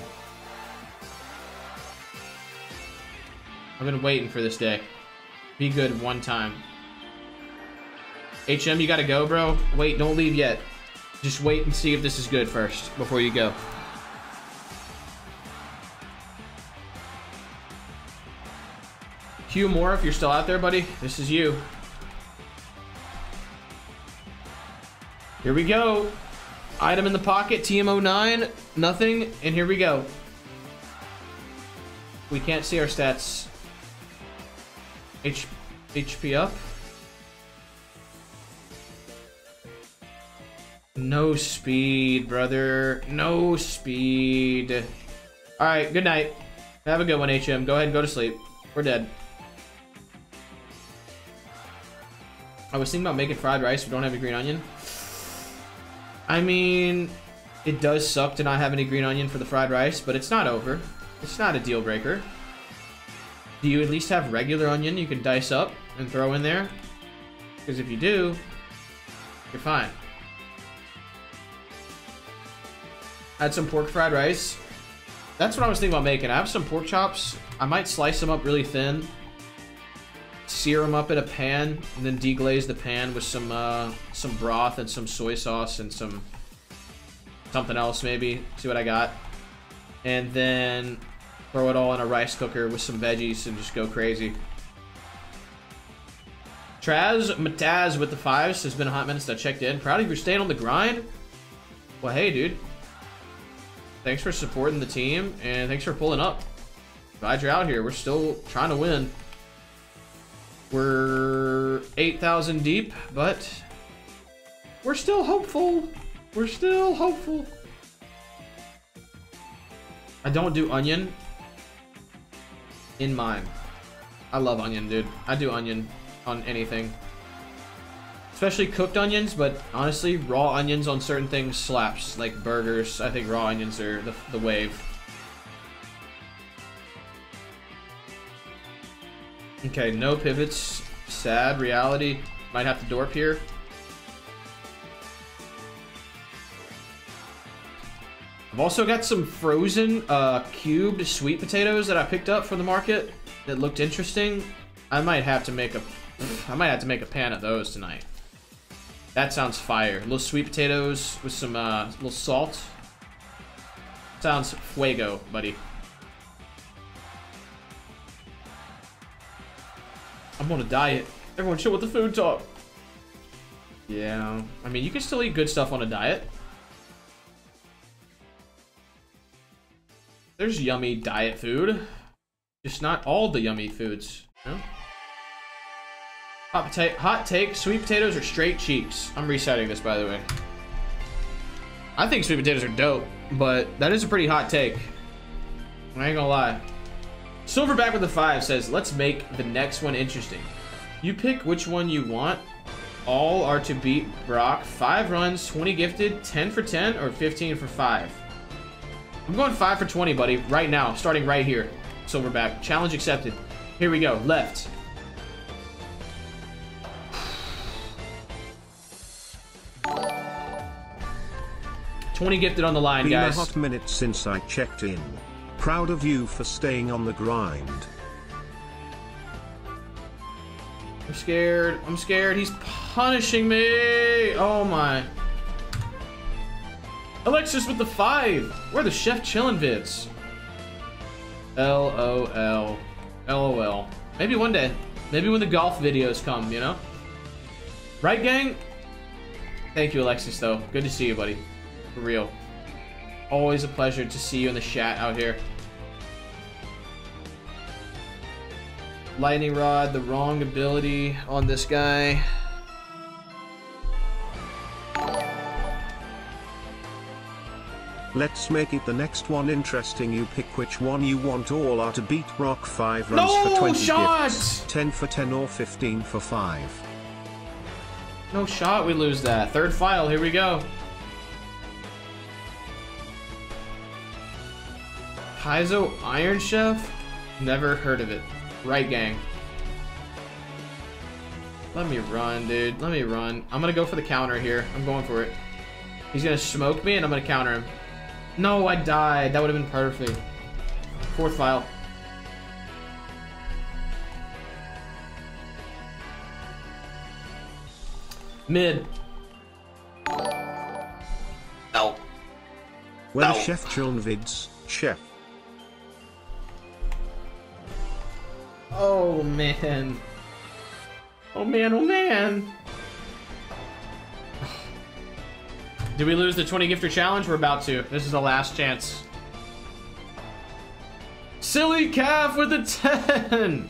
I've been waiting for this day. Be good one time. HM, you gotta go, bro. Wait, don't leave yet. Just wait and see if this is good first before you go. Hugh Moore, if you're still out there, buddy, this is you. Here we go. Item in the pocket, TM09, nothing, and here we go. We can't see our stats. H HP up. No speed, brother. No speed. Alright, good night. Have a good one, HM. Go ahead and go to sleep. We're dead. I was thinking about making fried rice. We don't have a green onion. I mean, it does suck to not have any green onion for the fried rice, but it's not over. It's not a deal breaker. Do you at least have regular onion you can dice up and throw in there? Because if you do, you're fine. Add some pork fried rice. That's what I was thinking about making. I have some pork chops. I might slice them up really thin sear them up in a pan, and then deglaze the pan with some uh, some broth and some soy sauce and some something else maybe. See what I got. And then throw it all in a rice cooker with some veggies and just go crazy. Traz Mataz with the fives has been a hot minute since I checked in. Proud of you staying on the grind. Well, hey, dude. Thanks for supporting the team, and thanks for pulling up. Glad you're out here. We're still trying to win. We're 8,000 deep, but we're still hopeful. We're still hopeful. I don't do onion in mine. I love onion, dude. I do onion on anything. Especially cooked onions, but honestly, raw onions on certain things slaps. Like burgers, I think raw onions are the, the wave. Okay, no pivots. Sad reality. Might have to dorp here. I've also got some frozen uh, cubed sweet potatoes that I picked up from the market that looked interesting. I might have to make a, I might have to make a pan of those tonight. That sounds fire. Little sweet potatoes with some uh, little salt. Sounds fuego, buddy. I'm on a diet. Everyone chill with the food talk. Yeah, I mean, you can still eat good stuff on a diet. There's yummy diet food. Just not all the yummy foods. Hot, potato, hot take, sweet potatoes are straight cheeks. I'm resetting this, by the way. I think sweet potatoes are dope, but that is a pretty hot take. I ain't gonna lie. Silverback with the five says, let's make the next one interesting. You pick which one you want. All are to beat Brock. Five runs, 20 gifted, 10 for 10, or 15 for five. I'm going five for 20, buddy, right now, starting right here. Silverback, challenge accepted. Here we go, left. Twenty gifted on the line, Been guys. a hot minute since I checked in. Proud of you for staying on the grind. I'm scared. I'm scared. He's punishing me. Oh my. Alexis with the five. Where the chef chillin' vids? LOL. LOL. Maybe one day. Maybe when the golf videos come, you know? Right, gang? Thank you, Alexis, though. Good to see you, buddy. For real. Always a pleasure to see you in the chat out here. Lightning Rod, the wrong ability on this guy. Let's make it the next one interesting. You pick which one you want. All are to beat Brock 5 runs No for 20 shot! gifts. 10 for 10 or 15 for 5. No shot we lose that. Third file, here we go. Paizo Iron Chef? Never heard of it. Right, gang. Let me run, dude. Let me run. I'm gonna go for the counter here. I'm going for it. He's gonna smoke me, and I'm gonna counter him. No, I died. That would have been perfect. Fourth file. Mid. No. Well, No. Chef Chilln vids, Chef. Oh man. Oh man, oh man. Did we lose the 20 gifter challenge? We're about to. This is the last chance. Silly calf with a 10.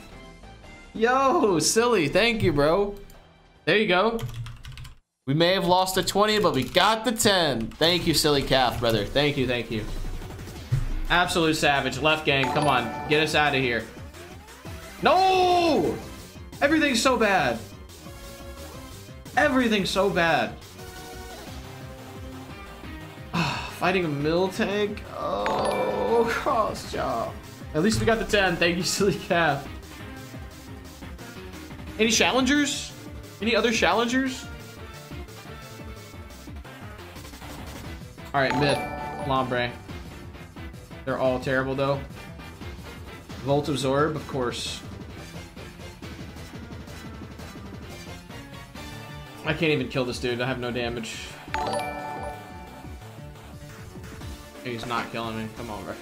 Yo, silly. Thank you, bro. There you go. We may have lost the 20, but we got the 10. Thank you, silly calf, brother. Thank you, thank you. Absolute savage. Left gang, come on. Get us out of here. No! Everything's so bad. Everything's so bad. Ah, Fighting a Miltank? Oh, Cross Chop. At least we got the 10. Thank you, silly calf. Any challengers? Any other challengers? Alright, mid. Lombre. They're all terrible, though. Volt Absorb, of course. I can't even kill this dude. I have no damage. He's not killing me. Come on, bro.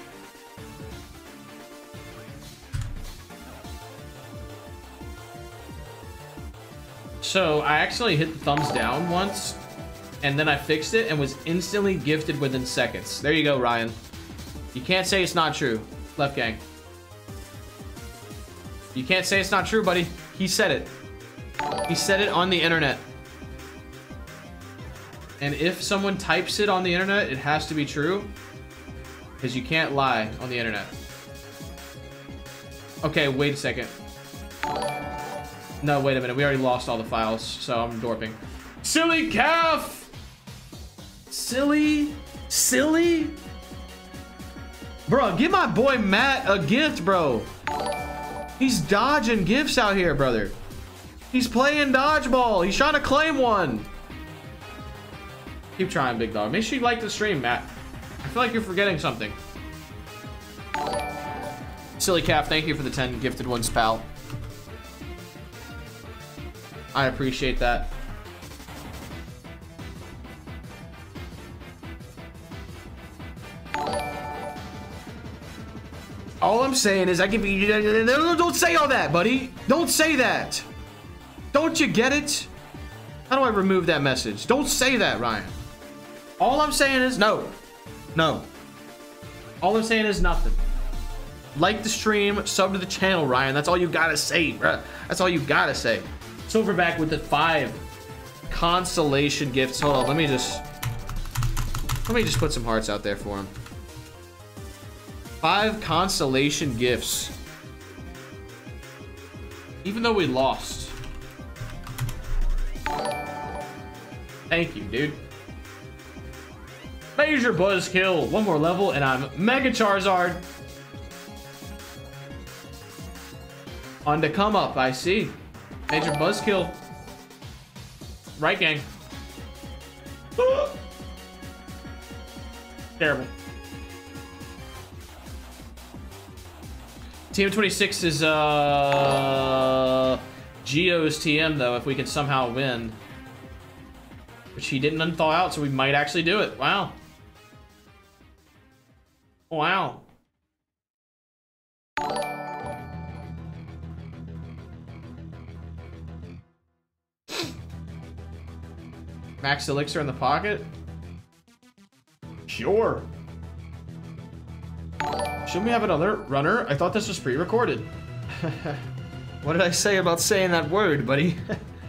So, I actually hit the thumbs down once, and then I fixed it and was instantly gifted within seconds. There you go, Ryan. You can't say it's not true. Left gang. You can't say it's not true, buddy. He said it. He said it on the internet. And if someone types it on the internet, it has to be true. Because you can't lie on the internet. Okay, wait a second. No, wait a minute. We already lost all the files, so I'm dorping. Silly calf! Silly? Silly? Bro, give my boy Matt a gift, bro. He's dodging gifts out here, brother. He's playing dodgeball. He's trying to claim one. Keep trying, big dog. Make sure you like the stream, Matt. I feel like you're forgetting something. Silly Calf, thank you for the 10 gifted ones, pal. I appreciate that. All I'm saying is I can be... Don't say all that, buddy. Don't say that. Don't you get it? How do I remove that message? Don't say that, Ryan. All I'm saying is no. No. All I'm saying is nothing. Like the stream, sub to the channel, Ryan. That's all you gotta say, bruh. That's all you gotta say. Silverback with the five constellation gifts. Hold on, let me just... Let me just put some hearts out there for him. Five constellation gifts. Even though we lost. Thank you, dude. Major Buzzkill. One more level, and I'm Mega Charizard. On the come up, I see. Major Buzzkill. Right, gang. Terrible. TM26 is, uh... Geo's TM, though, if we can somehow win. Which he didn't unthaw out, so we might actually do it. Wow. Wow. Max Elixir in the pocket? Sure. Shouldn't we have another runner? I thought this was pre-recorded. what did I say about saying that word, buddy?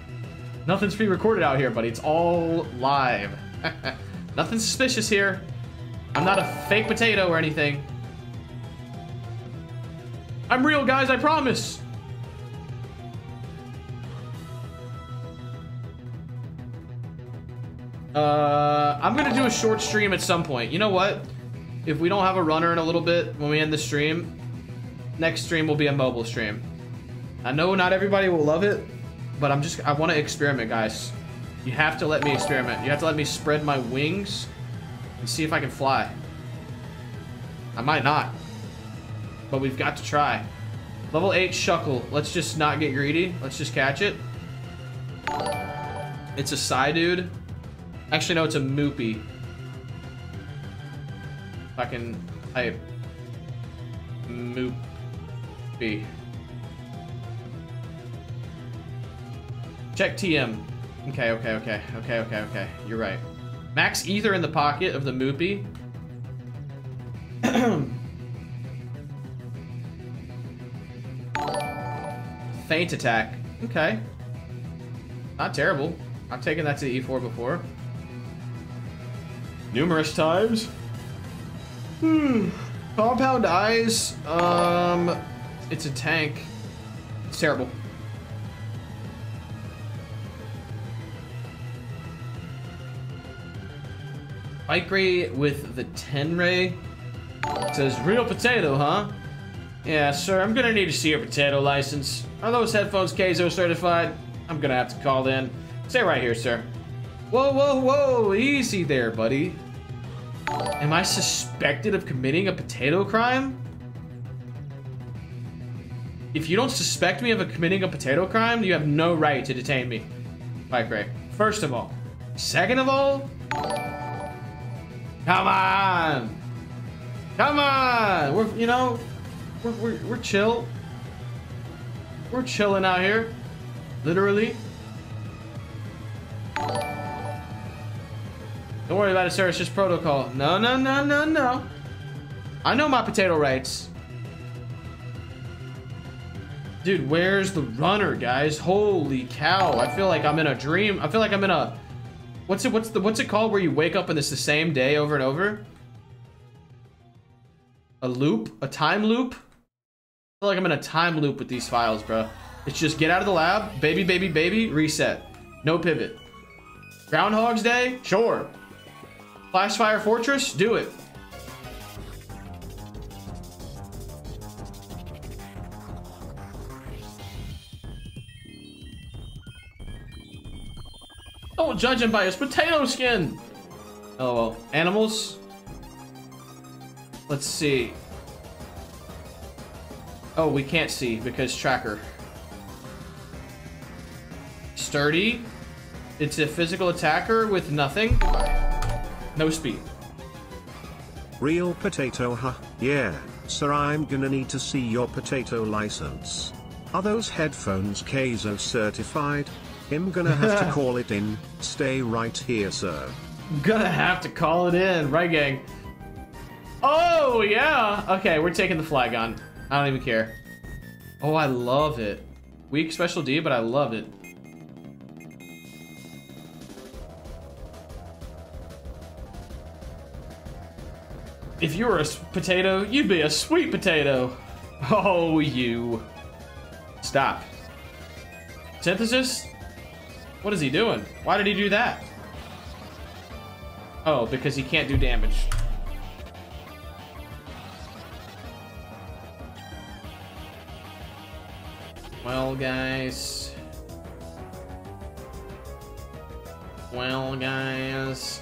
Nothing's pre-recorded out here, buddy. It's all live. Nothing suspicious here. I'm not a fake potato or anything. I'm real, guys, I promise. Uh, I'm gonna do a short stream at some point. You know what? If we don't have a runner in a little bit when we end the stream, next stream will be a mobile stream. I know not everybody will love it, but I'm just, I want to experiment, guys. You have to let me experiment. You have to let me spread my wings and see if I can fly. I might not. But we've got to try. Level 8 Shuckle. Let's just not get greedy. Let's just catch it. It's a Psydude. Actually, no, it's a Moopy. Fucking type. Moopy. Check TM. Okay, okay, okay, okay, okay, okay. You're right. Max Ether in the pocket of the Moopy. Faint attack. Okay. Not terrible. I've taken that to the E4 before. Numerous times. Hmm. Compound Eyes. Um, it's a tank. It's terrible. Bike Ray with the Tenray. Says, real potato, huh? Yeah, sir, I'm gonna need to see your potato license. Are those headphones Kaizo certified? I'm gonna have to call in. Stay right here, sir. Whoa, whoa, whoa, easy there, buddy. Am I suspected of committing a potato crime? If you don't suspect me of committing a potato crime, you have no right to detain me. Bike Ray. First of all. Second of all, Come on! Come on! We're, you know, we're, we're, we're chill. We're chilling out here. Literally. Don't worry about it, sir. It's just protocol. No, no, no, no, no. I know my potato rights. Dude, where's the runner, guys? Holy cow. I feel like I'm in a dream. I feel like I'm in a What's it? What's the? What's it called? Where you wake up and it's the same day over and over? A loop? A time loop? I feel like I'm in a time loop with these files, bro. It's just get out of the lab, baby, baby, baby, reset. No pivot. Groundhog's Day? Sure. Flashfire Forretress? Do it. Don't judge him by his potato skin. Oh well. Animals. Let's see. Oh, we can't see because tracker. Sturdy. It's a physical attacker with nothing. No speed. Real potato, huh? Yeah, sir, I'm gonna need to see your potato license. Are those headphones Kaizo certified? I'm gonna have to call it in. Stay right here, sir. Gonna have to call it in, right, gang? Oh, yeah. Okay, we're taking the flag on. I don't even care. Oh, I love it. Weak special D, but I love it. If you were a potato, you'd be a sweet potato. Oh, you. Stop. Synthesis? What is he doing? Why did he do that? Oh, because he can't do damage. Well, guys. Well, guys.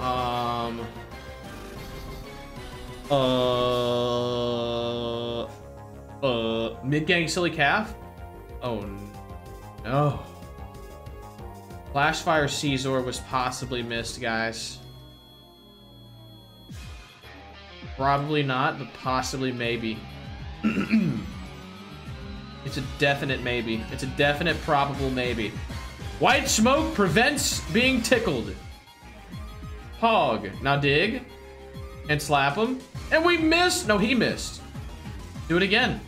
Um. Uh. Uh. Mid gang silly calf? Oh no. Flashfire Caesar was possibly missed, guys. Probably not, but possibly maybe. it's a definite maybe. It's a definite probable maybe. White smoke prevents being tickled. Hog. Now dig. And slap him. And we missed. No, he missed. Do it again.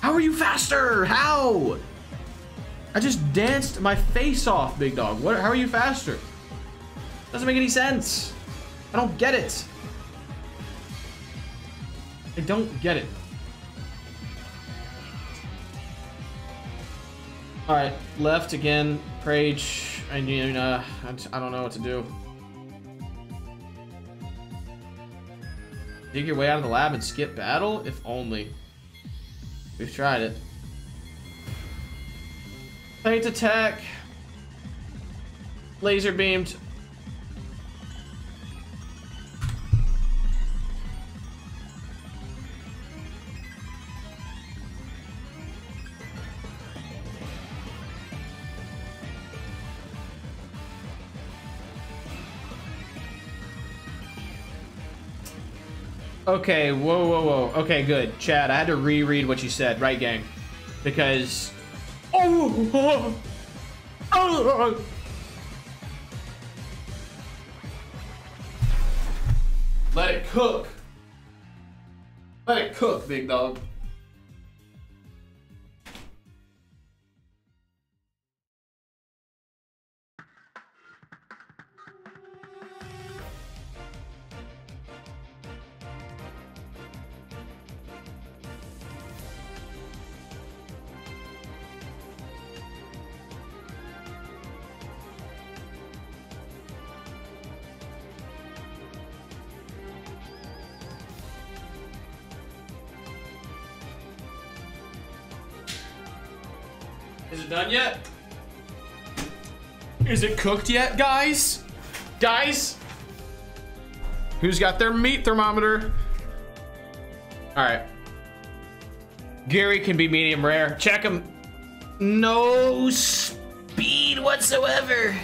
How are you faster? How? I just danced my face off, big dog. What? How are you faster? Doesn't make any sense. I don't get it. I don't get it. All right, left again. Prage. I mean, uh, I don't know what to do. Dig your way out of the lab and skip battle? If only. We've tried it. Faint attack. Laser beamed. Okay, whoa, whoa, whoa. Okay, good. Chad, I had to reread what you said, right, gang? Because let it cook. Let it cook, big dog. Is it cooked yet, guys? Guys? Who's got their meat thermometer? All right. Gary can be medium rare. Check him. No speed whatsoever.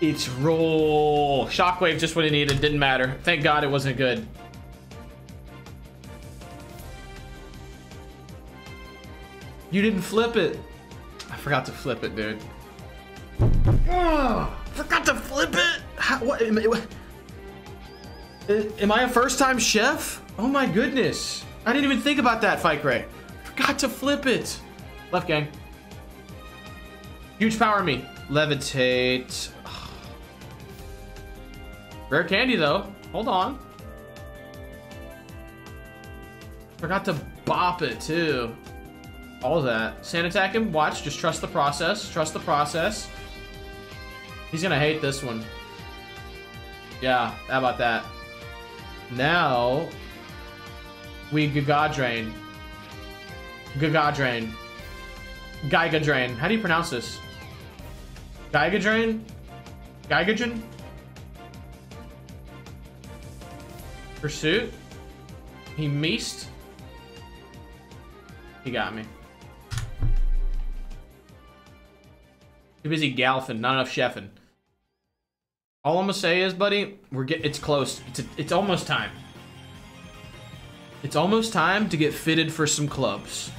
It's roll. Shockwave just what it needed. Didn't matter. Thank God it wasn't good. You didn't flip it. I forgot to flip it, dude. Oh, forgot to flip it. How, what, am, what, uh, am I a first-time chef? Oh my goodness. I didn't even think about that, Fight Gray. Forgot to flip it. Left gang. Huge power me. Levitate. Rare candy though. Hold on. Forgot to bop it too. All that. Sand attack him. Watch. Just trust the process. Trust the process. He's gonna hate this one. Yeah, how about that? Now, we Gaga Drain. Gaga Drain. Geiga Drain. How do you pronounce this? Geiga Drain? Geiga Drain? Pursuit. He meased. He got me. Too busy galfing, not enough chefing. All I'm gonna say is, buddy, we're get it's close. It's a, it's almost time. It's almost time to get fitted for some clubs.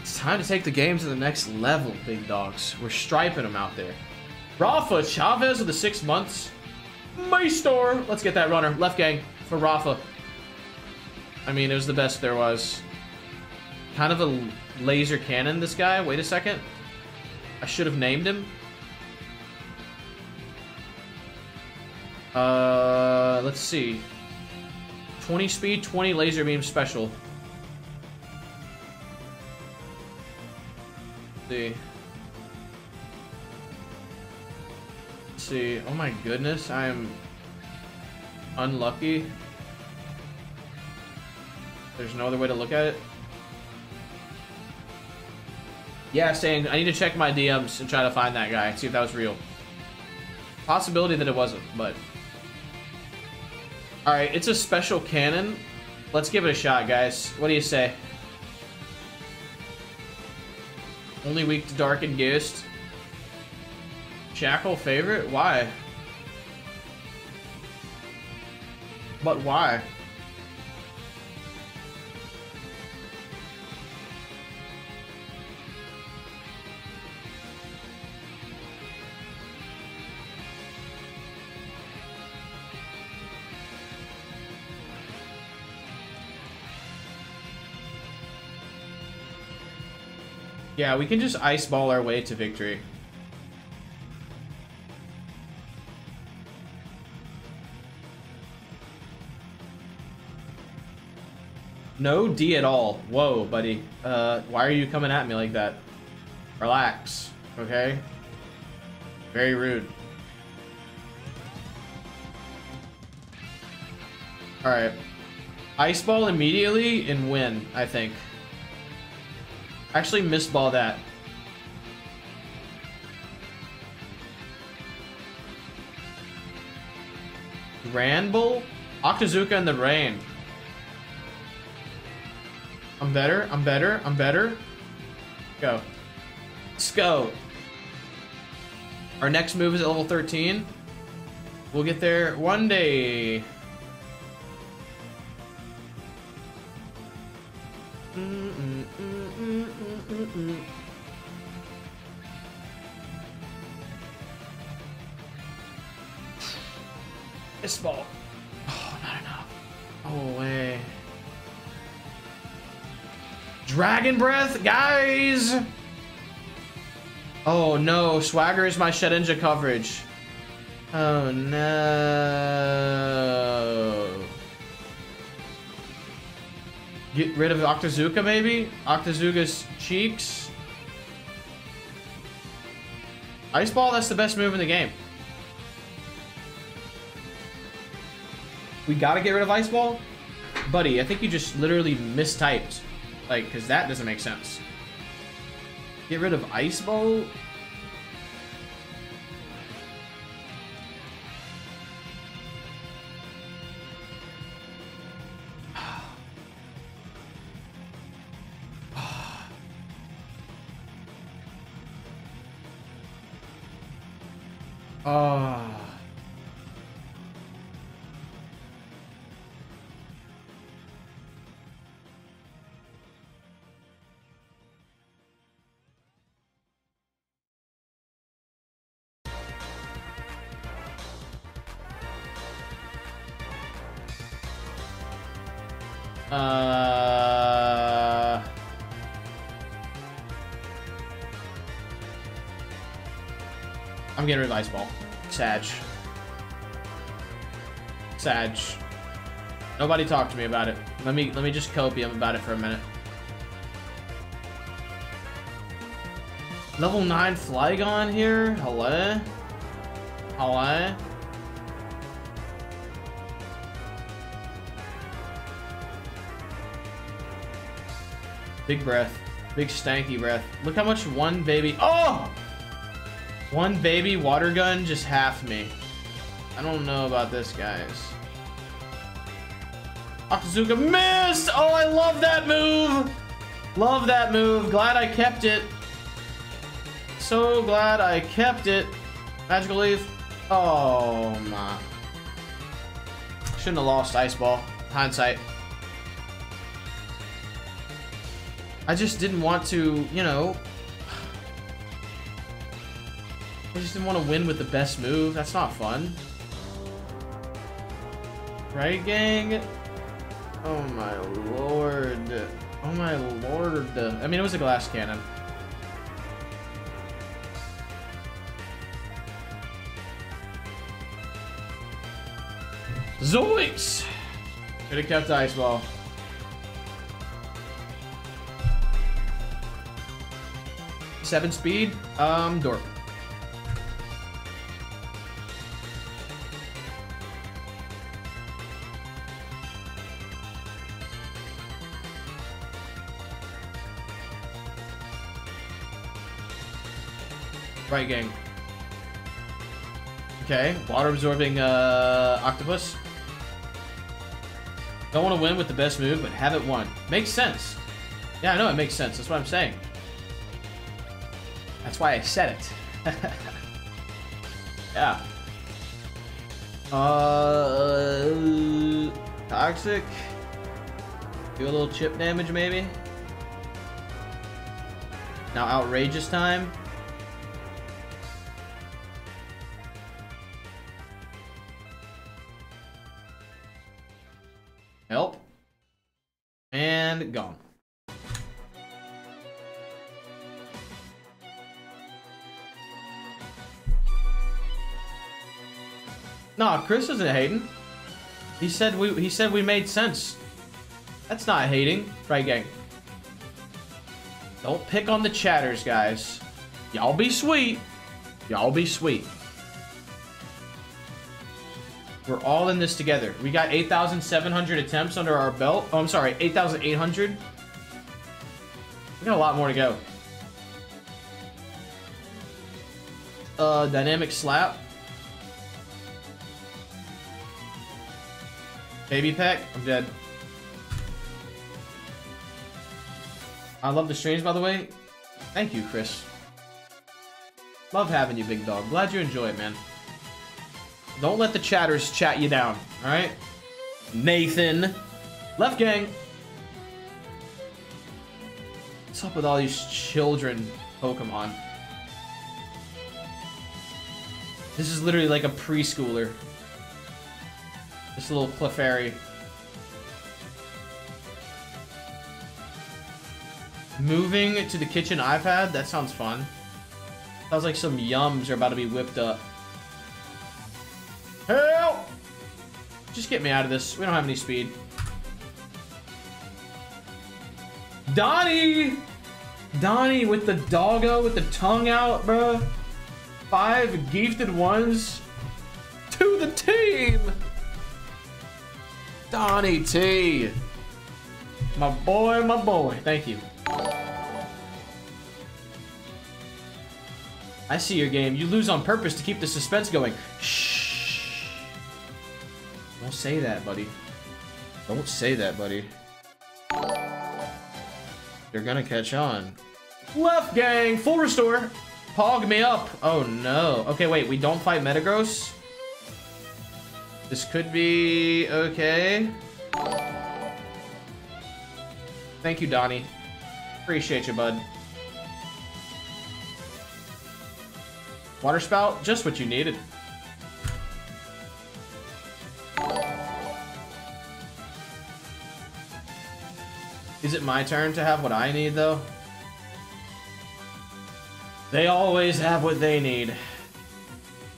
It's time to take the game to the next level, big dogs. We're striping them out there. Rafa Chavez with the six months. Maestor. Let's get that runner. Left gang for Rafa. I mean, it was the best there was. Kind of a laser cannon, this guy. Wait a second. I should have named him. Uh, let's see. 20 speed, 20 laser beam special. Let's see. See. Oh my goodness, I am unlucky. There's no other way to look at it. Yeah, saying I need to check my DMs and try to find that guy, see if that was real. Possibility that it wasn't, but. Alright, it's a special cannon. Let's give it a shot, guys. What do you say? Only weak to Dark and Ghost. Shuckle favorite? Why? But why? Yeah, we can just ice ball our way to victory. No D at all. Whoa, buddy. Uh, why are you coming at me like that? Relax, okay? Very rude. Alright. Ice ball immediately and win, I think. Actually, miss ball that. Granbull? Octazooka in the rain. I'm better. I'm better. I'm better. Go. Let's go. Our next move is at level 13. We'll get there one day. Mm -mm -mm This ball. Oh, not enough. Oh, way. Dragon Breath, guys! Oh no, Swagger is my Shedinja coverage. Oh no. Get rid of Octazooka maybe? Octazooka's cheeks? Ice Ball, that's the best move in the game. We gotta get rid of Ice Ball? Buddy, I think you just literally mistyped. Like, because that doesn't make sense. Get rid of Ice Ball? Of Ice Ball. Sag. Sag. Nobody talk to me about it. Let me let me just copium about it for a minute. Level 9 Flygon here? Hello? Hello? Big breath. Big stanky breath. Look how much one baby... Oh! One baby water gun just half me. I don't know about this, guys. Octazooka missed! Oh, I love that move! Love that move. Glad I kept it. So glad I kept it. Magical Leaf. Oh, my. Shouldn't have lost Ice Ball. Hindsight. I just didn't want to, you know... I just didn't want to win with the best move. That's not fun. Right, gang? Oh my lord. Oh my lord. I mean, it was a glass cannon. Zoinks! Could have kept Ice Ball. Seven speed, um, Dorp. Gang. Okay, water absorbing uh, octopus. Don't want to win with the best move, but have it won. Makes sense. Yeah, I know it makes sense. That's what I'm saying. That's why I said it. yeah. Uh, toxic. Do a little chip damage, maybe. Now outrageous time. Chris isn't hating. He said we he said we made sense. That's not hating, right gang? Don't pick on the chatters, guys. Y'all be sweet. Y'all be sweet. We're all in this together. We got 8,700 attempts under our belt. Oh, I'm sorry, 8,800. We got a lot more to go. Uh, dynamic slap. Baby peck. I'm dead. I love the streams, by the way. Thank you, Chris. Love having you, big dog. Glad you enjoy it, man. Don't let the chatters chat you down, alright? Nathan. Left gang. What's up with all these children Pokemon? This is literally like a preschooler. This little Clefairy. Moving to the kitchen iPad? That sounds fun. Sounds like some yums are about to be whipped up. Help! Just get me out of this. We don't have any speed. Donnie! Donnie with the doggo with the tongue out, bruh. Five gifted ones to the team. Donnie T. My boy, my boy. Thank you. I see your game. You lose on purpose to keep the suspense going. Shh. Don't say that, buddy. Don't say that, buddy. You're gonna catch on. Left gang, full restore. Pog me up. Oh no. Okay, wait, we don't fight Metagross? This could be okay. Thank you, Donnie. Appreciate you, bud. Water spout, just what you needed. Is it my turn to have what I need, though? They always have what they need.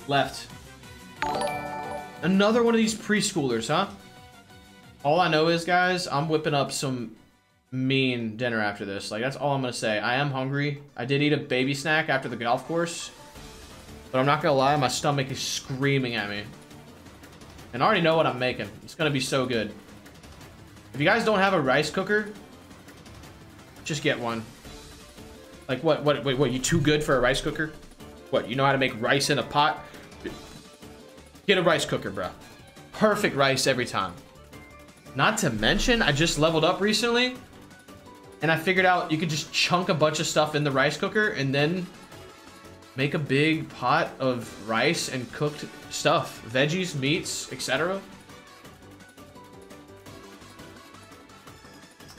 Left. Another one of these preschoolers, huh? All I know is, guys, I'm whipping up some mean dinner after this. Like, that's all I'm gonna say. I am hungry. I did eat a baby snack after the golf course. But I'm not gonna lie, my stomach is screaming at me. And I already know what I'm making. It's gonna be so good. If you guys don't have a rice cooker, just get one. Like what? What? Wait, what? You too good for a rice cooker? What? You know how to make rice in a pot? Get a rice cooker, bro. Perfect rice every time. Not to mention, I just leveled up recently, and I figured out you could just chunk a bunch of stuff in the rice cooker and then make a big pot of rice and cooked stuff, veggies, meats, etc.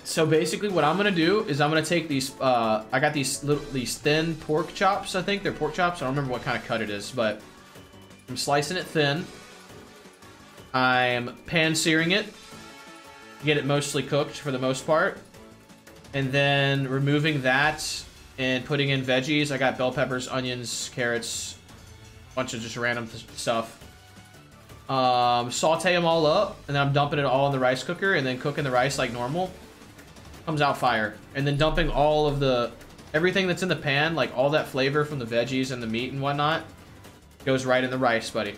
So basically what I'm gonna do is I'm gonna take these, uh, I got these little, these thin pork chops, I think. They're pork chops. I don't remember what kind of cut it is, but I'm slicing it thin. I'm pan searing it. Get it mostly cooked for the most part. And then removing that and putting in veggies. I got bell peppers, onions, carrots, a bunch of just random stuff. Um, saute them all up, and then I'm dumping it all in the rice cooker, and then cooking the rice like normal comes out fire. And then dumping all of the, everything that's in the pan, like all that flavor from the veggies and the meat and whatnot, goes right in the rice, buddy.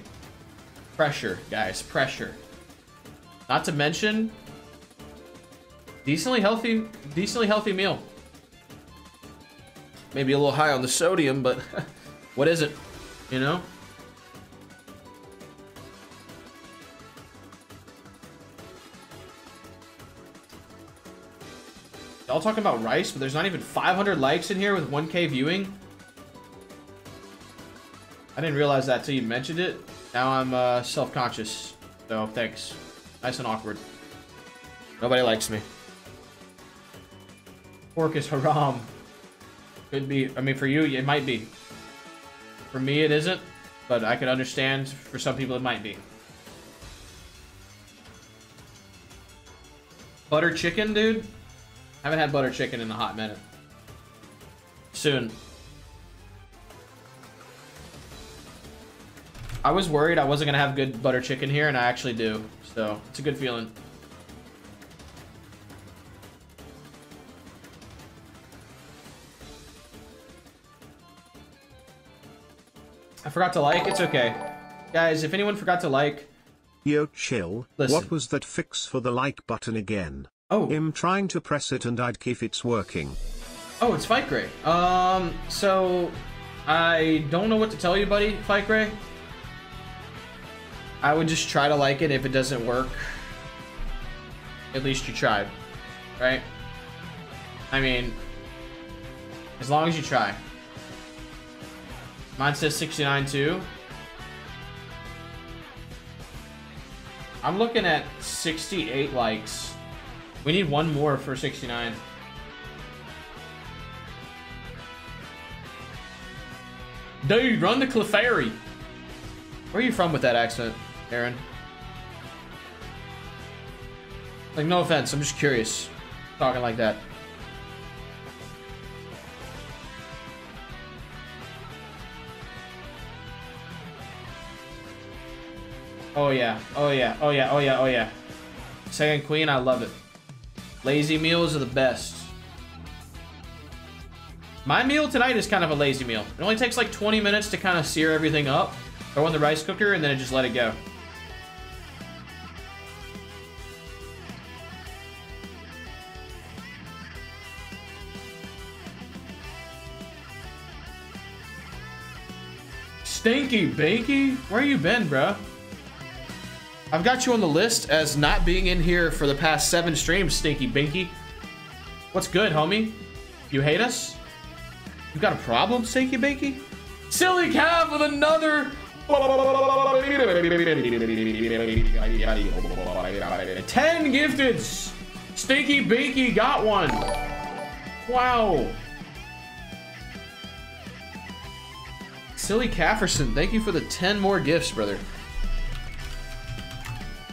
Pressure, guys, pressure. Not to mention, decently healthy, decently healthy meal. Maybe a little high on the sodium, but what is it, you know? Y'all talking about rice, but there's not even 500 likes in here with 1k viewing. I didn't realize that till you mentioned it. Now I'm uh, self-conscious. So, thanks. Nice and awkward. Nobody likes me. Pork is haram. Could be. I mean, for you, it might be. For me, it isn't. But I could understand for some people it might be. Butter chicken, dude? Haven't had butter chicken in a hot minute. Soon. I was worried I wasn't going to have good butter chicken here, and I actually do. So, it's a good feeling. I forgot to like. It's okay. Guys, if anyone forgot to like... Yo, chill. Listen. What was that fix for the like button again? Oh. I'm trying to press it and I'd if it's working. Oh, it's Fight Gray. Um, so... I don't know what to tell you, buddy, Fight Gray. I would just try to like it. If it doesn't work, at least you tried. Right? I mean, As long as you try. Mine says 69 too. I'm looking at 68 likes. We need one more for 69. Dude, run the Clefairy. Where are you from with that accent, Aaron? Like, no offense, I'm just curious. Talking like that. Oh yeah, oh yeah, oh yeah, oh yeah, oh yeah. Second queen, I love it. Lazy meals are the best. My meal tonight is kind of a lazy meal. It only takes like 20 minutes to kind of sear everything up, throw in the rice cooker, and then I just let it go. Stinky Binky? Where you been, bro? I've got you on the list as not being in here for the past seven streams, Stinky Binky. What's good, homie? You hate us? You got a problem, Stinky Binky? Silly Cav with another... 10 gifteds! Stinky Binky got one! Wow! Silly Cafferson, thank you for the 10 more gifts, brother.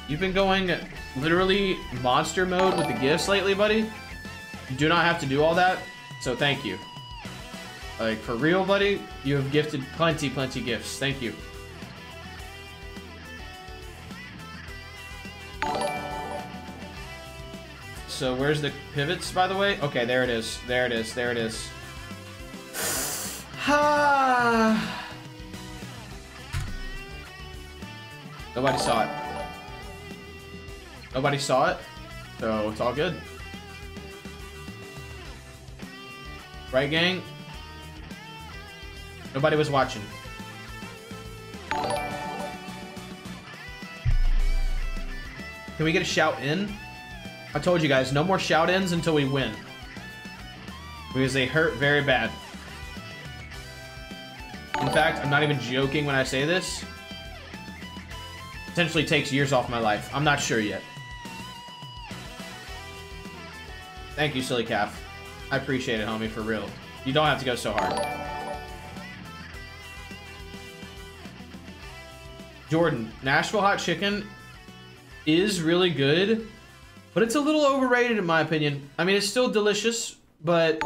You've been going literally monster mode with the gifts lately, buddy. You do not have to do all that, so thank you. Like, for real, buddy, you have gifted plenty, plenty gifts. Thank you. So where's the pivots, by the way? Okay, there it is. There it is. There it is. Nobody saw it. Nobody saw it, so it's all good. Right, gang? Nobody was watching. Can we get a shout in? I told you guys, no more shout ins until we win. Because they hurt very bad. In fact, I'm not even joking when I say this. Potentially takes years off my life. I'm not sure yet. Thank you, Silly Calf. I appreciate it, homie, for real. You don't have to go so hard. Jordan, Nashville Hot Chicken is really good, but it's a little overrated in my opinion. I mean, it's still delicious, but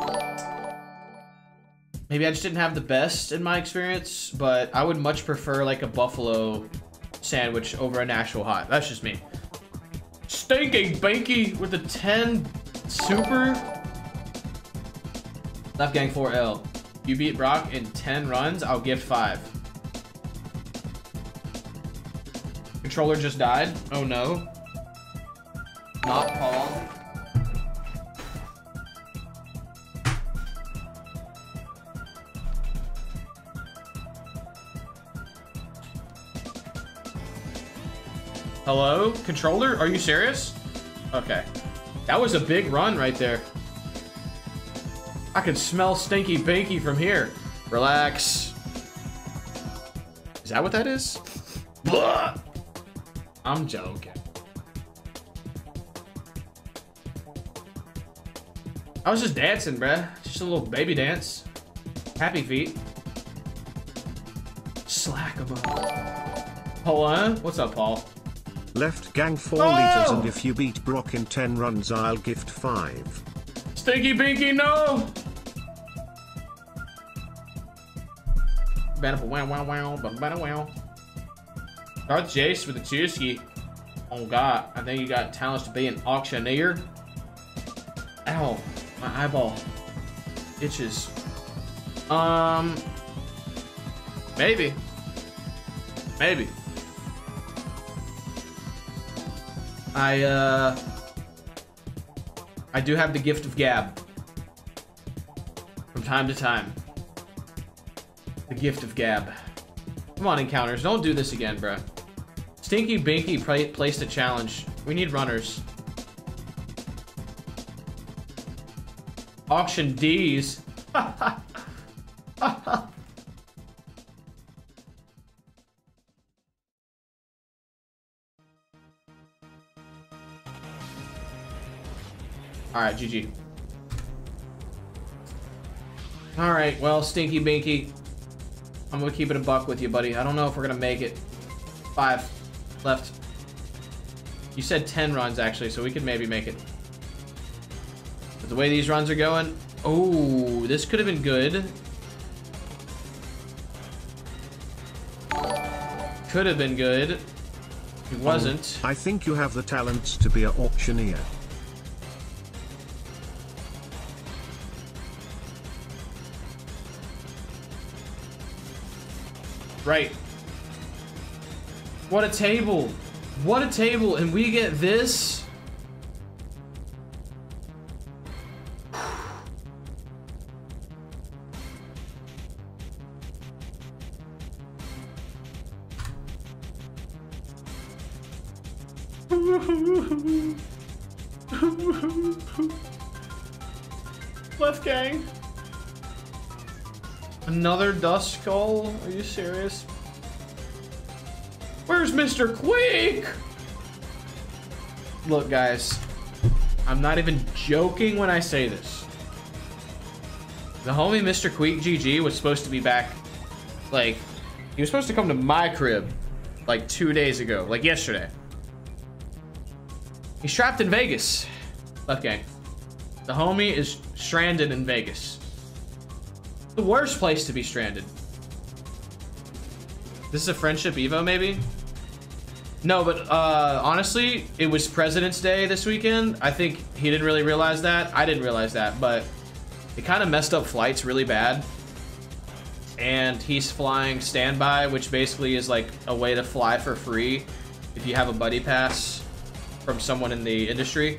maybe I just didn't have the best in my experience, but I would much prefer like a buffalo sandwich over a Nashville Hot. That's just me. Stinky Banky with a 10 super. Left Gang 4L. You beat Brock in 10 runs, I'll give 5. Controller just died. Oh no. Not Paul. Hello? Controller? Are you serious? Okay. That was a big run right there. I can smell stinky binky from here. Relax. Is that what that is? Blah! I'm joking. I was just dancing, bruh. Just a little baby dance. Happy feet. Slack. Hold on. What's up, Paul? Gang 4 Oh! liters and if you beat Brock in 10 runs I'll gift 5. Stinky Binky, no! For wow wow wow, but wow. Darth Jace with the Tuski. Oh god, I think you got talents to be an auctioneer. Ow, my eyeball itches. Um, maybe, maybe. I uh. I do have the gift of gab. From time to time. The gift of gab. Come on, encounters. Don't do this again, bruh. Stinky Binky pla placed a challenge. We need runners. Auction D's. Alright, GG. Alright, well, Stinky Binky. I'm gonna keep it a buck with you, buddy. I don't know if we're gonna make it. Five. Left. You said 10 runs, actually, so we could maybe make it. But the way these runs are going... Oh, this could have been good. Could have been good. It oh, wasn't. I think you have the talents to be an auctioneer. Right. What a table. What a table. And we get this. Another Duskull? Are you serious? Where's Mr. Quick? Look, guys. I'm not even joking when I say this. The homie Mr. Queek GG was supposed to be back, like, he was supposed to come to my crib, like, two days ago, like yesterday. He's trapped in Vegas. Left gang. The homie is stranded in Vegas. The worst place to be stranded. This is a friendship Evo, maybe? No, but uh, honestly, it was President's Day this weekend. I think he didn't really realize that. I didn't realize that, but it kind of messed up flights really bad. And he's flying standby, which basically is like a way to fly for free if you have a buddy pass from someone in the industry.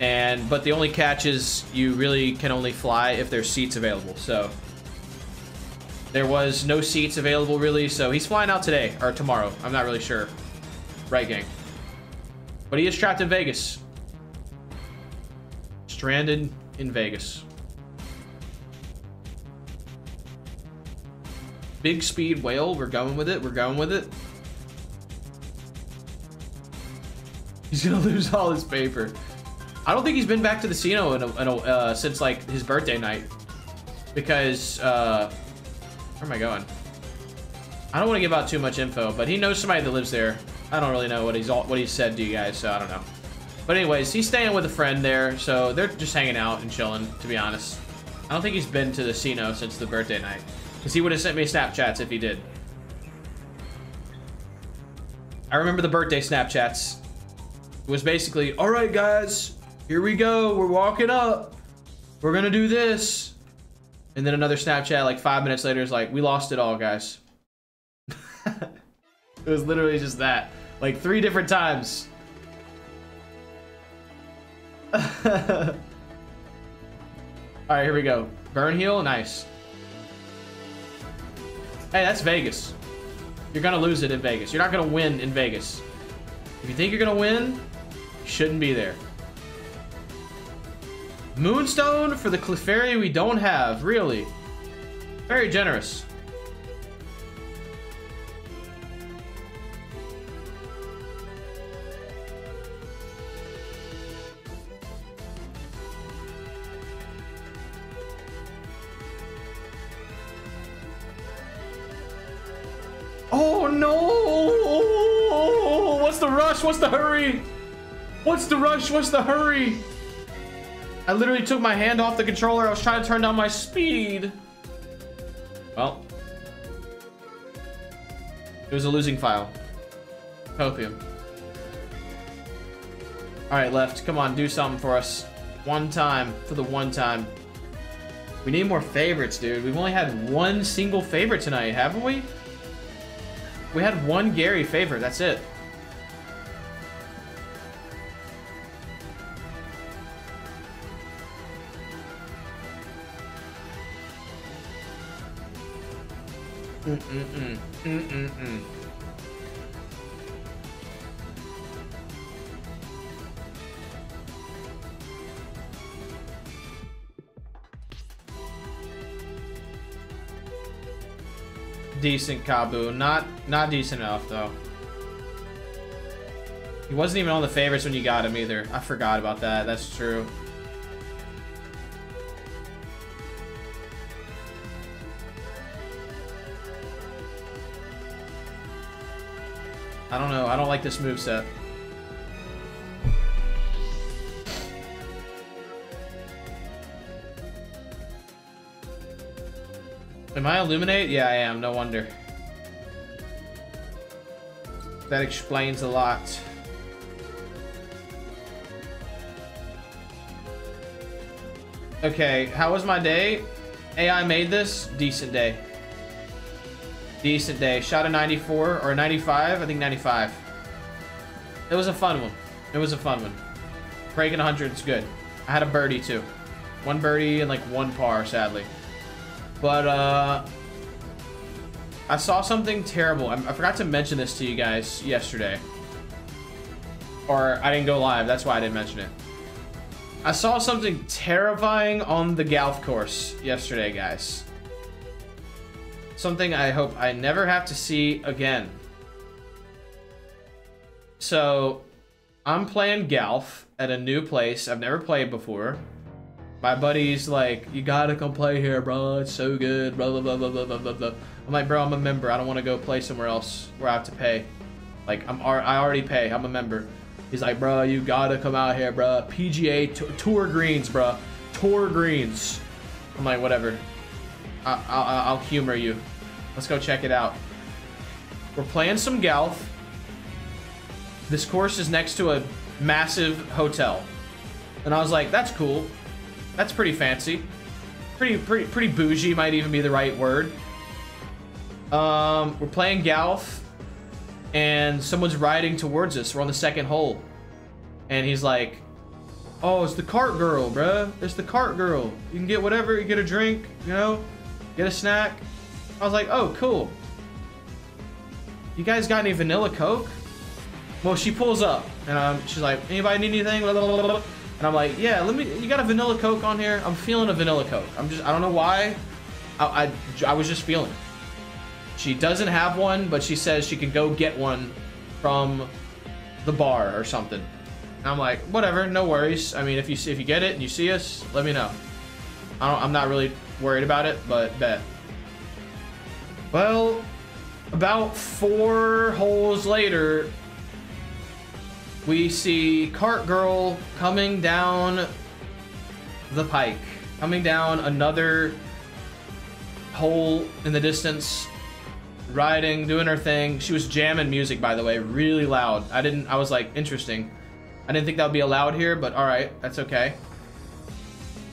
And but the only catch is you really can only fly if there's seats available. So there was no seats available really, so he's flying out today or tomorrow. I'm not really sure. Right, gang. But he is trapped in Vegas. Stranded in Vegas. Big speed whale. We're going with it. We're going with it. He's gonna lose all his paper. I don't think he's been back to the casino in a, in a, uh, since like his birthday night. Because, uh, where am I going? I don't want to give out too much info, but he knows somebody that lives there. I don't really know what he's all, what he said to you guys, so I don't know. But anyways, he's staying with a friend there, so they're just hanging out and chilling, to be honest. I don't think he's been to the casino since the birthday night. Because he would have sent me Snapchats if he did. I remember the birthday Snapchats. It was basically, all right, guys, here we go. We're walking up. We're going to do this. And then another Snapchat like five minutes later is like, we lost it all, guys. it was literally just that. Like three different times. all right, here we go. Burn heal, nice. Hey, that's Vegas. You're gonna lose it in Vegas. You're not gonna win in Vegas. If you think you're gonna win, you shouldn't be there. Moonstone for the Clefairy we don't have, really. Very generous. Oh no! What's the rush? What's the hurry? What's the rush? What's the hurry? I literally took my hand off the controller. I was trying to turn down my speed. Well. It was a losing file. Copium. Alright, left. Come on, do something for us. One time. For the one time. We need more favorites, dude. We've only had one single favorite tonight, haven't we? We had one Gary favorite. That's it. Mm-mm-mm. Mm-mm-mm. Decent Kabu. Not not decent enough though. He wasn't even on the favorites when you got him either. I forgot about that. That's true. I don't know. I don't like this move set. Am I Illuminate? Yeah, I am. No wonder. That explains a lot. Okay, how was my day? AI made this? Decent day. Decent day. Shot a 94 or a 95? I think 95. It was a fun one. It was a fun one. Breaking 100 is good. I had a birdie too. One birdie and like one par, sadly. But, uh... I saw something terrible. I, I forgot to mention this to you guys yesterday. Or I didn't go live. That's why I didn't mention it. I saw something terrifying on the golf course yesterday, guys. Something I hope I never have to see again. So, I'm playing golf at a new place I've never played before. My buddy's like, you gotta come play here, bro. It's so good. Blah, blah, blah, blah, blah, blah, blah. I'm like, bro, I'm a member. I don't want to go play somewhere else where I have to pay. Like, I'm I already pay. I'm a member. He's like, bro, you gotta come out here, bro. PGA Tour Greens, bro. Tour Greens. I'm like, whatever. I I I'll humor you. Let's go check it out. We're playing some golf. This course is next to a massive hotel. And I was like, that's cool. That's pretty fancy. Pretty, pretty, pretty bougie might even be the right word. Um, we're playing golf and someone's riding towards us. We're on the second hole. And he's like, Oh, it's the cart girl, bruh. It's the cart girl. You can get whatever, you get a drink, you know, get a snack. I was like, oh, cool. You guys got any vanilla Coke? Well, she pulls up and um, she's like, anybody need anything? And I'm like, yeah, let me, you got a vanilla Coke on here? I'm feeling a vanilla Coke. I'm just, I don't know why. I, I, I was just feeling it. She doesn't have one, but she says she can go get one from the bar or something. And I'm like, whatever, no worries. I mean, if you see, if you get it and you see us, let me know. I am not really worried about it, but bet. Well, about four holes later, we see Cart Girl coming down the pike, coming down another hole in the distance riding, doing her thing. She was jamming music, by the way, really loud. I didn't, I was like, interesting. I didn't think that would be allowed here, but all right, that's okay.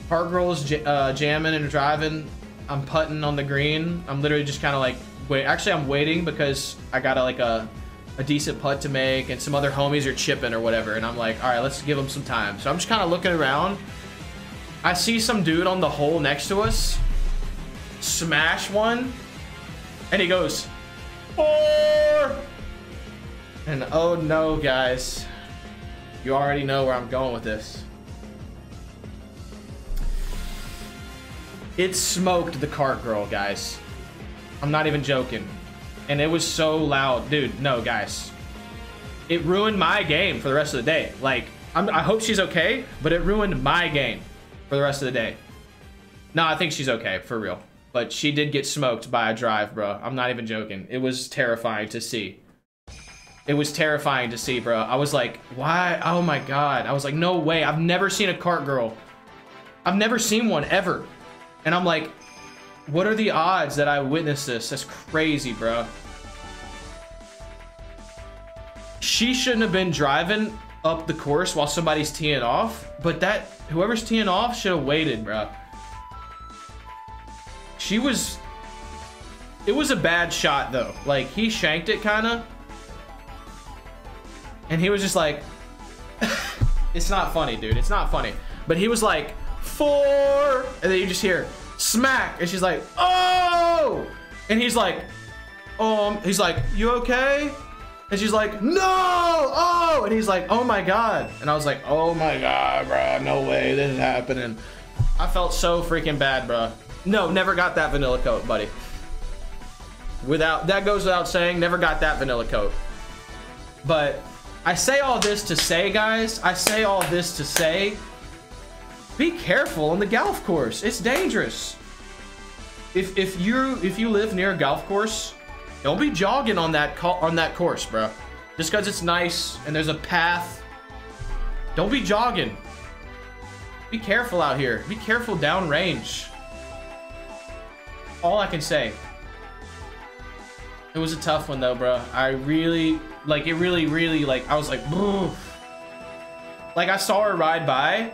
Park girl is uh, jamming and driving. I'm putting on the green. I'm literally just kind of like, wait, actually I'm waiting because I got a, like a, a decent putt to make and some other homies are chipping or whatever. And I'm like, all right, let's give them some time. So I'm just kind of looking around. I see some dude on the hole next to us smash one and he goes, four. And oh no, guys. You already know where I'm going with this. It smoked the cart girl, guys. I'm not even joking. And it was so loud. Dude, no, guys. It ruined my game for the rest of the day. Like, I'm, i hope she's okay, but it ruined my game for the rest of the day. No, I think she's okay, for real. But she did get smoked by a drive, bro. I'm not even joking. It was terrifying to see. It was terrifying to see, bro. I was like, why? Oh my god. I was like, no way. I've never seen a cart girl. I've never seen one ever. And I'm like, what are the odds that I witnessed this? That's crazy, bro. She shouldn't have been driving up the course while somebody's teeing off, but that whoever's teeing off should have waited, bro. She was... It was a bad shot, though. Like, he shanked it, kind of. And he was just like... it's not funny, dude. It's not funny. But he was like, four... And then you just hear, smack. And she's like, oh! And he's like, um, he's like, you okay? And she's like, no! Oh! And he's like, oh my god. And I was like, oh my god, bro. No way this is happening. I felt so freaking bad, bro. No, never got that vanilla Coke, buddy. Without that goes without saying, never got that vanilla Coke. But I say all this to say, guys, I say all this to say, be careful on the golf course. It's dangerous. If if you if you live near a golf course, don't be jogging on that on that course, bro. Just because it's nice and there's a path. Don't be jogging. Be careful out here. Be careful downrange. All I can say. It was a tough one though, bro. I really, like, it really, really, like, I was like, Ugh. like, I saw her ride by,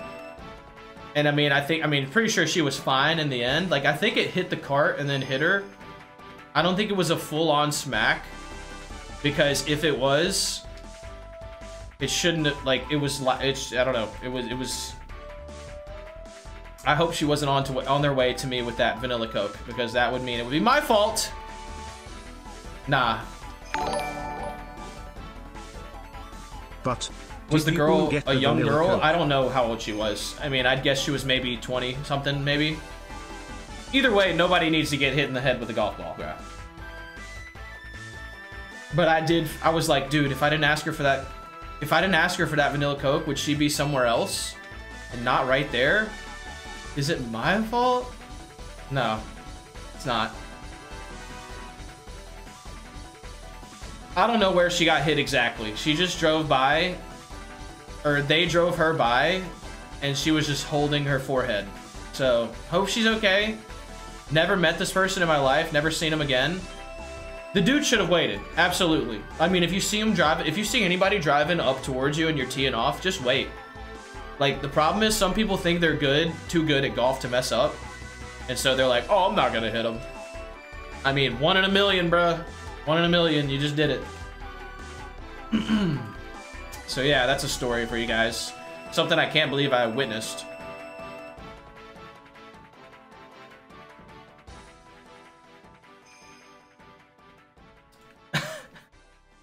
and I mean, I think, I mean, pretty sure she was fine in the end. Like, I think it hit the cart and then hit her. I don't think it was a full-on smack, because if it was, it shouldn't have, like, it was, it's, I don't know, it was, it was, I hope she wasn't on to on their way to me with that vanilla coke, because that would mean it would be my fault. Nah. But was the girl a young girl? I don't know how old she was. I mean, I'd guess she was maybe 20 something, maybe. Either way, nobody needs to get hit in the head with a golf ball. Yeah. But I did, I was like, dude, if I didn't ask her for that, if I didn't ask her for that vanilla Coke, would she be somewhere else and not right there? Is it my fault? No, it's not. I don't know where she got hit exactly. She just drove by, or they drove her by, and she was just holding her forehead. So, hope she's okay. Never met this person in my life, never seen him again. The dude should have waited, absolutely. I mean, if you see him drive, if you see anybody driving up towards you and you're teeing off, just wait. Like, the problem is some people think they're good, too good at golf to mess up. And so they're like, oh, I'm not gonna hit him. I mean, one in a million, bruh. One in a million, you just did it. so yeah, that's a story for you guys. Something I can't believe I witnessed.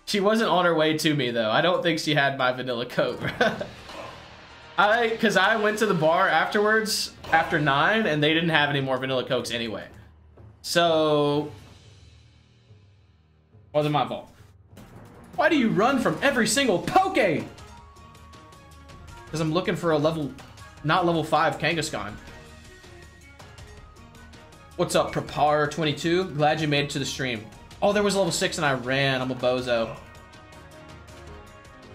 she wasn't on her way to me though. I don't think she had my vanilla Coke. I, cause I went to the bar afterwards, after nine, and they didn't have any more vanilla cokes anyway. So wasn't my fault. Why do you run from every single poke? Because I'm looking for a level, not level 5 Kangaskhan. What's up, Prepar22? Glad you made it to the stream. Oh, there was level 6 and I ran. I'm a bozo.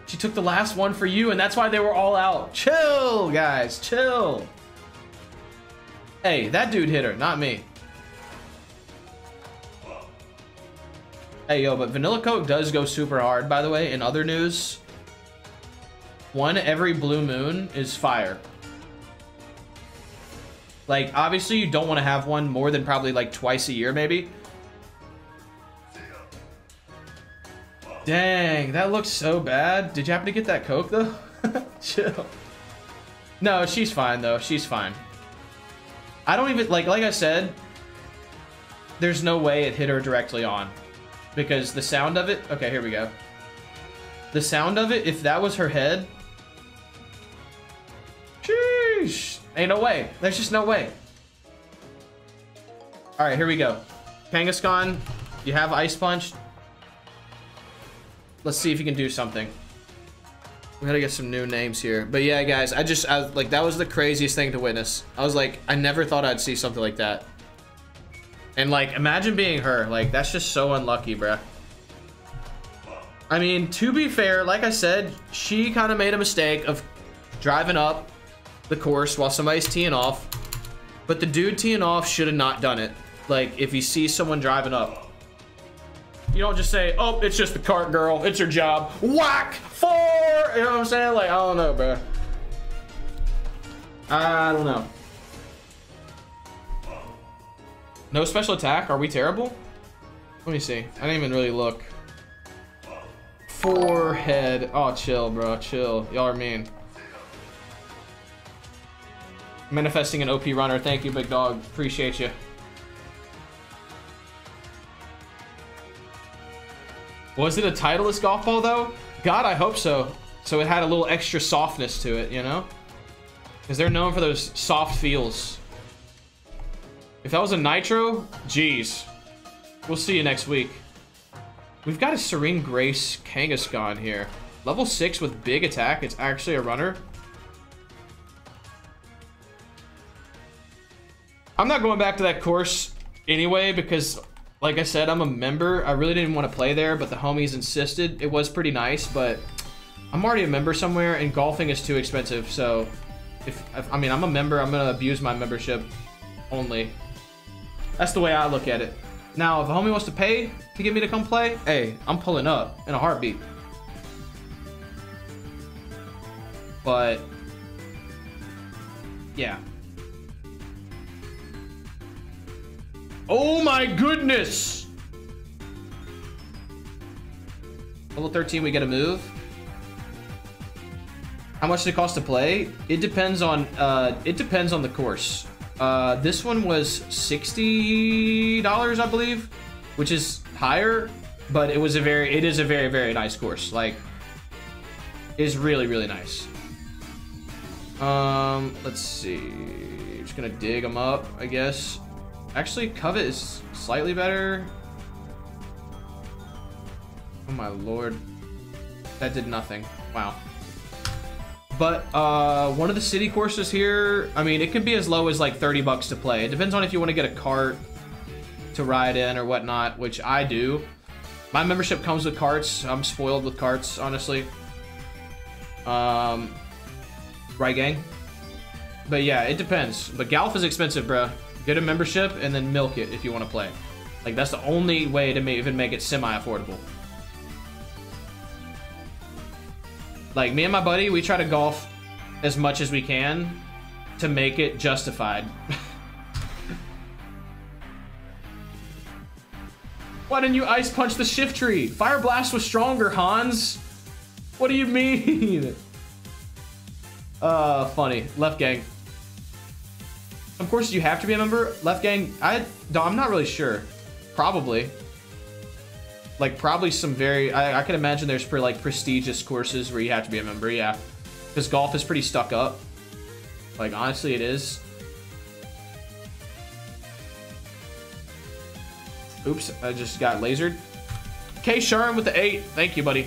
She took the last one for you, and that's why they were all out. Chill, guys. Chill. Hey, that dude hit her, not me. Hey, yo, but Vanilla Coke does go super hard, by the way. In other news, one every blue moon is fire. Like, obviously, you don't want to have one more than probably, like, twice a year, maybe. Dang, that looks so bad. Did you happen to get that Coke, though? Chill. No, she's fine, though. She's fine. I don't even, like, like I said, there's no way it hit her directly on because the sound of it okay here we go. The sound of it if that was her head sheesh ain't no way. There's just no way. All right here we go. Kangaskhan you have ice punch. Let's see if you can do something. We gotta get some new names here. But yeah guys i just I, like that was the craziest thing to witness. I was like i never thought i'd see something like that and like, imagine being her. Like, that's just so unlucky, bruh. I mean, to be fair, like I said, she kind of made a mistake of driving up the course while somebody's teeing off. But the dude teeing off should have not done it. Like, if you see someone driving up, you don't just say, oh, it's just the cart girl. It's her job. Whack! Four! You know what I'm saying? Like, I don't know, bro. I don't know. No special attack? Are we terrible? Let me see. I didn't even really look. Forehead. Oh, chill, bro. Chill. Y'all are mean. Manifesting an OP runner. Thank you, big dog. Appreciate you. Was it a Titleist golf ball, though? God, I hope so. So it had a little extra softness to it, you know? Because they're known for those soft feels. If that was a nitro, jeez. We'll see you next week. We've got a Serene Grace Kangaskhan here. Level 6 with big attack. It's actually a runner. I'm not going back to that course anyway because, like I said, I'm a member. I really didn't want to play there, but the homies insisted. It was pretty nice, but I'm already a member somewhere, and golfing is too expensive. So, if, if I mean, I'm a member, I'm gonna abuse my membership only. That's the way I look at it. Now, if a homie wants to pay to get me to come play, hey, I'm pulling up in a heartbeat. But, yeah. Oh my goodness! Level 13, we get a move. How much does it cost to play? It depends on, uh, it depends on the course. Uh, this one was $60, I believe, which is higher, but it was a very, it is a very, very nice course. Like, is really, really nice. Um, let's see. Just gonna dig them up, I guess. Actually, Covet is slightly better. Oh my lord. That did nothing. Wow. But uh, one of the city courses here, I mean, it can be as low as like 30 bucks to play. It depends on if you want to get a cart to ride in or whatnot, which I do. My membership comes with carts. I'm spoiled with carts, honestly. Um, right, gang? But yeah, it depends. But Galf is expensive, bro. Get a membership and then milk it if you want to play. Like, that's the only way to even make it semi-affordable. Like, me and my buddy, we try to golf as much as we can to make it justified. Why didn't you ice punch the Shiftry? Fire blast was stronger, Hans. What do you mean? Uh, funny. Left gang. Of course, you have to be a member. Left gang, I, I'm not really sure. Probably. Like, probably some very, I, I can imagine there's for like prestigious courses where you have to be a member, yeah. Because golf is pretty stuck up. Like, honestly, it is. Oops, I just got lasered. K Sharn with the eight. Thank you, buddy.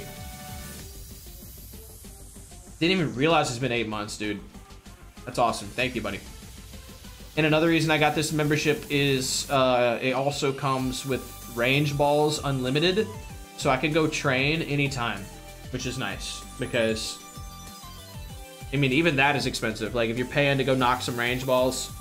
Didn't even realize it's been eight months, dude. That's awesome. Thank you, buddy. And another reason I got this membership is uh, it also comes with range balls unlimited. So I can go train anytime, which is nice because, I mean, even that is expensive. Like if you're paying to go knock some range balls,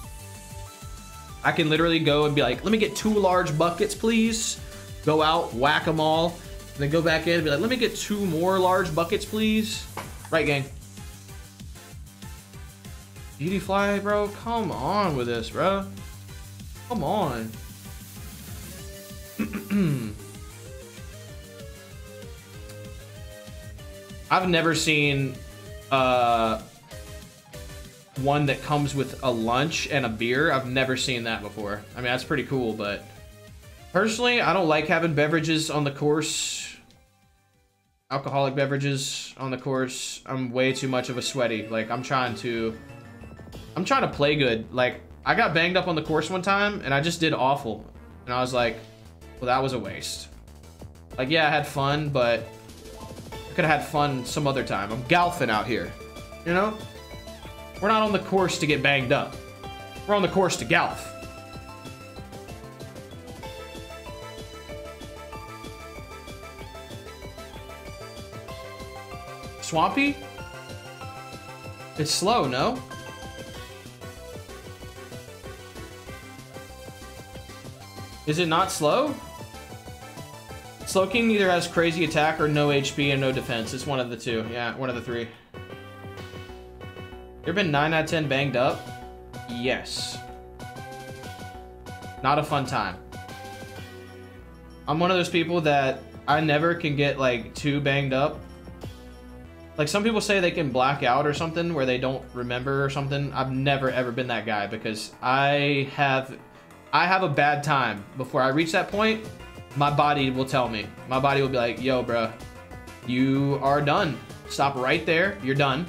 I can literally go and be like, let me get two large buckets, please. Go out, whack them all, then go back in and be like, let me get two more large buckets, please. Right, gang. Beautifly, bro. Come on with this, bro. Come on. I've never seen uh, one that comes with a lunch and a beer. I've never seen that before. I mean, that's pretty cool, but personally, I don't like having beverages on the course. Alcoholic beverages on the course. I'm way too much of a sweaty. Like, I'm trying to... I'm trying to play good. Like, I got banged up on the course one time, and I just did awful. And I was like, well, that was a waste. Like, yeah, I had fun, but I could have had fun some other time. I'm golfing out here, you know? We're not on the course to get banged up. We're on the course to golf. Swampy? It's slow, no? Is it not slow? Slowking either has crazy attack or no HP and no defense. It's one of the two. Yeah, one of the three. There been 9 out of 10 banged up? Yes. Not a fun time. I'm one of those people that I never can get like too banged up. Like some people say they can black out or something where they don't remember or something. I've never ever been that guy because I have I have a bad time. Before I reach that point, my body will tell me. My body will be like, yo, bro, you are done. Stop right there. You're done.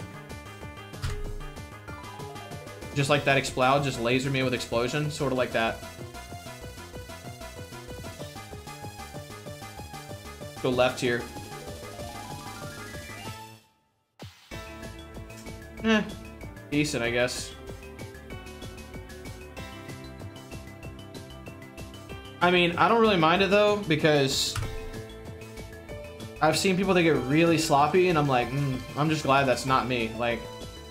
Just like that explode, just laser me with explosion, sort of like that. go left here. Eh, decent, I guess. I mean, I don't really mind it though, because I've seen people that get really sloppy, and I'm like, mm, I'm just glad that's not me. Like,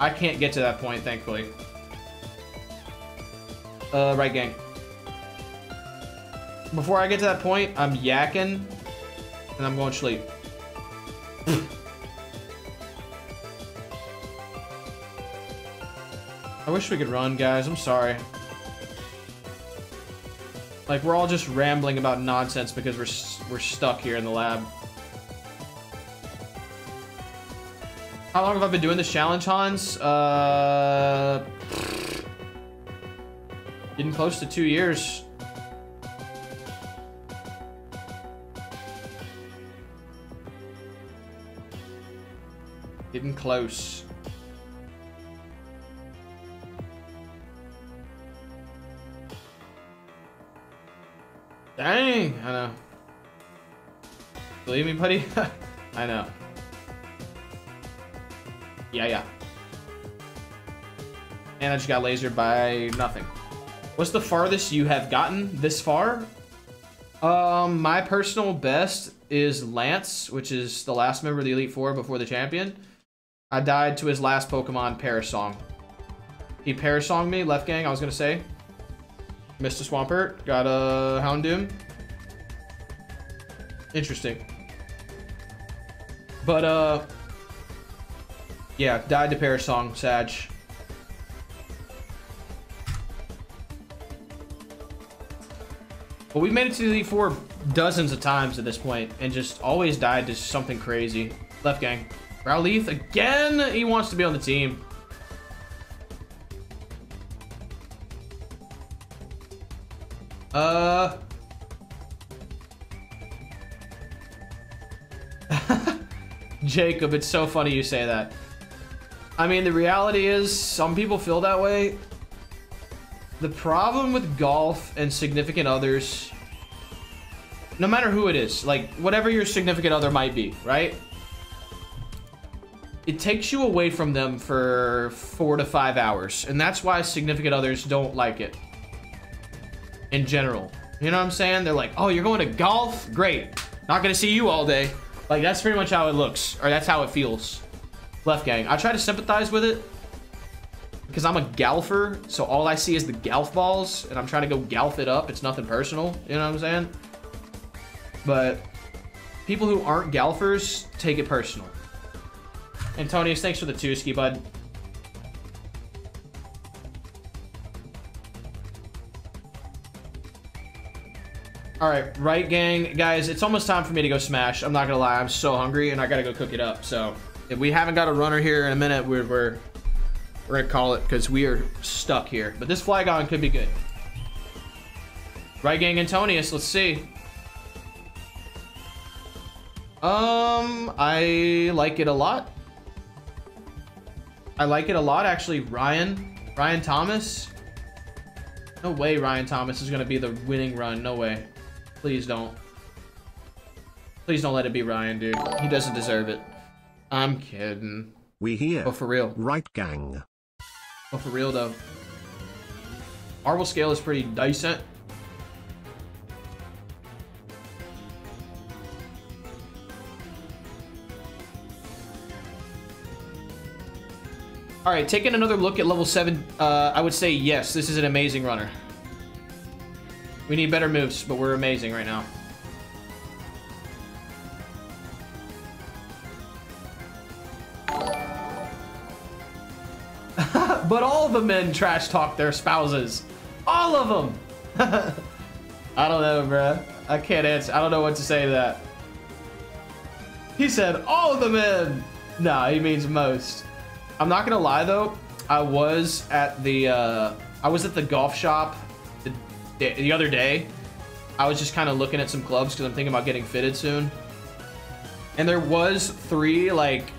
I can't get to that point, thankfully. Uh, right gang. Before I get to that point, I'm yakking, and I'm going to sleep. I wish we could run, guys. I'm sorry. Like, we're all just rambling about nonsense because we're, we're stuck here in the lab. How long have I been doing this challenge, Hans? Uh... Getting close to two years. Getting close. Dang, I know. Believe me, buddy? I know. Yeah, yeah. And I just got lasered by nothing. What's the farthest you have gotten this far? Um, my personal best is Lance, which is the last member of the Elite Four before the champion. I died to his last Pokemon, Perish Song. He Perish Songed me, left gang, I was gonna say. A Swampert, got a Houndoom. Interesting. But, uh, yeah, died to Perish Song, Sag. But we've made it to the Four dozens of times at this point, and just always died to something crazy. Left gang. Rowleith, again, he wants to be on the team. Uh... Jacob, it's so funny you say that. I mean, the reality is, some people feel that way. The problem with golf and significant others, no matter who it is, like whatever your significant other might be, right? It takes you away from them for four to five hours. And that's why significant others don't like it. In general. You know what I'm saying? They're like, oh, you're going to golf? Great. Not to see you all day. Like, that's pretty much how it looks. Or that's how it feels. Left gang. I try to sympathize with it because I'm a golfer, so all I see is the golf balls, and I'm trying to go golf it up. It's nothing personal, you know what I'm saying? But people who aren't golfers take it personal. Antonius, thanks for the two ski, bud. All right, right, gang, guys. It's almost time for me to go smash. I'm not gonna lie, I'm so hungry, and I gotta go cook it up. So. If we haven't got a runner here in a minute, we're, we're, we're gonna call it because we are stuck here. But this Flygon could be good. Right gang Antonius, let's see. Um, I like it a lot. I like it a lot, actually. Ryan, Ryan Thomas. No way Ryan Thomas is gonna be the winning run. No way. Please don't. Please don't let it be Ryan, dude. He doesn't deserve it. I'm kidding. We here. Oh, for real. Right, gang. But for real, though. Marvel Scale is pretty decent. All right, taking another look at level 7, uh, I would say yes, this is an amazing runner. We need better moves, but we're amazing right now. but all the men trash talk their spouses. All of them. I don't know, bruh. I can't answer. I don't know what to say to that. He said all the men. Nah, he means most. I'm not gonna lie though. I was at the uh, I was at the golf shop the, the other day. I was just kind of looking at some clubs because I'm thinking about getting fitted soon. And there was three like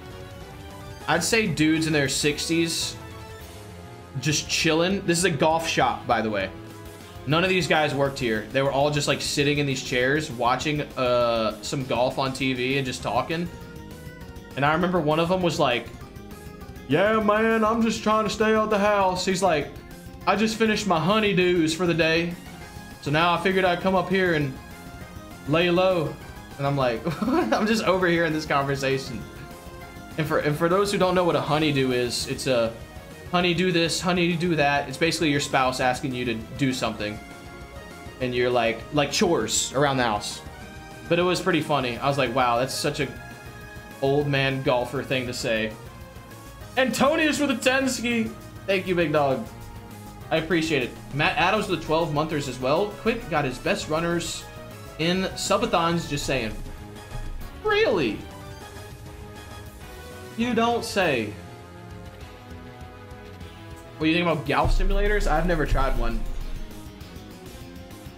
I'd say dudes in their 60s just chilling. This is a golf shop, by the way. None of these guys worked here. They were all just like sitting in these chairs watching uh, some golf on TV and just talking. And I remember one of them was like, yeah, man, I'm just trying to stay out the house. He's like, I just finished my honeydews for the day. So now I figured I'd come up here and lay low. And I'm like, I'm just overhearing this conversation. And for and for those who don't know what a honeydew is, it's a honey do this, honey do that. It's basically your spouse asking you to do something. And you're like like chores around the house. But it was pretty funny. I was like, wow, that's such a old man golfer thing to say. Antonius with a 10 ski. Thank you, big dog. I appreciate it. Matt Adams with the 12 monthers as well. Quick got his best runners in subathons, just saying. Really? You don't say. What do you think about golf simulators? I've never tried one.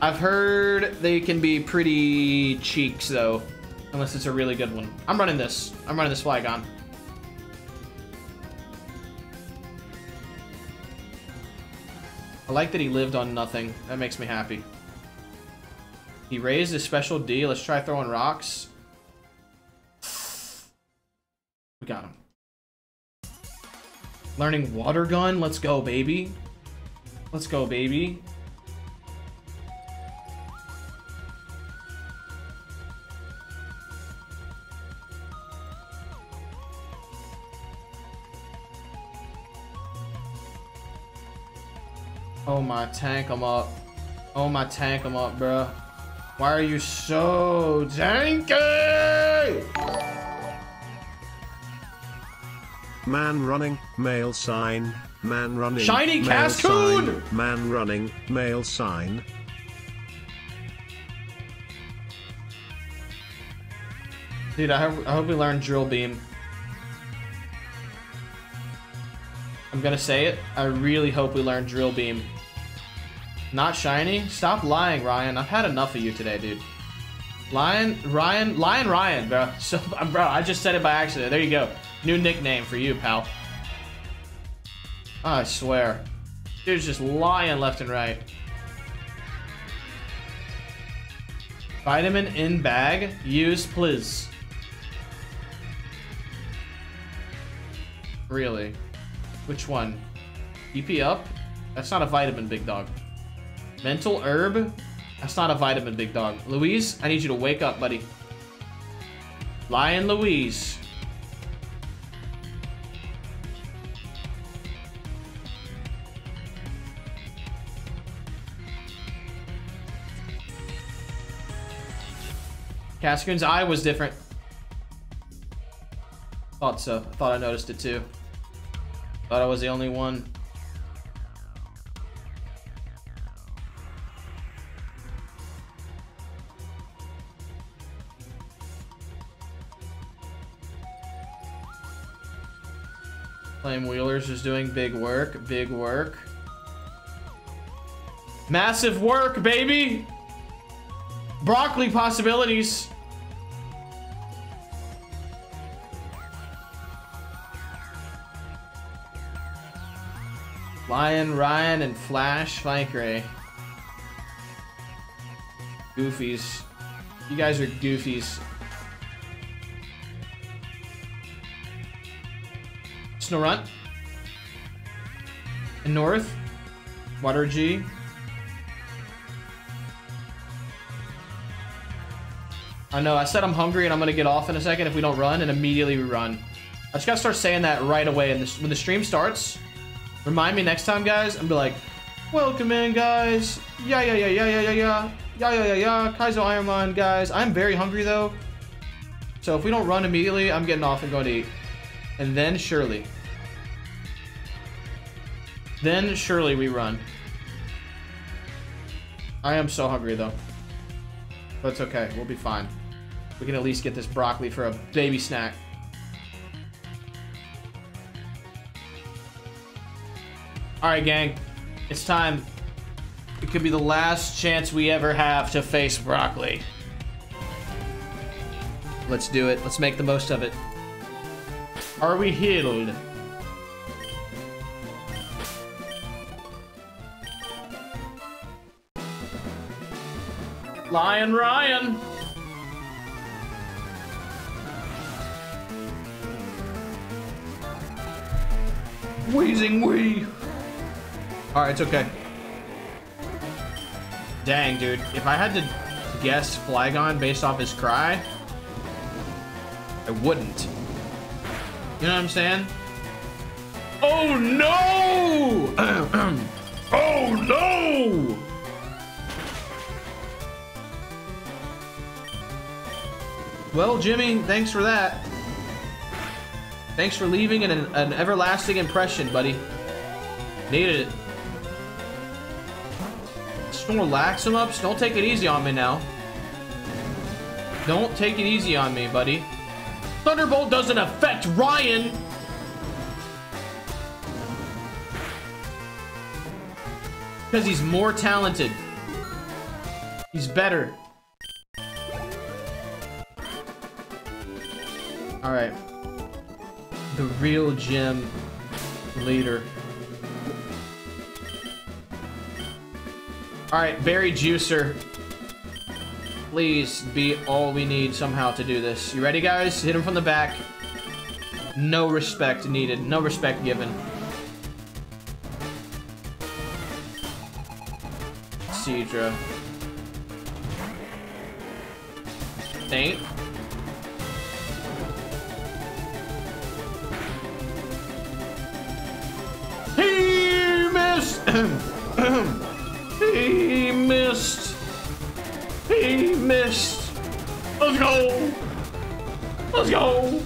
I've heard they can be pretty cheeks though, unless it's a really good one. I'm running this. I'm running this Flygon. I like that he lived on nothing. That makes me happy. He raised his special D. Let's try throwing rocks. We got him. Learning water gun. Let's go, baby. Let's go, baby. Oh my tank, I'm up. Oh my tank, I'm up, bruh. Why are you so janky? Man running, male sign, man running. Shiny Cascoon! Man running, male sign. Dude, I hope, I hope we learn drill beam. I'm gonna say it. I really hope we learn drill beam. Not shiny? Stop lying, Ryan. I've had enough of you today, dude. Lion, Ryan, Lion Ryan, bro. So, bro, I just said it by accident. There you go. New nickname for you, pal. I swear. Dude's just lying left and right. Vitamin in bag. Use, please. Really? Which one? EP up? That's not a vitamin, big dog. Mental herb? That's not a vitamin, big dog. Louise, I need you to wake up, buddy. Lion Louise. Cascoon's eye was different. Thought so. Thought I noticed it too. Thought I was the only one. Flame Wheelers is doing big work. Big work. Massive work, baby! Broccoli possibilities. Lion, Ryan, and Flash, Flank Ray. Goofies. You guys are goofies. Snorunt. And North. Water G. I know, I said I'm hungry and I'm gonna get off in a second if we don't run, and immediately we run. I just gotta start saying that right away. And when the stream starts, remind me next time, guys, and be like, Welcome in, guys. Yeah, yeah, yeah, yeah, yeah, yeah, yeah. Yeah, yeah, yeah, yeah. Kaizo Ironmon, guys. I'm very hungry, though. So if we don't run immediately, I'm getting off and going to eat. And then surely. Then surely we run. I am so hungry, though. But it's okay. We'll be fine. We can at least get this broccoli for a baby snack. Alright, gang. It's time. It could be the last chance we ever have to face broccoli. Let's do it. Let's make the most of it. Are we healed? Lion Ryan. Wheezing wee. Alright, it's okay. Dang, dude. If I had to guess Flygon based off his cry, I wouldn't. You know what I'm saying? Oh no! Well, Jimmy, thanks for that. Thanks for leaving an, an everlasting impression, buddy. Needed it. Snorlax him ups? Don't take it easy on me now. Don't take it easy on me, buddy. Thunderbolt doesn't affect Ryan! Because he's more talented. He's better. Alright. The real gym leader. Alright, Berry Juicer. Please be all we need somehow to do this. You ready, guys? Hit him from the back. No respect needed. No respect given. Seadra. Ain't. He missed! He missed! Let's go! Let's go!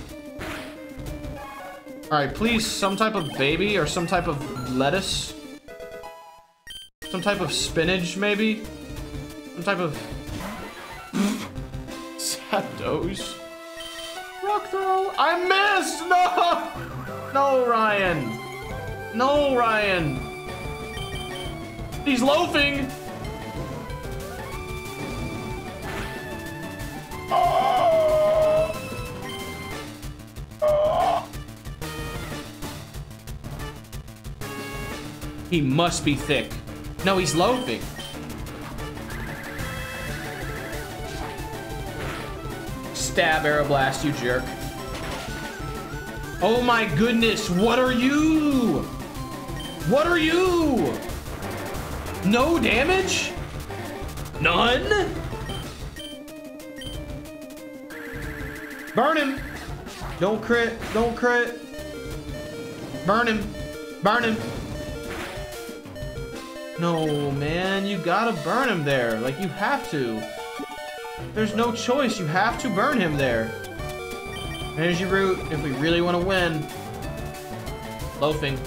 Alright, please, some type of baby or some type of lettuce. Some type of spinach, maybe? Some type of... Zapdos? Rock throw? I missed! No! No, Ryan! No, Ryan! He's loafing! He must be thick. No, he's loafing. Stab Aeroblast, you jerk. Oh my goodness, what are you? What are you? No damage? None? Burn him. Don't crit. Don't crit. Burn him. Burn him. No, man. You gotta burn him there. Like, you have to. There's no choice. You have to burn him there. Energy root, if we really want to win. Loafing.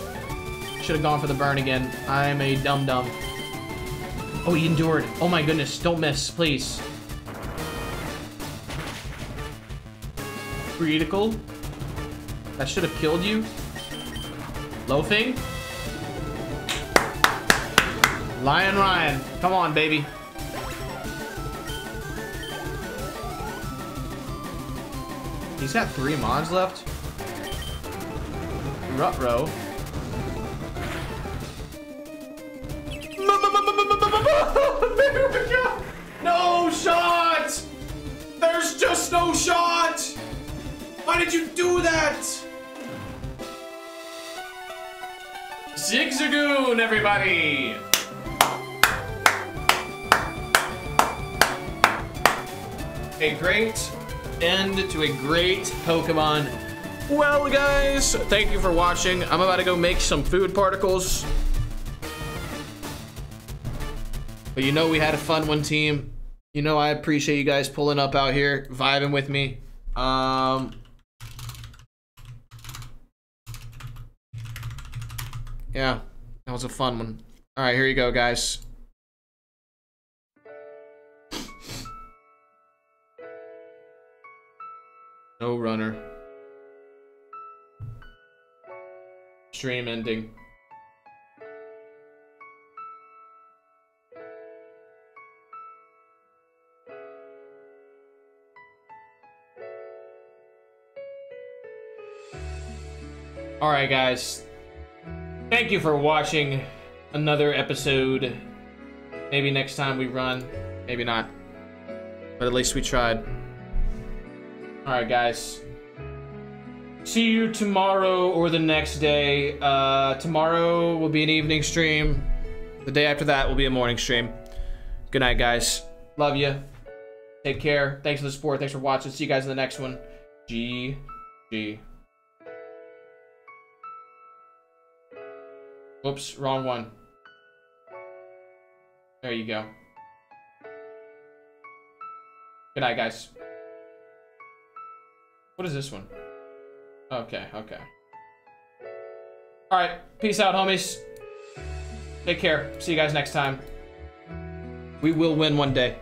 Should have gone for the burn again. I'm a dum-dum. Oh, he endured. Oh my goodness. Don't miss, please. Critical. That should have killed you. Loafing. Lion Ryan. Come on, baby. He's got three mods left. Rutro. There No shot! There's just no shot! Why did you do that? Zigzagoon, everybody! A great end to a great Pokemon. Well, guys, thank you for watching. I'm about to go make some food particles. But you know we had a fun one, team. You know I appreciate you guys pulling up out here, vibing with me. Um... Yeah, that was a fun one. All right, here you go, guys. No runner. Stream ending. Alright guys, thank you for watching another episode. Maybe next time we run, maybe not. But at least we tried. Alright, guys. See you tomorrow or the next day. Uh, tomorrow will be an evening stream. The day after that will be a morning stream. Good night, guys. Love you. Take care. Thanks for the support. Thanks for watching. See you guys in the next one. G. G. Whoops, wrong one. There you go. Good night, guys. What is this one? Okay, okay. Alright, peace out, homies. Take care. See you guys next time. We will win one day.